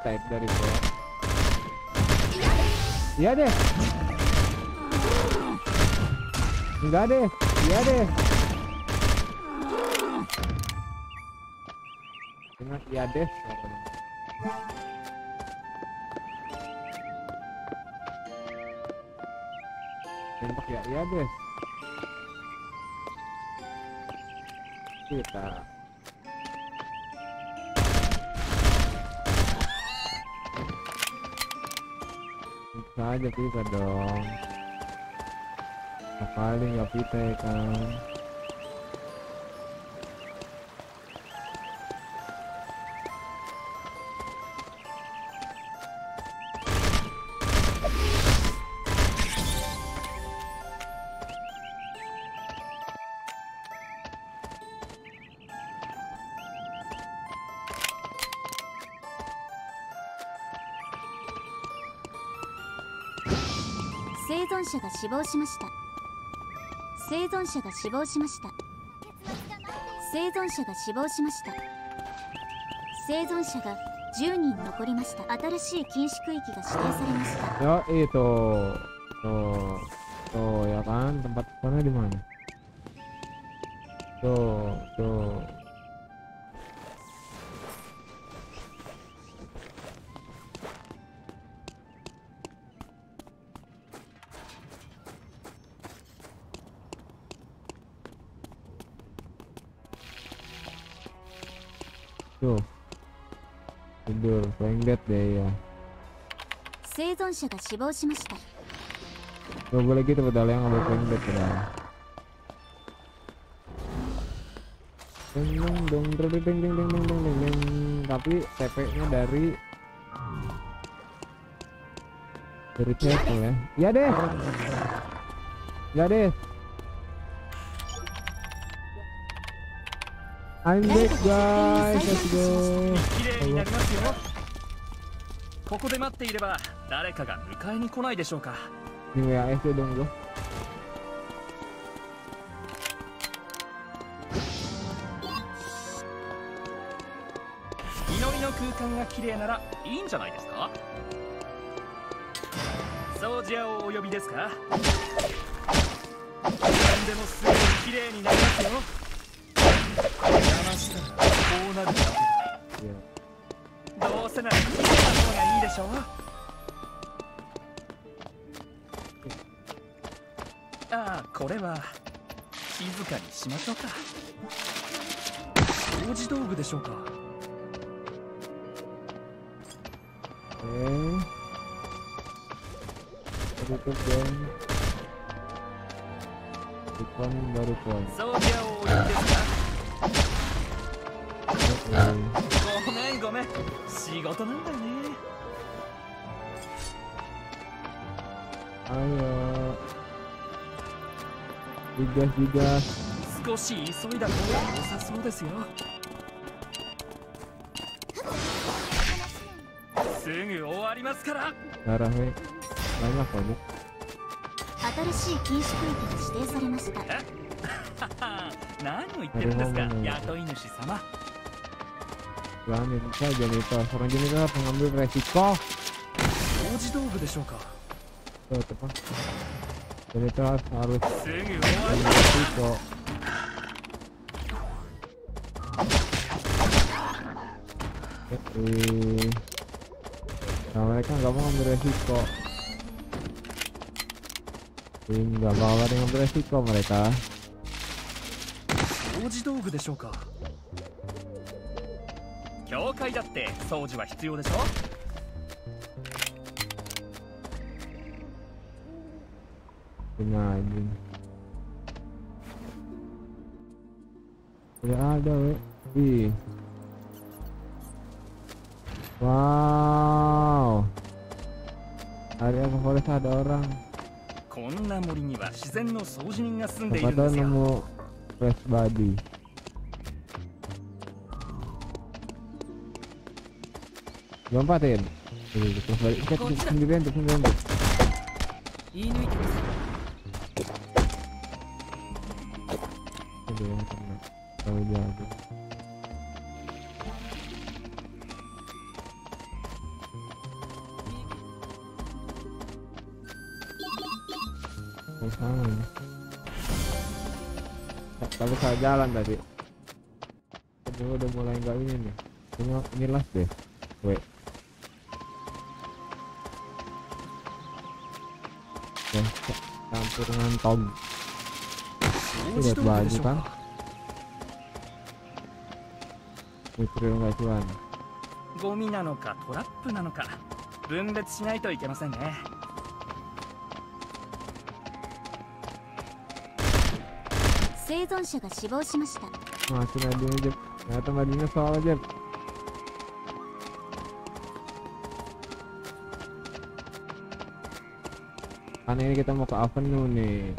Type dari bear. Iya deh. Enggak deh. Iya deh. Ingat iya deh. Tembak ya iya deh. Kita. aja bisa dong? Paling ya Vite kan 死亡しました生存者が死亡しました生存者が死亡しました生存者が10人残りました新しい禁止区域が指定されました Yo itu. Tuh. Tuh ya kan tempat sana di mana? Tuh, tuh. Tuh. 死亡しました Gak boleh gitu pedal yang ngambil playing dead pedal. Deng deng dong deng deng deng deng deng deng deng deng tapi TP-nya dari dari TP ya. Iya deh. Ya deh. I'm back guys, let's go. 綺麗になりますよここで待っていれば 誰かが迎えに来ないでしょうか。Ini WAS ya dong gua. 祈りの空間が綺麗ならいいんじゃないですか？掃除屋をお呼びですか？何でもすぐに綺麗になりますよ。邪魔したらこうなるだけ。どうせなら綺麗な方がいいでしょあこれは静かにしましょうか。掃除道具でしょうか。Oke. ごめんごめん。仕事なんだよねビッガビッガ少し急いだ方が良さそうですよ。すぐ終わりますから。ならへん。何やかね新しい禁止区域が指定されました。何を言ってるんですか雇い主様。ラーメンか、ジャネタ、ファランジャネタ、ファランブレフィッカー。掃除道具でしょうか。どうやってパン。チ。Harus すぐ終わ ambil り resiko. Eh, nah mereka nggak mau ngambil resiko. Ih, nggak mau ada yang ngambil resiko mereka. 掃除道具でしょうか教会だって掃除は必要でしょ Punya anjing. Tidak ada, we. Wih. Wow. Area favorit ada orang. こんな森には自然の掃除人が住んでいる Siapa ん tahu ですよ nemu fresh body. Lompatin. Tuh, Fresh body. Cek, cek, sendirian tuh, sendirian tuh. jalan tadi. Ini udah mulai nggak ini nih. Ini last deh. Wait. Ya, campur dengan Tom. 掃除道具でしょうか Mitril nggak cuan. ゴミなのかトラップなのか分別しないといけませんね生存者が死亡しました Masuk Nadine aja. Ternyata Nadine soal aja. Kan ini kita mau ke Avenue nih.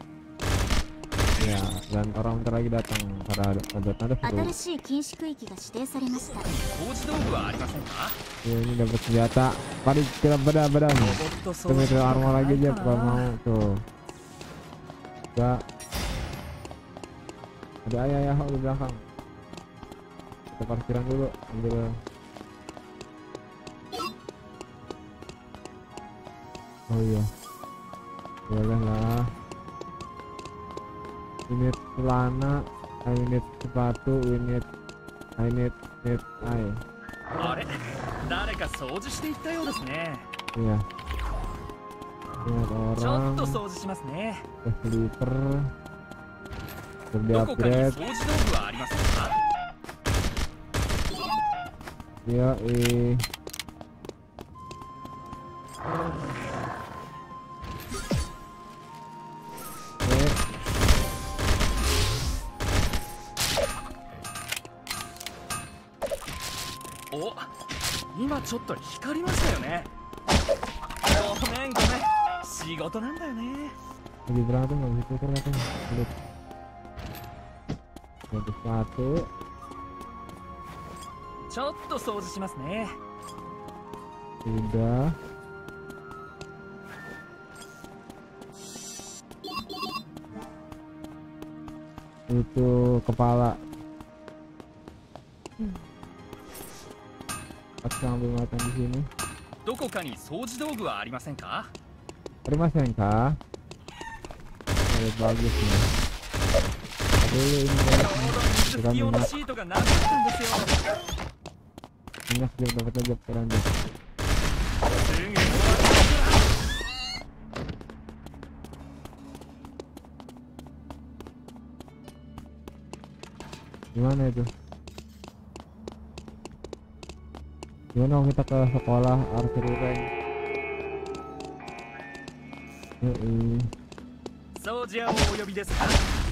Ya, dan orang bentar lagi datang. Ada ada ada ada seru. 新しい禁止区域が指定されました掃除道具はありませんか Ya, ini dapat senjata. Mari kita beda beda ロ nih. ボット掃 Kita 除 mikir 道具 armor はな lagi い aja か kalau な mau tuh. Enggak. Ada ayah ayah di belakang. Kita parkiran dulu. Ambil Oh iya. Boleh lah. Unit celana, I need sepatu, unit I need need I. あれ誰か掃除していったようですね Iya. Lihat ちょ orang. っと掃除しますね Ke sleeper. Udah ど どこかに掃除道具はありませんいやえ。ー今ちょっと光りましたよね。ごめんごめん。仕事なんだよね。Ada sepatu. ちょっと掃除しますね Sudah. Itu kepala. Aku ambil makan di sini. どこかに掃除道具はありませんか Arimasen kah? Oh, bagus nih. Dulu ini ちょ guys, ini gimana itu? Gimana kita ke sekolah archery rank 掃除屋をお呼びですか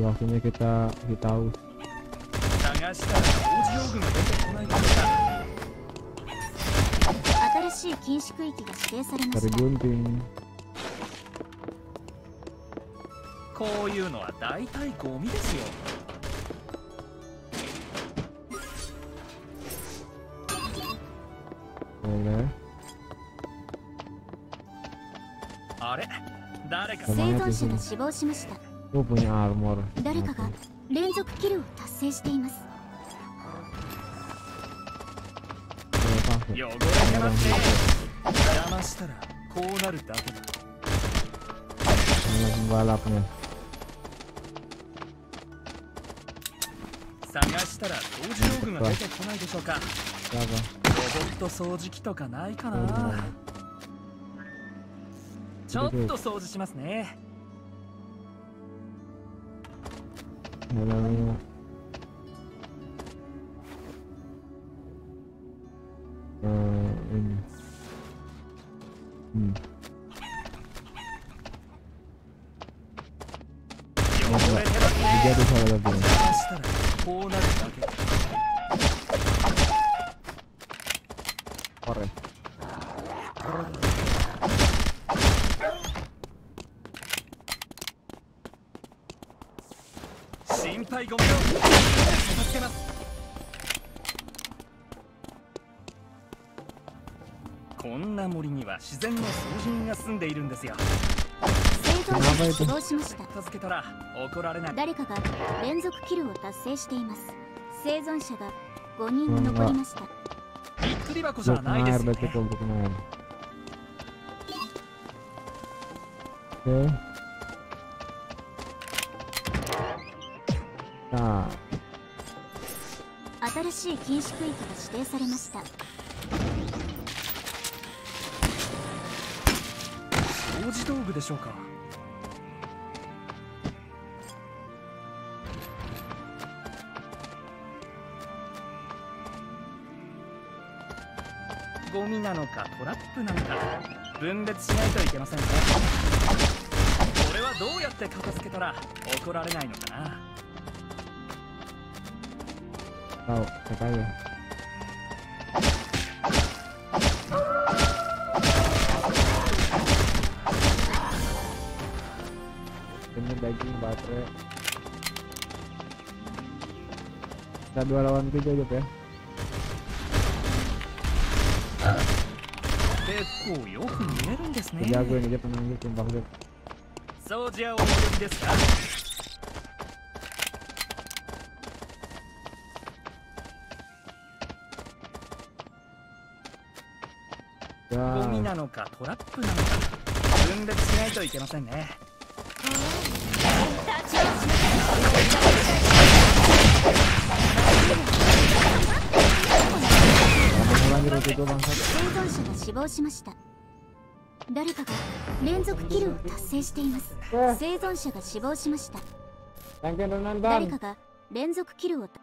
Waktunya kita kita haus. 探したら掃除用具が出てこないですか新しい禁止区域が指定されま Cari した gunting. こういうのは大体ゴミですよ 生存者.が死亡しました armor. 誰かが連続キルを達成しています.汚れてますね邪魔したらこうなるだけだ.探したら掃除用具が出てこないでしょうか?ロボット掃除機とかないかなちょっと掃除しますね。うん自然の掃除人が住んでいるんですよ生存者が死亡しました片付けたら怒られない誰かが連続キルを達成しています生存者が5人残りましたびっくり箱じゃないですよね. Oke. Nah, 新しい禁止区域が指定されました道具でしょうか？ゴミなのかトラップなのか分別しないといけませんね。これはどうやって片付けたら怒られないのかな。tahu kata ya. Ini baterai. Kita dua lawan tiga aja ya. 結構よく見えるんですね Jago ini dia penunjuk timbang dia. 掃除屋をお呼びですかゴミなのかトラップなのか分別しないといけませんね生存者が死亡しました。誰かが連続キルを達成しています。生存者が死亡しました。誰かが連続キルを誰